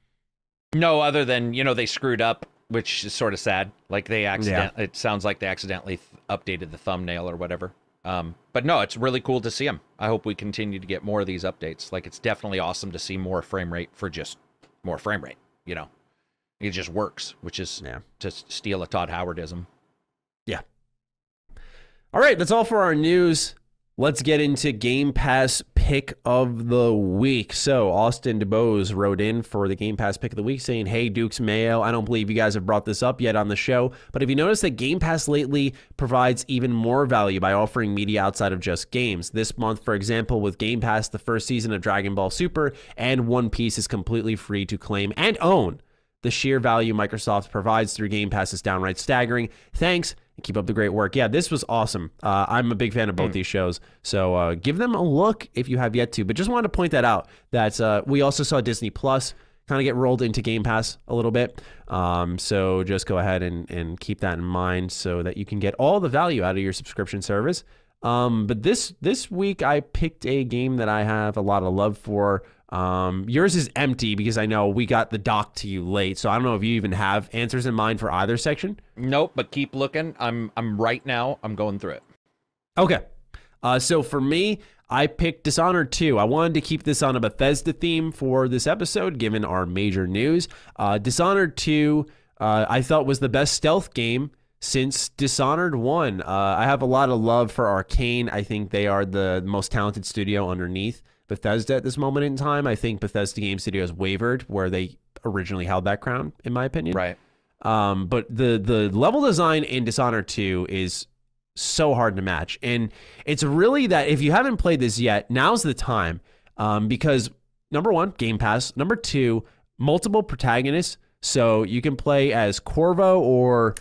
No, other than you know they screwed up, which is sort of sad. Like they accident. It sounds like they accidentally th- updated the thumbnail or whatever. Um, but no, it's really cool to see them. I hope we continue to get more of these updates. Like it's definitely awesome to see more frame rate for just more frame rate. You know, it just works, which is Yeah. to steal a Todd Howardism. Yeah. All right, that's all for our news. Let's get into Game Pass pick of the week. So, Austin DeBose wrote in for the Game Pass pick of the week saying, Hey, Dukes Mayo, I don't believe you guys have brought this up yet on the show, but have you noticed that Game Pass lately provides even more value by offering media outside of just games? This month, for example, with Game Pass, the first season of Dragon Ball Super and One Piece is completely free to claim and own. The sheer value Microsoft provides through Game Pass is downright staggering. Thanks keep up the great work. Yeah, this was awesome. Uh, I'm a big fan of both these shows, so uh, give them a look if you have yet to. But just wanted to point that out that uh, we also saw Disney Plus kind of get rolled into Game Pass a little bit. Um, so just go ahead and, and keep that in mind so that you can get all the value out of your subscription service. Um, but this this week I picked a game that I have a lot of love for. Um, yours is empty because I know we got the doc to you late, so I don't know if you even have answers in mind for either section. Nope, but keep looking. I'm I'm right now. I'm going through it. Okay. Uh, so for me, I picked Dishonored 2. I wanted to keep this on a Bethesda theme for this episode, given our major news. Uh, Dishonored 2, uh, I thought was the best stealth game since Dishonored 1. Uh, I have a lot of love for Arkane. I think they are the most talented studio underneath Bethesda at this moment in time. I think Bethesda Game Studios wavered where they originally held that crown, in my opinion. Right. Um, but the the level design in Dishonored 2 is so hard to match. And it's really that if you haven't played this yet, now's the time. Um, because number one, Game Pass. Number two, multiple protagonists. So you can play as Corvo or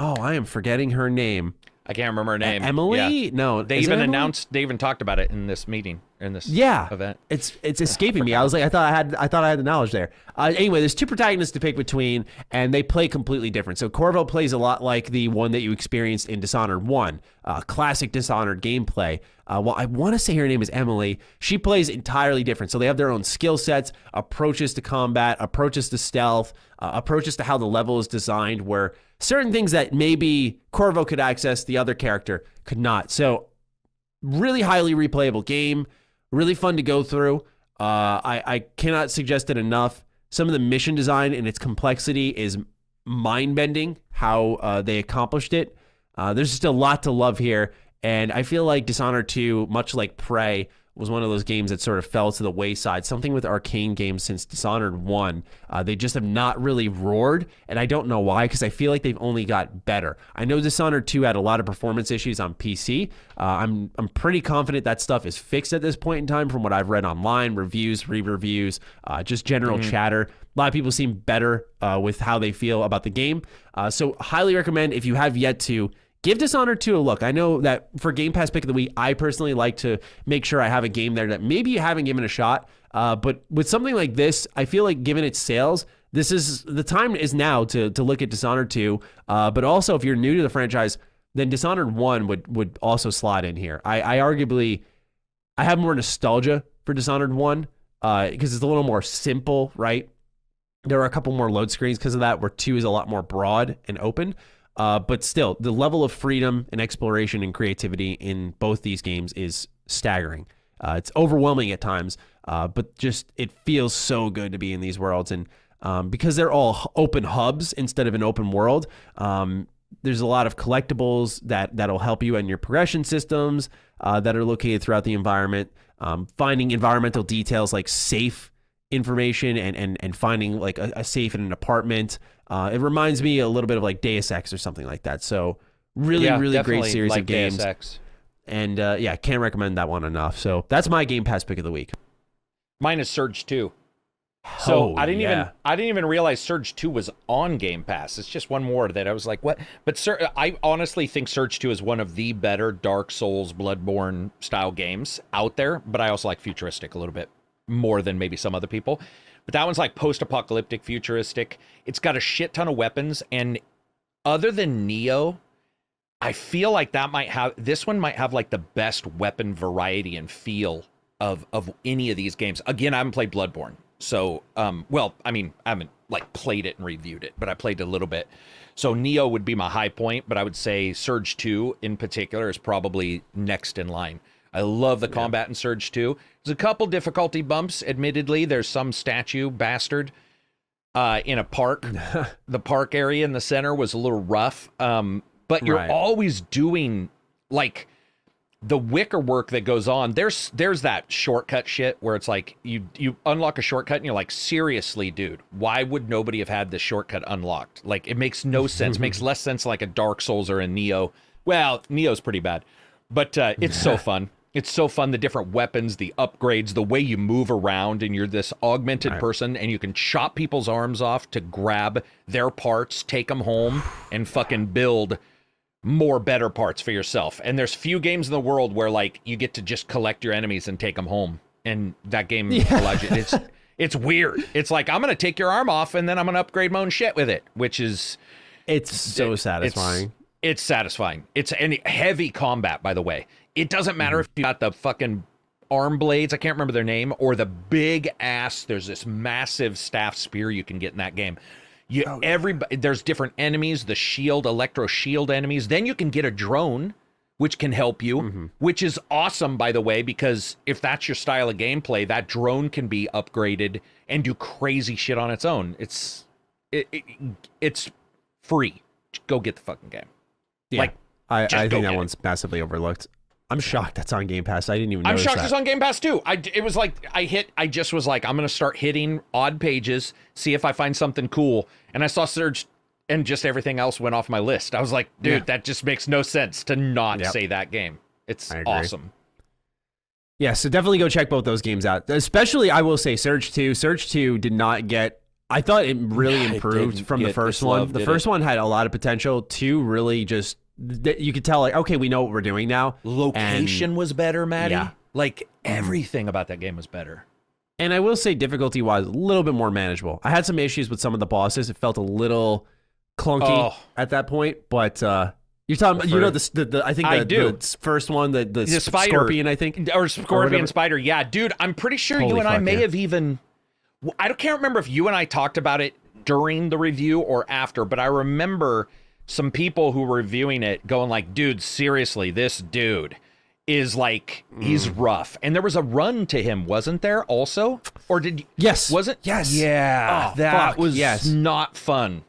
oh, I am forgetting her name. I can't remember her name. Emily? Yeah. No, They is even announced. They even talked about it in this meeting. In this Yeah, event. It's it's escaping me. I was like, I thought I had I thought I had the knowledge there. Uh, anyway, there's two protagonists to pick between, and they play completely different. So Corvo plays a lot like the one that you experienced in Dishonored One, uh, classic Dishonored gameplay. Uh, well, I want to say her name is Emily. She plays entirely different. So they have their own skill sets, approaches to combat, approaches to stealth, uh, approaches to how the level is designed. Where certain things that maybe Corvo could access, the other character could not. So really highly replayable game really fun to go through. Uh, I, I cannot suggest it enough. Some of the mission design and its complexity is mind-bending how uh, they accomplished it. Uh, there's just a lot to love here and i feel like dishonored 2 much like prey was one of those games that sort of fell to the wayside. Something with Arkane games since Dishonored 1, uh, they just have not really roared, and I don't know why because I feel like they've only got better. I know Dishonored 2 had a lot of performance issues on PC. Uh, I'm I'm pretty confident that stuff is fixed at this point in time from what I've read online, reviews, re-reviews, uh, just general chatter. A lot of people seem better uh, with how they feel about the game. Uh, so highly recommend if you have yet to give Dishonored 2 a look. I know that for Game Pass Pick of the Week, I personally like to make sure I have a game there that maybe you haven't given a shot. Uh, but with something like this, I feel like given its sales, this is the time is now to to look at Dishonored 2. Uh, but also, if you're new to the franchise, then Dishonored 1 would would also slot in here. I, I arguably I have more nostalgia for Dishonored 1 because it's a little more simple, right? There are a couple more load screens because of that, where 2 is a lot more broad and open. Uh, but still, the level of freedom and exploration and creativity in both these games is staggering. Uh, it's overwhelming at times, uh, but just it feels so good to be in these worlds. And um, because they're all open hubs instead of an open world, um, there's a lot of collectibles that that'll help you in your progression systems uh, that are located throughout the environment. Um, finding environmental details like safe information and and and finding like a, a safe in an apartment. Uh, it reminds me a little bit of like Deus Ex or something like that. So really, Yeah, really great series like of games, Deus Ex. and uh, yeah, can't recommend that one enough. So that's my Game Pass pick of the week. Mine is Surge 2. So Oh, I didn't yeah. even I didn't even realize Surge 2 was on Game Pass. It's just one more that I was like, what? But Sur- I honestly think Surge 2 is one of the better Dark Souls Bloodborne style games out there, but I also like futuristic a little bit more than maybe some other people. But that one's like post-apocalyptic futuristic. It's got a shit ton of weapons and other than Nioh, I feel like that might have this one might have like the best weapon variety and feel of of any of these games. Again, I haven't played Bloodborne. So, um well, I mean, I haven't like played it and reviewed it, but I played a little bit. So Nioh would be my high point, but I would say Surge 2 in particular is probably next in line. I love the combat in Surge 2. There's a couple difficulty bumps, admittedly. There's some statue bastard uh, in a park. the park area in the center was a little rough. Um, but you're Right. always doing like the wicker work that goes on. There's there's that shortcut shit where it's like you you unlock a shortcut and you're like, seriously, dude, why would nobody have had this shortcut unlocked? Like it makes no sense. makes less sense like a Dark Souls or a Nioh. Well, Nioh's pretty bad, but uh, it's so fun. It's so fun. The different weapons, the upgrades, the way you move around, and you're this augmented person, and you can chop people's arms off to grab their parts, take them home, and fucking build more better parts for yourself. And there's few games in the world where like you get to just collect your enemies and take them home. And that game allows you. It's it's weird. It's like I'm gonna take your arm off and then I'm gonna upgrade my own shit with it, which is It's so it's- satisfying. It's, satisfying. It's and heavy combat, by the way. It doesn't matter Mm-hmm. if you got the fucking arm blades, I can't remember their name, or the big ass. There's this massive staff spear you can get in that game. You Oh, everybody there's different enemies, the shield, electro shield enemies. Then you can get a drone, which can help you, Mm-hmm. which is awesome, by the way, because if that's your style of gameplay, that drone can be upgraded and do crazy shit on its own. It's it, it it's free. Go get the fucking game. Yeah. Like, I, I think that it. one's massively overlooked. I'm shocked that's on Game Pass. I didn't even know. I'm shocked that. it's on Game Pass too. I it was like I hit. I just was like, I'm gonna start hitting odd pages, see if I find something cool, and I saw Surge, and just everything else went off my list. I was like, dude, Yeah. that just makes no sense to not Yep. say that game. It's awesome. Yeah, so definitely go check both those games out. Especially, I will say, Surge 2. Surge 2 did not get. I thought it really Yeah, improved didn't from the first one. love, The first one had a lot of potential. Two really just. Th- You could tell, like, okay, we know what we're doing now. Location was better, Matty. Yeah. Like everything about that game was better. And I will say, difficulty wise, a little bit more manageable. I had some issues with some of the bosses. It felt a little clunky Oh. at that point, but uh, you're talking about, you know, the, the, the I think the, I do. the first one, the, the, The spider. scorpion, I think. Or Scorpion whatever. Spider. Yeah, dude, I'm pretty sure you Holy and I may yeah. have even. I don't can't remember if you and I talked about it during the review or after, but I remember some people who were reviewing it going like, "Dude, seriously, this dude is like he's Mm. rough." And there was a run to him, wasn't there? Also, or did Yes. was it? Yes. Yeah, Oh, that fuck, was yes. not fun.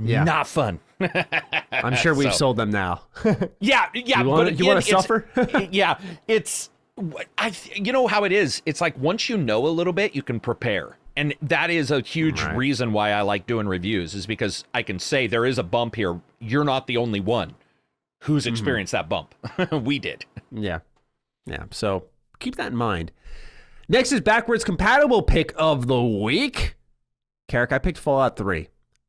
Yeah. Not fun. I'm sure we've So- sold them now. Yeah, yeah. You but you wanna suffer? yeah, it's I. You know how it is. It's like once you know a little bit, you can prepare, and that is a huge Right. reason why I like doing reviews. Is because I can say there is a bump here. You're not the only one who's Mm-hmm. experienced that bump. we did. Yeah. Yeah. So keep that in mind. Next is backwards compatible pick of the week. Karak, I picked Fallout 3.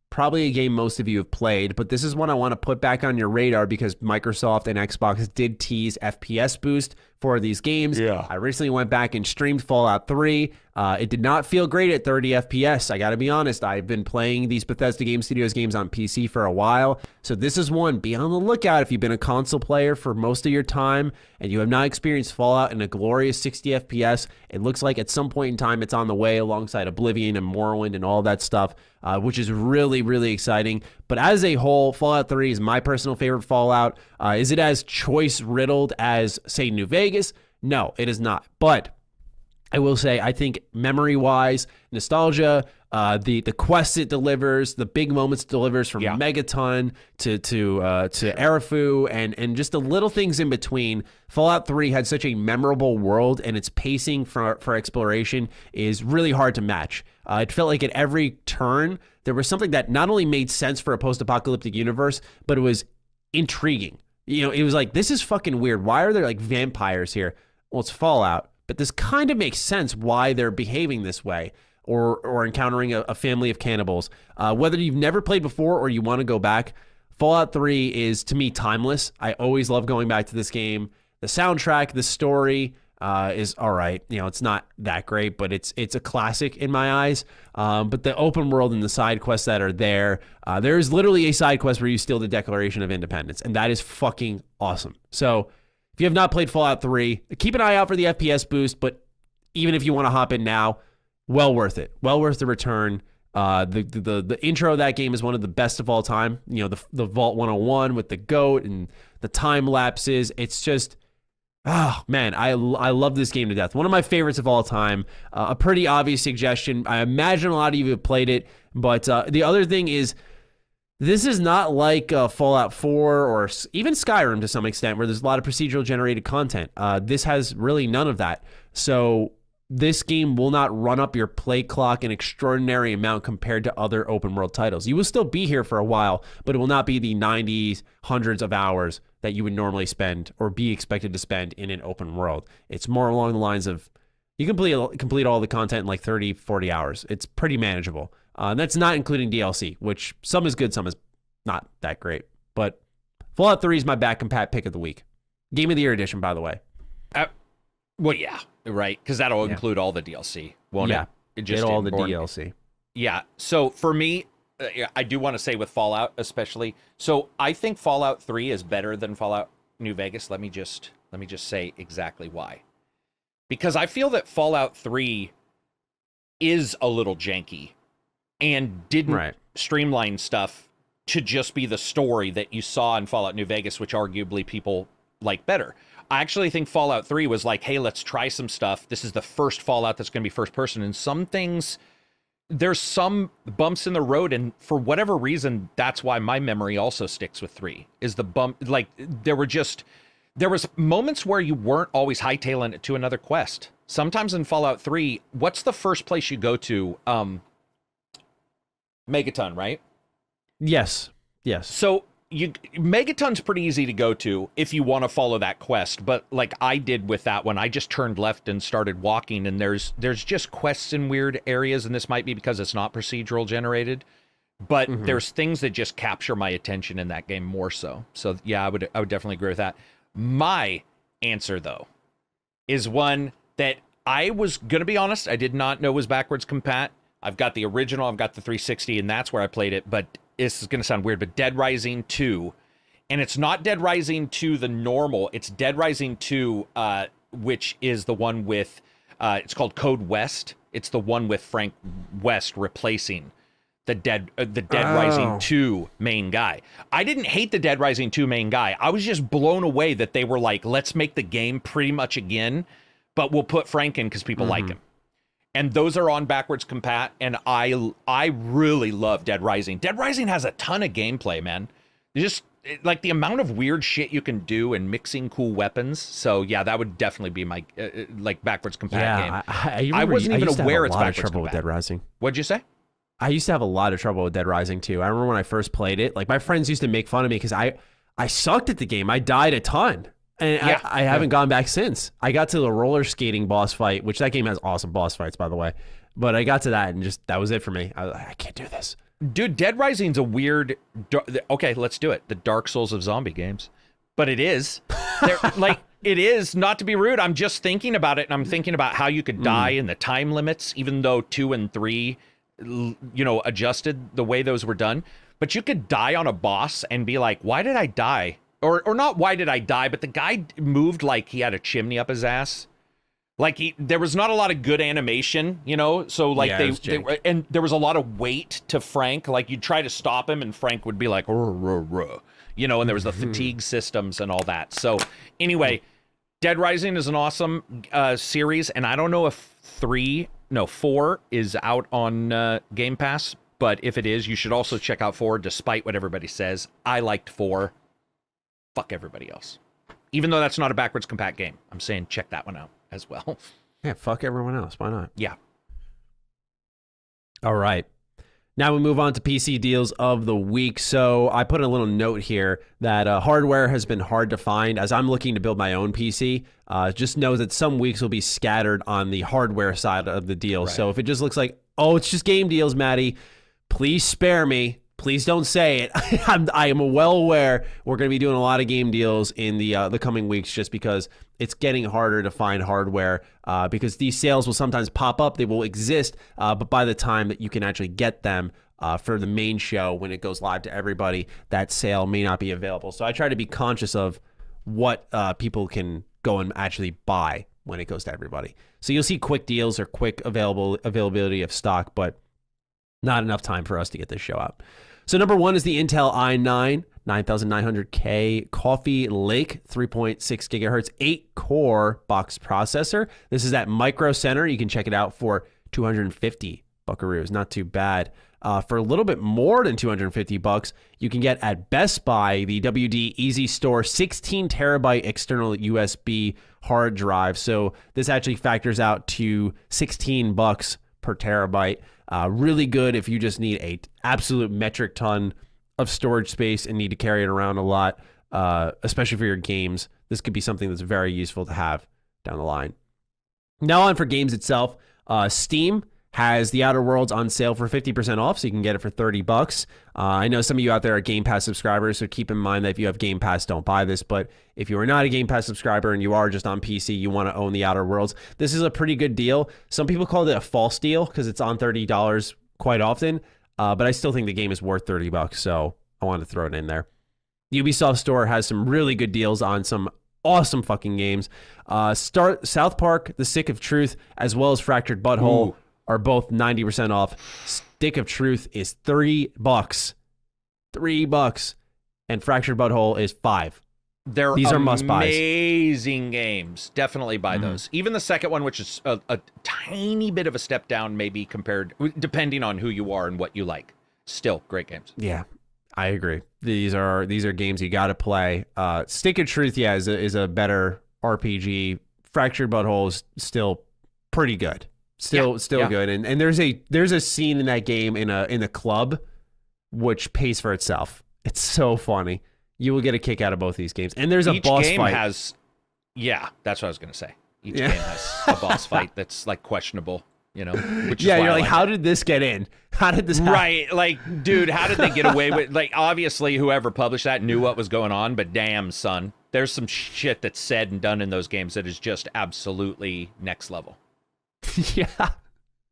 Probably a game most of you have played, but this is one I want to put back on your radar because Microsoft and Xbox did tease FPS boost for these games. Yeah. I recently went back and streamed Fallout 3. Uh, it did not feel great at 30 FPS. I got to be honest. I've been playing these Bethesda Game Studios games on PC for a while. So this is one. Be on the lookout if you've been a console player for most of your time and you have not experienced Fallout in a glorious 60 FPS. It looks like at some point in time it's on the way alongside Oblivion and Morrowind and all that stuff, uh, which is really, really exciting. But as a whole, Fallout 3 is my personal favorite Fallout. Uh, is it as choice riddled as, say, New Vegas? No, it is not. But I will say, I think memory wise, nostalgia, uh, the the quests it delivers, the big moments it delivers from Yeah. Megaton to to uh, to Arefu, and and just the little things in between. Fallout Three had such a memorable world, and its pacing for for exploration is really hard to match. Uh, it felt like at every turn there was something that not only made sense for a post apocalyptic universe, but it was intriguing. You know, it was like this is fucking weird. Why are there like vampires here? Well, it's Fallout, but this kind of makes sense why they're behaving this way or or encountering a, a family of cannibals. Uh, whether you've never played before or you want to go back, Fallout 3 is to me timeless. I always love going back to this game. The soundtrack, the story uh, is all right. You know, it's not that great, but it's it's a classic in my eyes. Um, but the open world and the side quests that are there, uh, there is literally a side quest where you steal the Declaration of Independence, and that is fucking awesome. So if you have not played Fallout 3, keep an eye out for the FPS boost, but even if you want to hop in now, well worth it. Well worth the return. Uh, the, the the intro of that game is one of the best of all time. You know, the the Vault 101 with the goat and the time lapses. It's just Oh man, I, I love this game to death. One of my favorites of all time. Uh, a pretty obvious suggestion. I imagine a lot of you have played it, but uh, the other thing is, this is not like uh, Fallout 4 or even Skyrim to some extent, where there's a lot of procedural generated content. Uh, this has really none of that. So this game will not run up your play clock an extraordinary amount compared to other open world titles. You will still be here for a while, but it will not be the 90s, hundreds of hours that you would normally spend or be expected to spend in an open world. It's more along the lines of you complete complete all the content in like 30, 40 hours. It's pretty manageable. Uh, that's not including DLC, which some is good, some is not that great. But Fallout 3 is my back compat pick of the week. Game of the Year edition, by the way. Uh, well, yeah, right, because that'll yeah. include all the DLC, won't yeah. it? it just all the DLC. Yeah. So for me, Uh, I do want to say with Fallout, especially. So I think Fallout Three is better than Fallout New Vegas. Let me just let me just say exactly why. Because I feel that Fallout Three is a little janky and didn't right. streamline stuff to just be the story that you saw in Fallout New Vegas, which arguably people like better. I actually think Fallout 3 was like, hey, let's try some stuff. This is the first Fallout that's going to be first person. And some things there's some bumps in the road and for whatever reason that's why my memory also sticks with 3 is the bump like there were just there was moments where you weren't always hightailing it to another quest. Sometimes in fallout 3 what's the first place you go to um megaton right? Yes. Yes. So you Megaton's pretty easy to go to if you want to follow that quest, but like I did with that one, I just turned left and started walking and there's there's just quests in weird areas and this might be because it's not procedural generated, but mm-hmm. there's things that just capture my attention in that game more so. So yeah, I would I would definitely agree with that. My answer though is one that I was going to be honest, I did not know was backwards compat. I've got the original, I've got the 360 and that's where I played it, but this is going to sound weird, but Dead Rising 2. And it's not Dead Rising 2 the normal, it's Dead Rising 2, uh, which is the one with, uh, it's called Code West. It's the one with Frank West replacing the Dead uh, the Dead oh. Rising 2 main guy. I didn't hate the Dead Rising 2 main guy. I was just blown away that they were like, let's make the game pretty much again, but we'll put Frank in because people mm-hmm. like him and those are on backwards compat and i i really love dead rising. Dead rising has a ton of gameplay man. Just like the amount of weird shit you can do and mixing cool weapons so yeah that would definitely be my uh, uh like backwards compat yeah, game. I, I, I wasn't even aware it's backwards trouble compat. with dead rising. What'd you say? I used to have a lot of trouble with dead rising too. I remember when i first played it like my friends used to make fun of me because i i sucked at the game. I died a ton and yeah, I, I haven't yeah. gone back since. I got to the roller skating boss fight, which that game has awesome boss fights, by the way. But I got to that and just that was it for me. I, I can't do this. Dude, Dead Rising's a weird. Okay, let's do it. The Dark Souls of zombie games, but it is like it is. Not to be rude, I'm just thinking about it, and I'm thinking about how you could die mm. and the time limits. Even though two and three, you know, adjusted the way those were done, but you could die on a boss and be like, "Why did I die?" Or or not why did I die, but the guy moved like he had a chimney up his ass. Like he, there was not a lot of good animation, you know. So like yeah, they, they were, and there was a lot of weight to Frank. Like you'd try to stop him, and Frank would be like, ruh, ruh, ruh. you know. And there was the fatigue systems and all that. So anyway, Dead Rising is an awesome uh, series, and I don't know if three, no four is out on uh, Game Pass, but if it is, you should also check out four. Despite what everybody says, I liked four fuck everybody else. Even though that's not a backwards compat game, I'm saying check that one out as well. Yeah, fuck everyone else. Why not? Yeah. All right. Now we move on to PC deals of the week. So I put a little note here that uh, hardware has been hard to find as I'm looking to build my own PC. Uh, just know that some weeks will be scattered on the hardware side of the deal. Right. So if it just looks like, oh, it's just game deals, Matty, please spare me please don't say it. I'm, I am well aware we're going to be doing a lot of game deals in the uh, the coming weeks, just because it's getting harder to find hardware. Uh, because these sales will sometimes pop up, they will exist, uh, but by the time that you can actually get them. Uh, for the main show, when it goes live to everybody, that sale may not be available. So I try to be conscious of what uh, people can go and actually buy when it goes to everybody. So you'll see quick deals or quick available availability of stock, but Not enough time for us to get this show out. So number one is the Intel i9 9900K Coffee Lake 3.6 gigahertz 8 core box processor. This is at Micro Center. You can check it out for 250 buckaroos. Not too bad. Uh, for a little bit more than 250 bucks, you can get at Best Buy the WD Easy Store 16 terabyte external USB hard drive. So this actually factors out to 16 bucks per terabyte. Uh, really good if you just need a absolute metric ton of storage space and need to carry it around a lot, uh, especially for your games. This could be something that's very useful to have down the line. Now on for games itself. Uh, Steam has The Outer Worlds on sale for 50% off, so you can get it for 30 bucks. Uh, I know some of you out there are Game Pass subscribers, so keep in mind that if you have Game Pass, don't buy this. But if you are not a Game Pass subscriber and you are just on PC, you want to own The Outer Worlds, this is a pretty good deal. Some people call it a false deal because it's on $30 quite often, uh, but I still think the game is worth 30 bucks, so I wanted to throw it in there. The Ubisoft store has some really good deals on some awesome fucking games. Uh, start South Park, The Stick of Truth, as well as Fractured But Whole. Ooh are both 90% off. Stick of Truth is 3 bucks. 3 bucks. And Fractured But Whole is 5. They're These are must-buys. amazing games. Definitely buy Mhm. those. Even the second one, which is a, a tiny bit of a step down, maybe compared, depending on who you are and what you like. Still great games. Yeah. I agree. These are these are games you got to play. Uh, Stick of Truth, yeah, is a, is a better RPG. Fractured But Whole is still pretty good. Still Yeah, still yeah. good. And and there's a there's a scene in that game in a in the club which pays for itself. It's so funny. You will get a kick out of both these games. And there's a Each boss game fight. has, yeah, that's what I was gonna say. Each Yeah. game has a boss fight that's like questionable. You know, which yeah, you're I like, how did this get in? How did this happen? Right, like, dude, how did they get away with? Like, obviously, whoever published that knew what was going on, but damn, son, there's some shit that's said and done in those games that is just absolutely next level. yeah.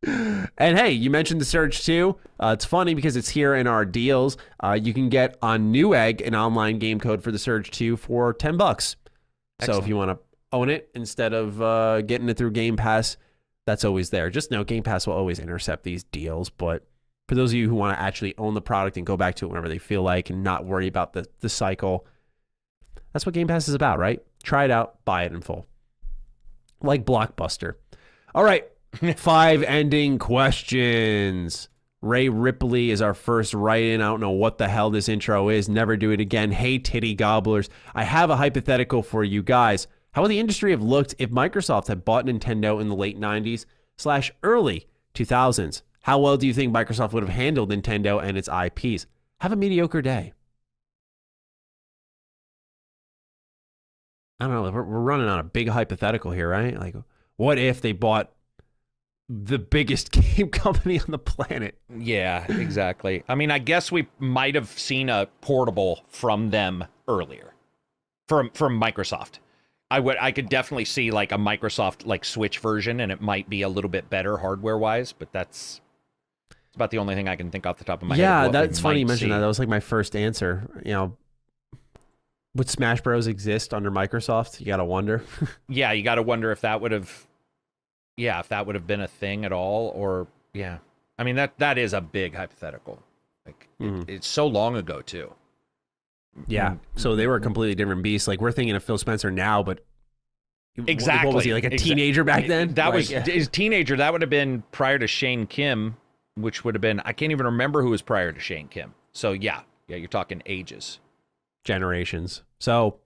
And hey, you mentioned the Surge too. Uh, it's funny because it's here in our deals. Uh, you can get on Newegg an online game code for the Surge 2 for 10 bucks. So if you want to own it instead of uh, getting it through Game Pass, that's always there. Just know Game Pass will always intercept these deals. But for those of you who want to actually own the product and go back to it whenever they feel like and not worry about the, the cycle, that's what Game Pass is about, right? Try it out, buy it in full. Like Blockbuster. All right, five ending questions. Ray Ripley is our first write in. I don't know what the hell this intro is. Never do it again. Hey, titty gobblers. I have a hypothetical for you guys. How would the industry have looked if Microsoft had bought Nintendo in the late 90s slash early 2000s? How well do you think Microsoft would have handled Nintendo and its IPs? Have a mediocre day. I don't know. We're, we're running on a big hypothetical here, right? Like, what if they bought the biggest game company on the planet? Yeah, exactly. I mean, I guess we might have seen a portable from them earlier, from from Microsoft. I would, I could definitely see like a Microsoft like Switch version, and it might be a little bit better hardware wise, but that's it's about the only thing I can think off the top of my head. yeah, that's funny you mentioned see. that. That was like my first answer. You know, would Smash Bros exist under Microsoft? You gotta wonder. yeah, you got to wonder if that would have, yeah, if that would have been a thing at all, or yeah. I mean that that is a big hypothetical. Like it- Mhm. it's so long ago too. yeah. Mm. So they were a completely different beast. Like we're thinking of Phil Spencer now, but Exactly. What was he like a teenager back then? That Like, was yeah. his teenager. That would have been prior to Shane Kim, which would have been I can't even remember who was prior to Shane Kim. So yeah, yeah, you're talking ages. generations. So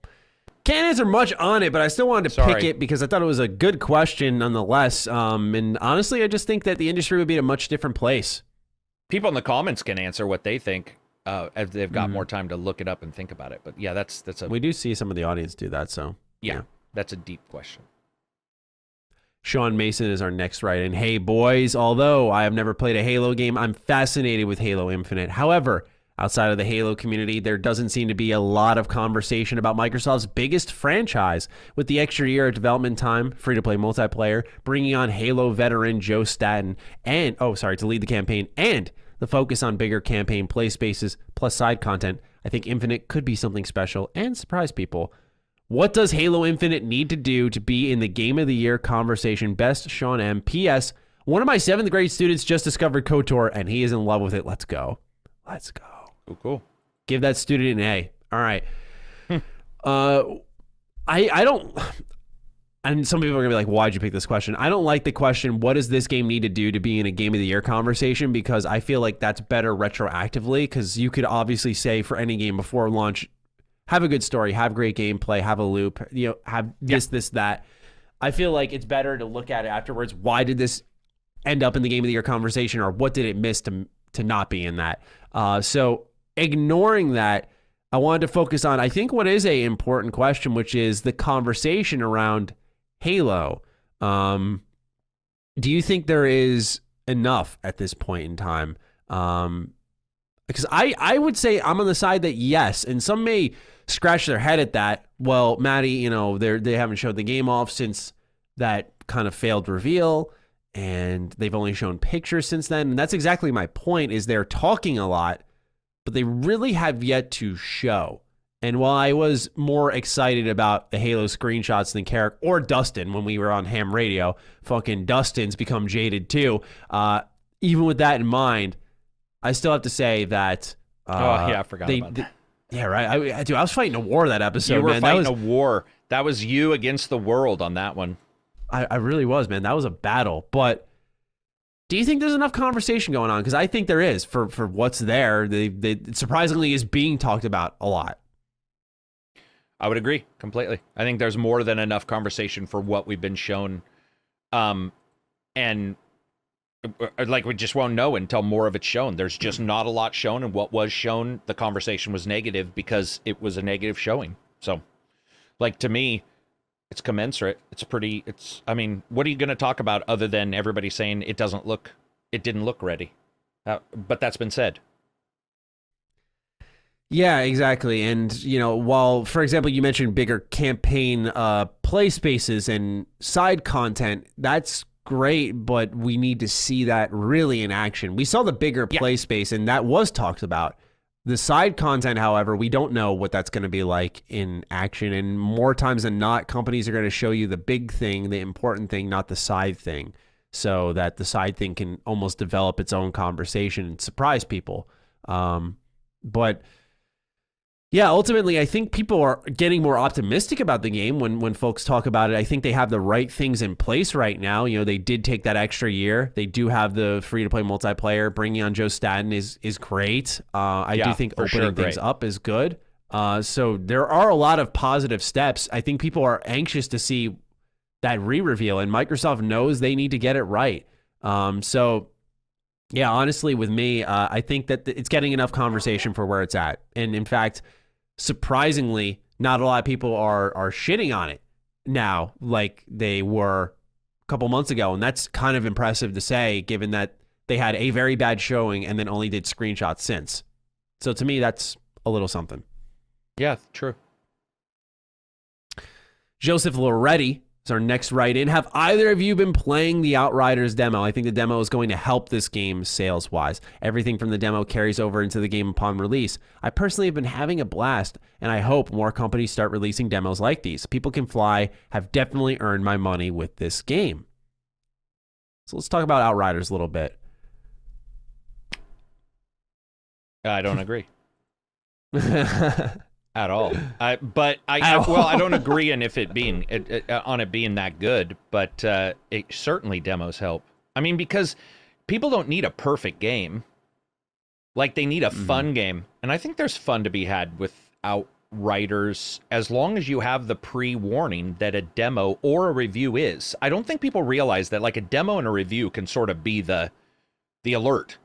can't answer much on it, but I still wanted to pick it because I thought it was a good question nonetheless. Um, and honestly, I just think that the industry would be in a much different place. People in the comments can answer what they think uh, if they've got Mhm. more time to look it up and think about it. But yeah, that's that's a We do see some of the audience do that. So yeah, yeah. that's a deep question. Sean Mason is our next write in. Hey, boys, although I have never played a Halo game, I'm fascinated with Halo Infinite. However, outside of the Halo community, there doesn't seem to be a lot of conversation about Microsoft's biggest franchise. With the extra year of development time, free to play multiplayer, bringing on Halo veteran Joe Staten, and, oh, sorry, to lead the campaign, and the focus on bigger campaign play spaces plus side content, I think Infinite could be something special and surprise people. What does Halo Infinite need to do to be in the Game of the Year conversation? Best, Sean M. P.S. One of my seventh grade students just discovered KOTOR and he is in love with it. Let's go. Let's go. Cool, cool. Give that student an A. All right. uh, I I don't. And some people are gonna be like, "Why'd you pick this question?" I don't like the question. What does this game need to do to be in a game of the year conversation? Because I feel like that's better retroactively. Because you could obviously say for any game before launch, have a good story, have great gameplay, have a loop, you know, have this, this, that. I feel like it's better to look at it afterwards. Why did this end up in the game of the year conversation, or what did it miss to to not be in that? Uh, so ignoring that, I wanted to focus on I think what is a important question, which is the conversation around Halo. Um, do you think there is enough at this point in time? Um, because I, I would say I'm on the side that yes, and some may scratch their head at that. Well, Matty, you know, they they haven't showed the game off since that kind of failed reveal, and they've only shown pictures since then. And that's exactly my point. Is they're talking a lot, but they really have yet to show. And while I was more excited about the Halo screenshots than Karak or Dustin when we were on ham radio, fucking Dustin's become jaded too. Uh, even with that in mind, I still have to say that. Uh, oh yeah, I forgot they, about that. Yeah, right. I, I, dude, I was fighting a war that episode. You were man. fighting was, a war. That was you against the world on that one. I, I really was, man. That was a battle. But do you think there's enough conversation going on? Because I think there is for for what's there. They, they surprisingly is being talked about a lot. I would agree completely. I think there's more than enough conversation for what we've been shown. Um, and uh, like we just won't know until more of it's shown. There's just not a lot shown, and what was shown, the conversation was negative because it was a negative showing. So, like to me, it's commensurate. It's pretty. It's. I mean, what are you going to talk about other than everybody saying it doesn't look, it didn't look ready? Uh, but that's been said. Yeah, exactly. And, you know, while, for example, you mentioned bigger campaign uh, play spaces and side content, that's great, but we need to see that really in action. We saw the bigger yeah. play space, and that was talked about. The side content, however, we don't know what that's going to be like in action. And more times than not, companies are going to show you the big thing, the important thing, not the side thing, so that the side thing can almost develop its own conversation and surprise people. Um, but yeah, ultimately, I think people are getting more optimistic about the game when when folks talk about it. I think they have the right things in place right now. You know, they did take that extra year. They do have the free to play multiplayer. Bringing on Joe Staten is is great. Uh, I yeah, do think opening sure, things up is good. Uh, so there are a lot of positive steps. I think people are anxious to see that re-reveal, and Microsoft knows they need to get it right. Um, so yeah, honestly, with me, uh, I think that it's getting enough conversation for where it's at, and in fact surprisingly, not a lot of people are are shitting on it now like they were a couple months ago, and that's kind of impressive to say, given that they had a very bad showing and then only did screenshots since. So to me, that's a little something. Yeah, true. Joseph Loretti is our next write in. Have either of you been playing the Outriders demo? I think the demo is going to help this game sales wise. Everything from the demo carries over into the game upon release. I personally have been having a blast, and I hope more companies start releasing demos like these. People Can Fly have definitely earned my money with this game. So let's talk about Outriders a little bit. I don't agree. at all. I, but I, I, well, I don't agree on if it being it, it, uh, on it being that good, but uh, it certainly demos help. I mean, because people don't need a perfect game, like they need a mm-hmm. fun game, and I think there's fun to be had with Outriders as long as you have the pre-warning that a demo or a review is. I don't think people realize that like a demo and a review can sort of be the the alert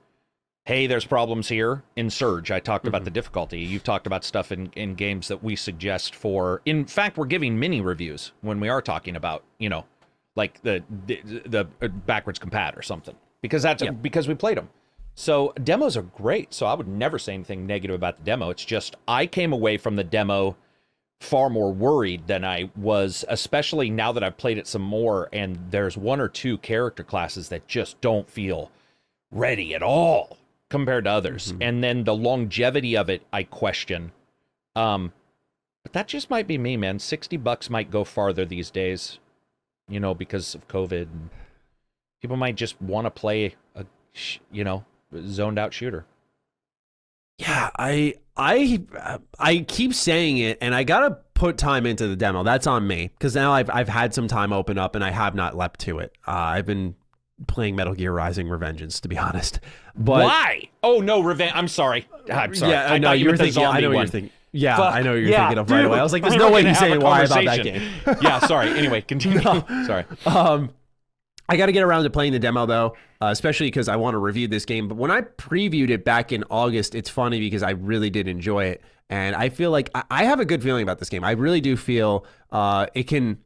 hey, there's problems here in Surge. I talked mm-hmm. about the difficulty. You've talked about stuff in, in games that we suggest for. In fact, we're giving mini reviews when we are talking about, you know, like the the, the uh, backwards compat or something because that's yeah. because we played them. So demos are great. So I would never say anything negative about the demo. It's just I came away from the demo far more worried than I was, especially now that I've played it some more and there's one or two character classes that just don't feel ready at all compared to others. Mm-hmm. And then the longevity of it, I question. Um, but that just might be me, man. 60 bucks might go farther these days, you know, because of COVID. People might just want to play a, you know, zoned out shooter. Yeah, I I I keep saying it, and I gotta put time into the demo. That's on me because now I've I've had some time open up, and I have not leapt to it. Uh, I've been playing Metal Gear Rising: Revengeance, to be honest. But why? Oh no, revenge. I'm sorry. I'm sorry. Yeah, I know you you're were thinking. I know you're thinking. Yeah, Fuck. I know you're Yeah, thinking of right away. I was like, "There's no way he's saying why about that game." yeah, sorry. Anyway, continue. sorry. Um, I got to get around to playing the demo though, uh, especially because I want to review this game. But when I previewed it back in August, it's funny because I really did enjoy it, and I feel like I, I have a good feeling about this game. I really do feel uh, it can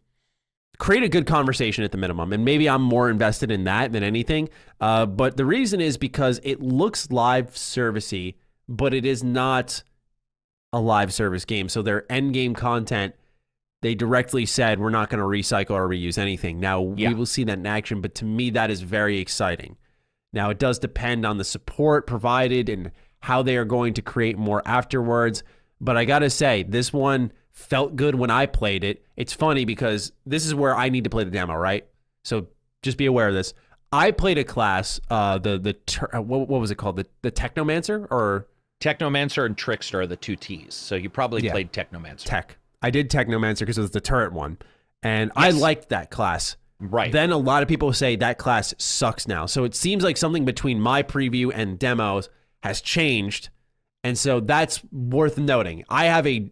create a good conversation at the minimum, and maybe I'm more invested in that than anything. Uh, but the reason is because it looks live servicey, but it is not a live service game. So their end game content they directly said we're not going to recycle or reuse anything. Now Yeah. we will see that in action, but to me that is very exciting. Now it does depend on the support provided and how they are going to create more afterwards. But I got to say, this one felt good when I played it. It's funny because this is where I need to play the demo, right? So just be aware of this. I played a class, uh, the the uh, what, what was it called, the the Technomancer or Technomancer and Trickster are the two T's. So you probably Yeah. played Technomancer. Tech? I did Technomancer because it was the turret one, and I liked that class. right. Then a lot of people say that class sucks now. So it seems like something between my preview and demos has changed. And so that's worth noting. I have a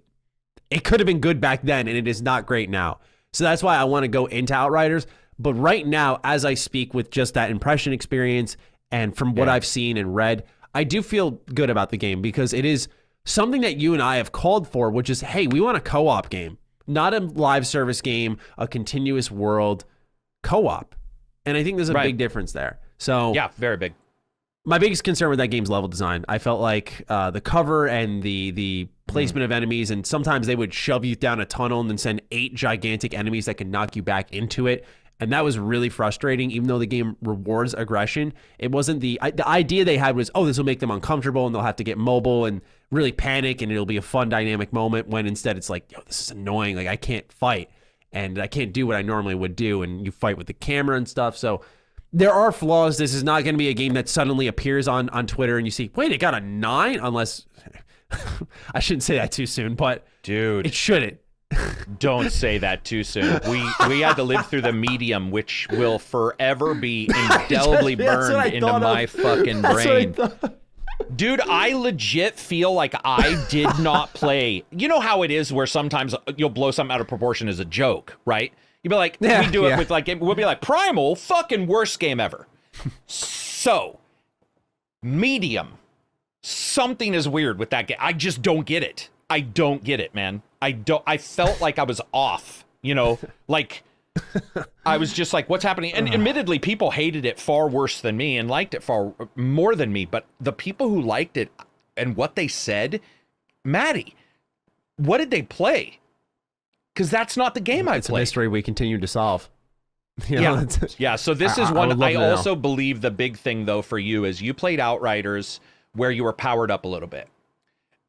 it could have been good back then and it is not great now. So that's why I want to go into Outriders, but right now as I speak with just that impression experience and from what Yeah. I've seen and read, I do feel good about the game because it is something that you and I have called for, which is hey, we want a co-op game, not a live service game, a continuous world co-op. And I think there's a Right. big difference there. So yeah, very big. My biggest concern with that game's level design. I felt like uh, the cover and the the placement of enemies, and sometimes they would shove you down a tunnel and then send eight gigantic enemies that can knock you back into it. And that was really frustrating. Even though the game rewards aggression, it wasn't the the idea they had was oh this will make them uncomfortable and they'll have to get mobile and really panic and it'll be a fun dynamic moment. When instead it's like yo this is annoying. Like I can't fight and I can't do what I normally would do. And you fight with the camera and stuff. So there are flaws. This is not going to be a game that suddenly appears on on Twitter and you see, wait, it got a nine. Unless I shouldn't say that too soon, but Dude, it shouldn't. don't say that too soon. We we had to live through the medium, which will forever be indelibly That's what I burned into of. my fucking That's what I brain. Dude, I legit feel like I did not play. You know how it is where sometimes you'll blow something out of proportion as a joke, right? You'd be like, Yeah, we do it with like, we'll be like, Primal, fucking worst game ever. so, medium, something is weird with that game. I just don't get it. I don't get it, man. I don't, I felt like I was off, you know, like. I was just like, what's happening? And admittedly, people hated it far worse than me and liked it far more than me. But the people who liked it and what they said, Matty, what did they play? Because that's not the game I It's a played. mystery we continue to solve. You know, Yeah. Yeah, so this I- is I one. would love I, to know. also believe the big thing though for you is you played Outriders where you were powered up a little bit,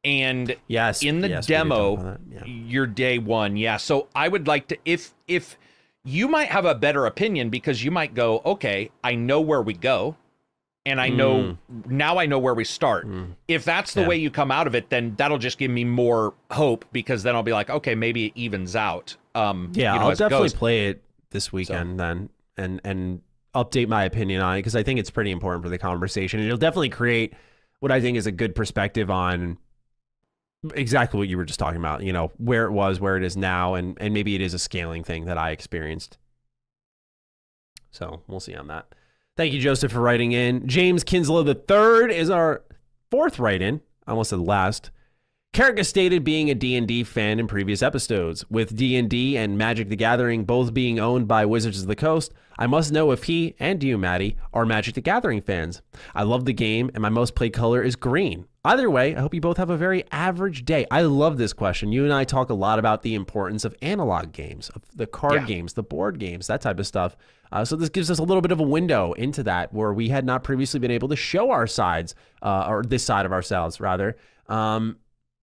and yes. in the yes, we did talk demo, about that. Yeah. your day one. Yeah, so I would like to if if you might have a better opinion because you might go, okay, I know where we go, and I know now I know where we start. If that's the Mm. Yeah. way you come out of it, then that'll just give me more hope because then I'll be like, okay, maybe it evens out. Um, Yeah, you know, I'll as it definitely play it this weekend then, and and update my opinion on it because I think it's pretty important for the conversation. It'll definitely create what I think is a good perspective on exactly what you were just talking about. You know, where it was, where it is now, and and maybe it is a scaling thing that I experienced. So we'll see on that. Thank you, Joseph, for writing in. James Kinslow the third is our fourth write-in. I almost said last. Karak has stated being a D&D fan in previous episodes. With D&D and Magic the Gathering both being owned by Wizards of the Coast, I must know if he and you, Matty, are Magic the Gathering fans. I love the game, and my most played color is green. Either way, I hope you both have a very average day. I love this question. You and I talk a lot about the importance of analog games, of the card Yeah. games, the board games, that type of stuff. Uh, so this gives us a little bit of a window into that where we had not previously been able to show our sides, uh, or this side of ourselves, rather. Um,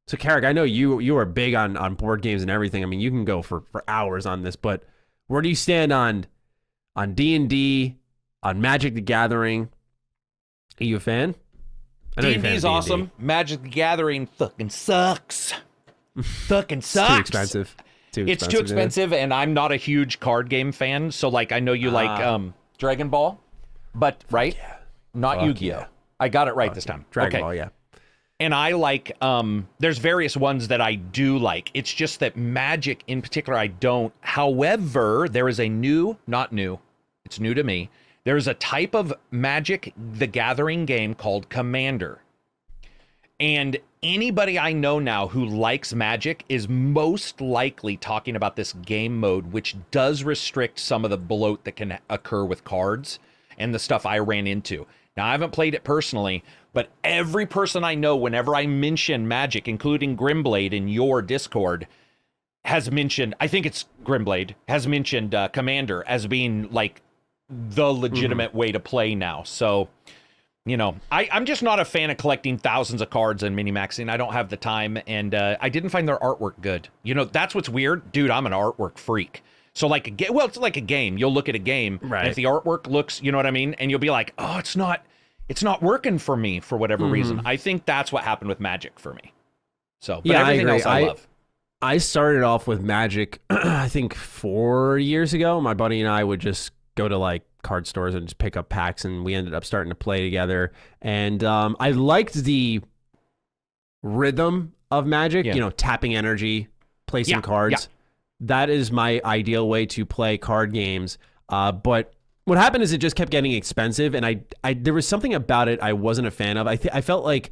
so, Karak, I know you you are big on on board games and everything. I mean, you can go for for hours on this, but where do you stand on on D and D, on Magic the Gathering. Are you a fan? I know you're a fan D&D's of D&D. awesome. Magic the Gathering fucking sucks. fucking sucks. Too expensive. Too It's too yeah. expensive, and I'm not a huge card game fan. So, like, I know you like Ah. um, Dragon Ball, but right, not Fuck Yu-Gi-Oh. yeah. I got it right this time. Dragon okay. Ball, yeah. and I like um there's various ones that I do like. It's just that Magic in particular I don't. However, there is a new, not new. It's new to me. There's a type of Magic the Gathering game called Commander. And anybody I know now who likes Magic is most likely talking about this game mode, which does restrict some of the bloat that can occur with cards and the stuff I ran into. Now, I haven't played it personally, but every person I know, whenever I mention Magic, including Grimblade in your Discord, has mentioned, I think it's Grimblade, has mentioned uh, Commander as being like the legitimate way to play now. So, you know, I, I'm just not a fan of collecting thousands of cards and mini maxing. I don't have the time, and uh, I didn't find their artwork good. You know, that's what's weird, dude. I'm an artwork freak. So like a ga- well, it's like a game. You'll look at a game, and Right. if the artwork looks, you know what I mean, and you'll be like, oh, it's not, it's not working for me for whatever reason. I think that's what happened with Magic for me. So, but Yeah, I agree. else I, I- love. I started off with Magic, I think four years ago. My buddy and I would just go to like card stores and just pick up packs, and we ended up starting to play together. And um, I liked the rhythm of Magic, Yeah. you know, tapping energy, placing Yeah, cards. That is my ideal way to play card games. Uh, but what happened is it just kept getting expensive, and I, I there was something about it I wasn't a fan of. I, th- I felt like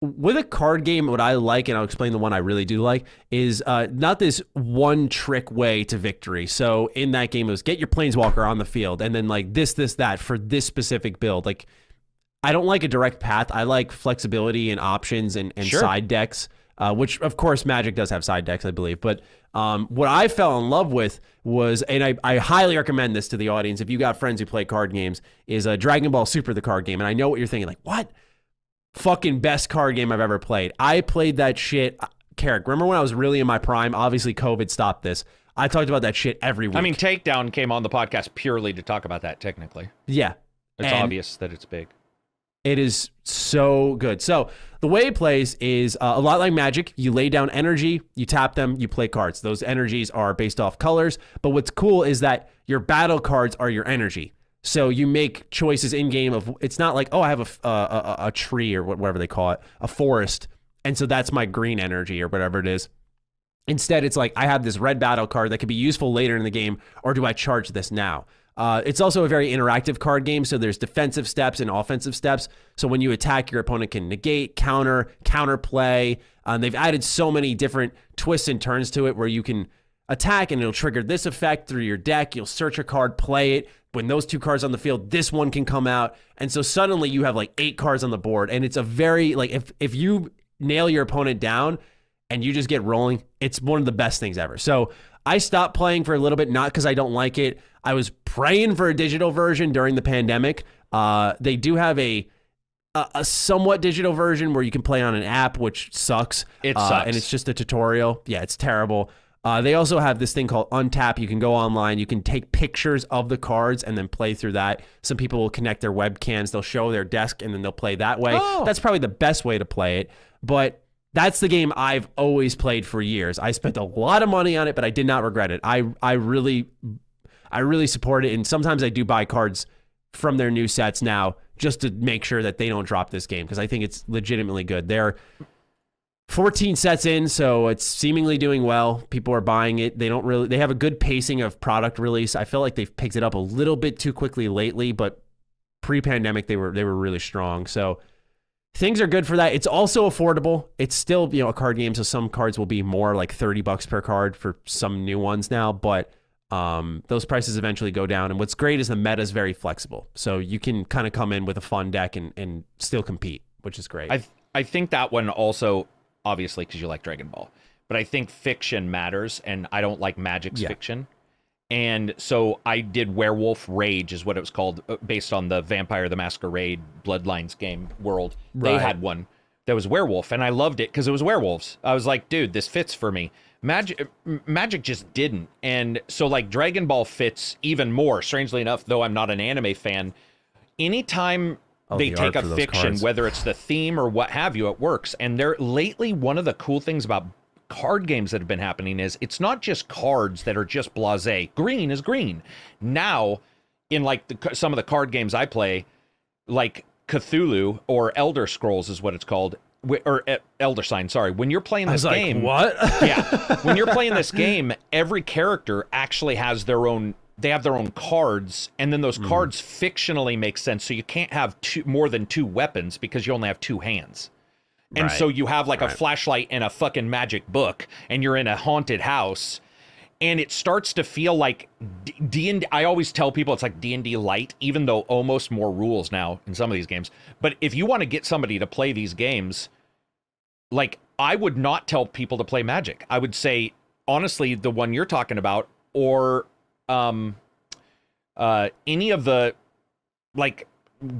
with a card game, what I like, and I'll explain the one I really do like, is uh, not this one trick way to victory. So in that game, it was get your planeswalker on the field, and then like this, this, that for this specific build. Like I don't like a direct path. I like flexibility and options and, and Sure. side decks, uh, which of course Magic does have side decks, I believe. But um, what I fell in love with was, and I, I highly recommend this to the audience if you got friends who play card games, is a Dragon Ball Super the card game. And I know what you're thinking, like what? Fucking best card game I've ever played. I played that shit. Karak, remember when I was really in my prime? Obviously, COVID stopped this. I talked about that shit every week. I mean, Takedown came on the podcast purely to talk about that. Technically, yeah, it's And- obvious that it's big. It is so good. So the way it plays is uh, a lot like Magic. You lay down energy, you tap them, you play cards. Those energies are based off colors. But what's cool is that your battle cards are your energy. So you make choices in game of. It's not like oh I have a a tree or whatever they call it, a forest, and so that's my green energy or whatever it is. Instead, it's like I have this red battle card that could be useful later in the game, or do I charge this now? Uh, it's also a very interactive card game, so there's defensive steps and offensive steps. So when you attack, your opponent can negate, counter, counterplay. Um, they've added so many different twists and turns to it where you can attack and it'll trigger this effect through your deck. You'll search a card, play it. When those two cards on the field, this one can come out, and so suddenly you have like eight cards on the board, and it's a very like if if you nail your opponent down, and you just get rolling, it's one of the best things ever. So I stopped playing for a little bit, not because I don't like it. I was praying for a digital version during the pandemic. Uh, they do have a, a somewhat digital version where you can play on an app, which sucks. It Uh, sucks. and it's just a tutorial. Yeah, it's terrible. Uh, they also have this thing called Untap. You can go online, you can take pictures of the cards and then play through that. Some people will connect their webcams, they'll show their desk, and then they'll play that way. Oh. That's probably the best way to play it. But that's the game I've always played for years. I spent a lot of money on it, but I did not regret it. I I really I really support it, and sometimes I do buy cards from their new sets now just to make sure that they don't drop this game because I think it's legitimately good. They're 14 sets in, so it's seemingly doing well. People are buying it. They don't really they have a good pacing of product release. I feel like they've picked it up a little bit too quickly lately, but pre-pandemic they were they were really strong. So things are good for that. It's also affordable. It's still, you know, a card game, so some cards will be more like 30 bucks per card for some new ones now, but um, those prices eventually go down. And what's great is the meta is very flexible. So you can kind of come in with a fun deck and, and still compete, which is great. I I think that one also obviously because you like Dragon Ball, but I think fiction matters, and I don't like Magic's Yeah. fiction. And so I did Werewolf Rage, is what it was called, uh, based on the Vampire the Masquerade Bloodlines game world. They had one that was werewolf, and I loved it because it was werewolves. I was like, dude, this fits for me. Magic, Magic just didn't, and so like Dragon Ball fits even more. Strangely enough, though I'm not an anime fan, anytime Oh, they the take a fiction, cards. whether it's the theme or what have you, it works. And they're lately one of the cool things about card games that have been happening is it's not just cards that are just blasé. Green is green. Now, in like the, some of the card games I play, like Cthulhu or Elder Scrolls is what it's called, or uh, Elder Sign. Sorry, when you're playing I this was like, game, what? yeah. When you're playing this game, every character actually has their own they have their own cards and then those mm-hmm. cards fictionally make sense so you can't have two more than two weapons because you only have two hands. And Right. so you have like a flashlight and a fucking magic book and you're in a haunted house and it starts to feel like D- D&D I always tell people it's like D&D light even though almost more rules now in some of these games. But if you want to get somebody to play these games, like I would not tell people to play Magic. I would say honestly the one you're talking about or um uh any of the like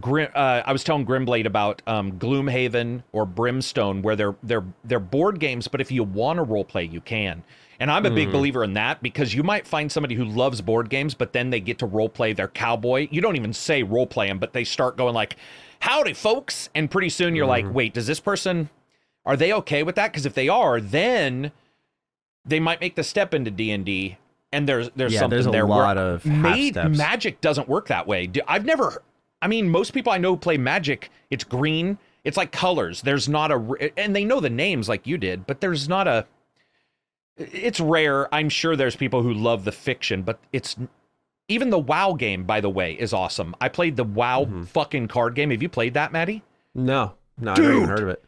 Grim, uh, I was telling Grimblade about um, Gloomhaven or Brimstone, where they're they're they're board games, but if you want to role play, you can. And I'm a big believer in that because you might find somebody who loves board games, but then they get to role play their cowboy. You don't even say role play them, but they start going like, "Howdy, folks!" And pretty soon you're like, "Wait, does this person are they okay with that? Because if they are, then they might make the step into D and D." And there's there's Yeah, something there's a there lot of made steps. magic doesn't work that way. I've never. I mean, most people I know play magic, it's green. It's like colors. There's not a and they know the names like you did, but there's not a. It's rare. I'm sure there's people who love the fiction, but it's even the WoW game. By the way, is awesome. I played the WoW Mm-hmm. fucking card game. Have you played that, Matty? no, no, I never even heard of it.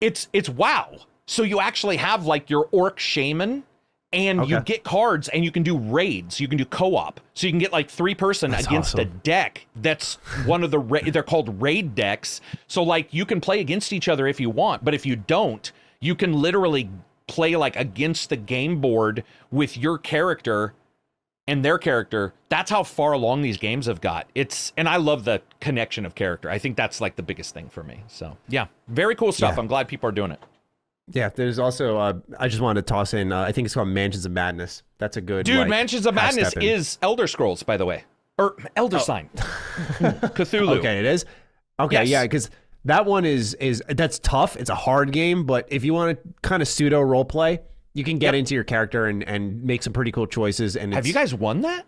it's it's wow. So you actually have like your orc shaman and you get cards and you can do raids. You can do co-op. So you can get like three person That's against a deck. That's one of the ra- they're called raid decks. So like you can play against each other if you want, but if you don't, you can literally play like against the game board with your character and their character. That's how far along these games have got. It's and I love the connection of character. I think that's like the biggest thing for me. So yeah, very cool stuff. Yeah. I'm glad people are doing it. Yeah, there's also. Uh, I just wanted to toss in. Uh, I think it's called Mansions of Madness. That's a good. Dude, like, Mansions of Madness is Elder Scrolls, by the way, or Elder Sign, Cthulhu. Okay, it is. Okay, Yes. yeah, because that one is is that's tough. It's a hard game, but if you want to kind of pseudo role play, you can get Yep. into your character and and make some pretty cool choices. And Have you guys won that?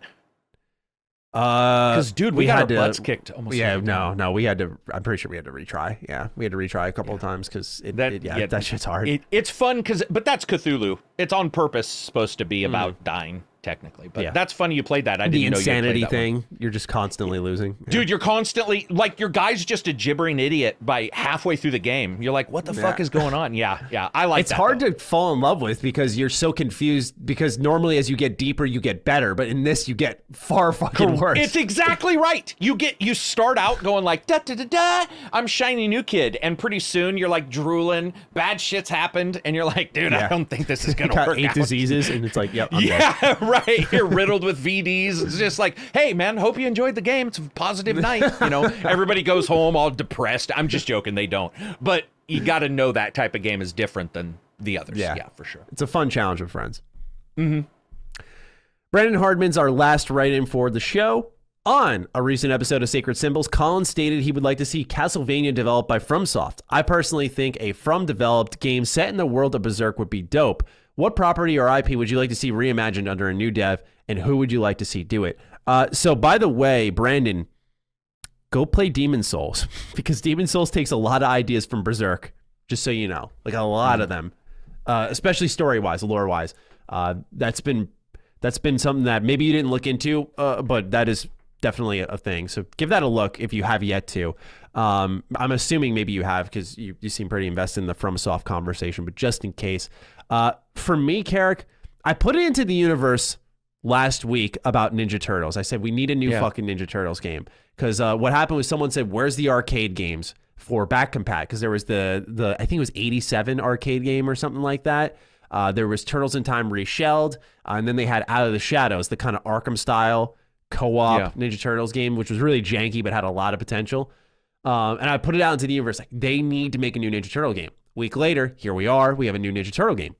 Uh, Because dude, we, got had our to- butts kicked almost. Yeah, no, no, we had to. I'm pretty sure we had to retry. Yeah, we had to retry a couple of times because it, That- it- yeah, yeah, that shit's hard. It, it's fun because, but that's Cthulhu. It's on purpose supposed to be about dying, technically. But. Yeah. that's funny you played that. I the didn't know you had played insanity one. thing, you're just constantly losing. Yeah. Dude, you're constantly like your guy's just a gibbering idiot by halfway through the game. You're like, what the fuck is going on? Yeah, yeah. I like it's that, hard though. to fall in love with because you're so confused. Because normally, as you get deeper, you get better, but in this, you get far fucking worse. It's exactly right. You get you start out going like da da da da. I'm shiny new kid, and pretty soon you're like drooling. Bad shit's happened, and you're like, dude, I don't think this is gonna work eight out. diseases, and it's like, yep, I'm. Yeah, right. You're riddled with VDs. It's just like, hey, man, hope you enjoyed the game. It's a positive night. You know, everybody goes home all depressed. I'm just joking. They don't. But you got to know that type of game is different than the others. Yeah. yeah for sure. It's a fun challenge with friends. Mm-hmm. Brandon Hardman's our last write-in for the show. On a recent episode of Sacred Symbols, Colin stated he would like to see Castlevania developed by FromSoft. I personally think a From-developed game set in the world of Berserk would be dope. What property or IP would you like to see reimagined under a new dev, and who would you like to see do it? Uh, so, by the way, Brandon, go play Demon Souls because Demon Souls takes a lot of ideas from Berserk. Just so you know, like a lot of them, uh, especially story wise, lore wise. Uh, that's been that's been something that maybe you didn't look into, uh, but that is definitely a, a thing. So give that a look if you have yet to. Um, I'm assuming maybe you have because you, you seem pretty invested in the FromSoft conversation, but just in case. Uh, for me, Karak, I put it into the universe last week about Ninja Turtles. I said we need a new Yeah. fucking Ninja Turtles game because uh, what happened was someone said, "Where's the arcade games for back compat?" Because there was the the I think it was '87 arcade game or something like that. Uh, there was Turtles in Time reshelled, uh, and then they had Out of the Shadows, the kind of Arkham style co-op Yeah. Ninja Turtles game, which was really janky but had a lot of potential. Um, and I put it out into the universe like they need to make a new Ninja Turtle game. Week later, here we are. We have a new Ninja Turtle game.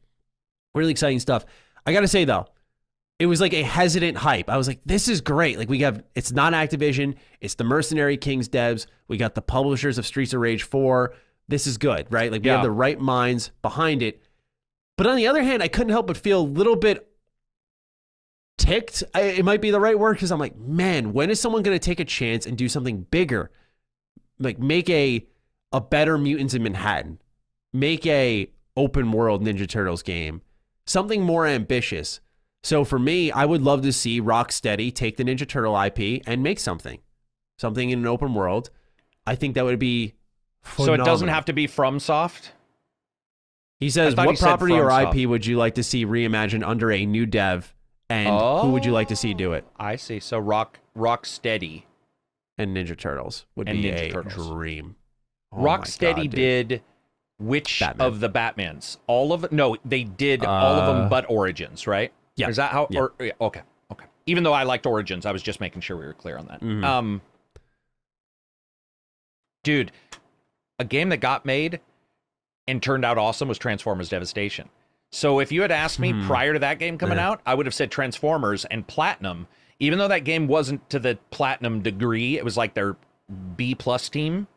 Really exciting stuff. I gotta say though, it was like a hesitant hype. I was like, this is great. Like we have it's not Activision, it's the Mercenary Kings devs. We got the publishers of Streets of Rage 4. This is good, right? Like we Yeah. have the right minds behind it. But on the other hand, I couldn't help but feel a little bit ticked. I, it might be the right word because I'm like, man, when is someone going to take a chance and do something bigger? Like make a a better Mutants in Manhattan, make a open world Ninja Turtles game, something more ambitious. So for me, I would love to see Rocksteady take the Ninja Turtle IP and make something, something in an open world. I think that would be. So it doesn't have to be FromSoft. He says, "What he property or FromSoft. IP would you like to see reimagined under a new dev, and who would you like to see do it?" Oh, I see. So Rock Rocksteady. And Ninja Turtles would And be Ninja a Turtles. dream. Oh Rocksteady God, did which Batman. of the Batmans? All of no, they did all of Uh, them but Origins, right? yeah, Is that how? yeah. Or, yeah, okay. Okay. Even though I liked Origins, I was just making sure we were clear on that. Mhm. Um, dude, a game that got made and turned out awesome was Transformers Devastation. So if you had asked me Hmm. prior to that game coming Yeah. out, I would have said Transformers and Platinum. Even though that game wasn't to the platinum degree, it was like their B plus team.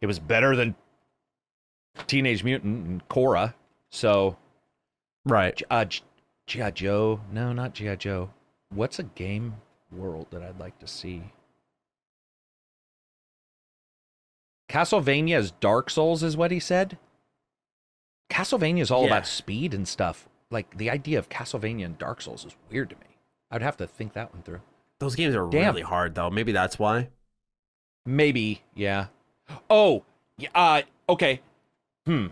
It was better than Teenage Mutant and Korra. So right. uh, G.I. Joe. No, not G.I. Joe. What's a game world that I'd like to see? Castlevania is Dark Souls, is what he said. Castlevania is all Yeah. about speed and stuff. Like the idea of Castlevania and Dark Souls is weird to me. I'd have to think that one through. Those games are Damn. really hard, though. Maybe that's why. Maybe, yeah. Oh, yeah, uh, okay. Hmm.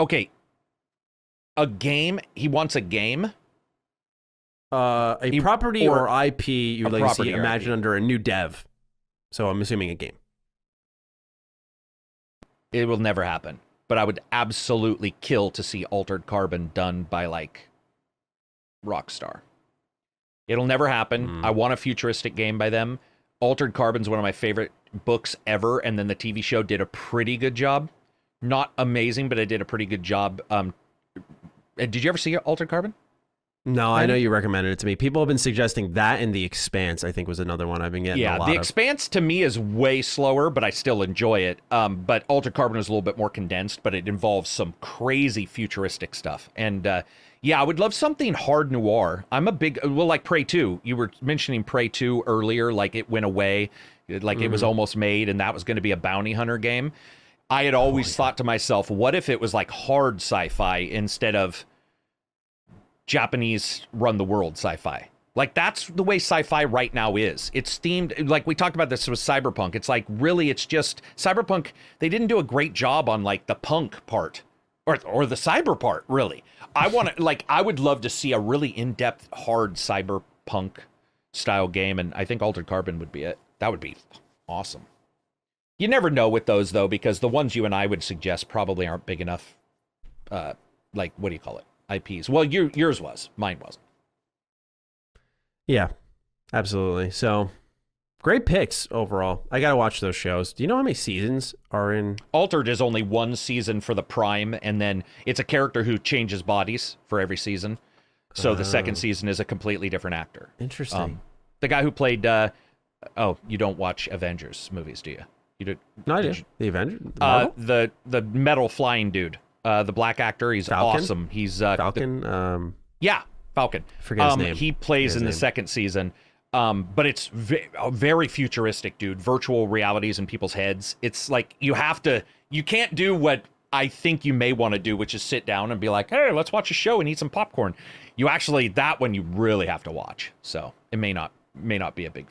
Okay. A game. He wants a game. Uh, a You- property or or, IP you would like to see property or imagined IP. under a new dev. So I'm assuming a game. It will never happen. But I would absolutely kill to see Altered Carbon done by like Rockstar. It'll never happen. Mm. I want a futuristic game by them. Altered Carbon's one of my favorite books ever, and then the TV show did a pretty good job. Not amazing, but it did a pretty good job. Um, uh, did you ever see Altered Carbon? No, I know you recommended it to me. People have been suggesting that and The Expanse. I think was another one I've been getting a yeah, lot The of. Expanse to me is way slower, but I still enjoy it. Um, but Altered Carbon is a little bit more condensed, but it involves some crazy futuristic stuff. And uh, yeah, I would love something hard noir. I'm a big well, like Prey Two. You were mentioning Prey Two earlier, like it went away, like it was mm-hmm. almost made, and that was going to be a bounty hunter game. I had always thought to myself, what if it was like hard sci-fi instead of Japanese run the world sci-fi. Like that's the way sci-fi right now is. It's themed like we talked about this with cyberpunk. It's like really it's just cyberpunk they didn't do a great job on like the punk part or or the cyber part really. I want to like I would love to see a really in-depth hard cyberpunk style game and I think Altered Carbon would be it. That would be awesome. You never know with those though because the ones you and I would suggest probably aren't big enough uh like what do you call it? IPs. Well, your, yours was. Mine wasn't. Yeah, absolutely. So great picks overall. I gotta watch those shows. Do you know how many seasons are in? Altered is only one season for the Prime, and then it's a character who changes bodies for every season. So the second Oh. season is a completely different actor. Interesting. Um, the guy who played. Uh, oh, you don't watch Avengers movies, do you? You do. no, I did The Avengers. The Uh, the the metal flying dude, uh, the black actor. He's Falcon? awesome. He's uh, the- Falcon. um, yeah, Falcon. forget his um, name. He plays in the name. second season. Um, but it's uh, very futuristic, dude. Virtual realities in people's heads. It's like you have to, you can't do what I think you may want to do, which is sit down and be like, hey, let's watch a show and eat some popcorn. You actually, that one you really have to watch. So it may not, may not be a big,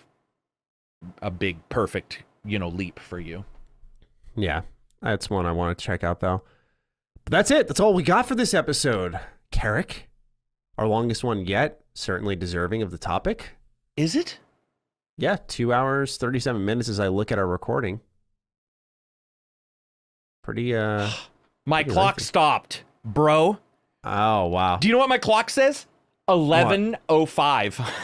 a big, perfect, you know, leap for you. Yeah, that's one I want to check out though. But that's it. That's all we got for this episode. Karak, our longest one yet, certainly deserving of the topic. Is it? Yeah, two hours, 37 minutes as I look at our recording. Pretty, uh, My Pretty clock lengthy. stopped, bro. oh, wow. Do you know what my clock says? 1105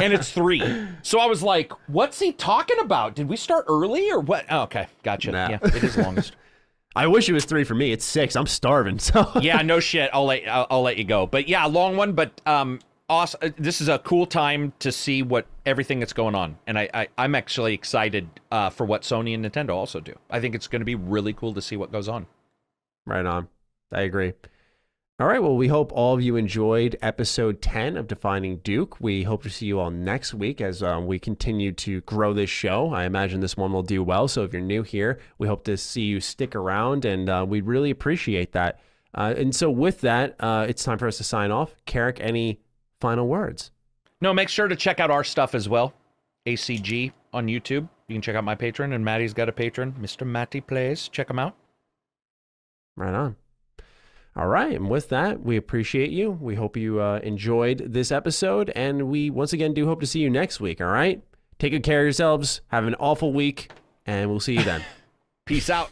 and it's three so i was like what's he talking about did we start early or what oh, okay gotcha Nah. yeah it is longest I wish it was three for me. It's six. I'm starving. So yeah no shit i'll let I'll, I'll let you go but yeah long one but um awesome uh, this is a cool time to see what everything that's going on and i, I i'm actually excited uh, for what sony and nintendo also do i think it's going to be really cool to see what goes on Right on. I agree. All right. Well, we hope all of you enjoyed episode 10 of Defining Duke. We hope to see you all next week as um, we continue to grow this show. I imagine this one will do well. So if you're new here, we hope to see you stick around and uh, we really appreciate that. Uh, and so with that, uh, it's time for us to sign off. Karak, any final words? No, make sure to check out our stuff as well. ACG on YouTube. You can check out my Patreon, and Matty's got a Patreon, Mr. Matty Plays. Check him out. Right on. All right. And with that, we appreciate you. We hope you uh, enjoyed this episode. And we once again do hope to see you next week. All right. Take good care of yourselves. Have an awful week. And we'll see you then. Peace out.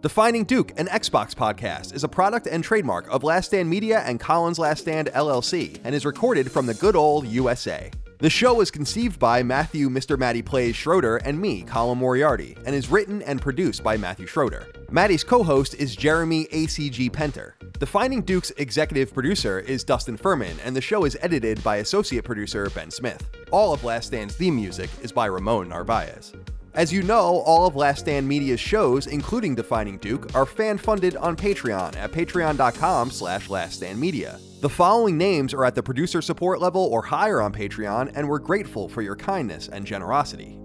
Defining Duke, an Xbox podcast, is a product and trademark of Last Stand Media and Colin's Last Stand LLC and is recorded from the good old USA. The show was conceived by Matthew Mr. Matty Plays Schroeder and me, Colin Moriarty, and is written and produced by Matthew Schroeder. Matty's co host is Jeremy ACG Penter. Defining Duke's executive producer is Dustin Furman, and the show is edited by associate producer Ben Smith. All of Last Stand's theme music is by Ramon Narvaez. As you know, all of Last Stand Media's shows, including Defining Duke, are fan-funded on Patreon at patreon.com slash laststandmedia. The following names are at the producer support level or higher on Patreon, and we're grateful for your kindness and generosity.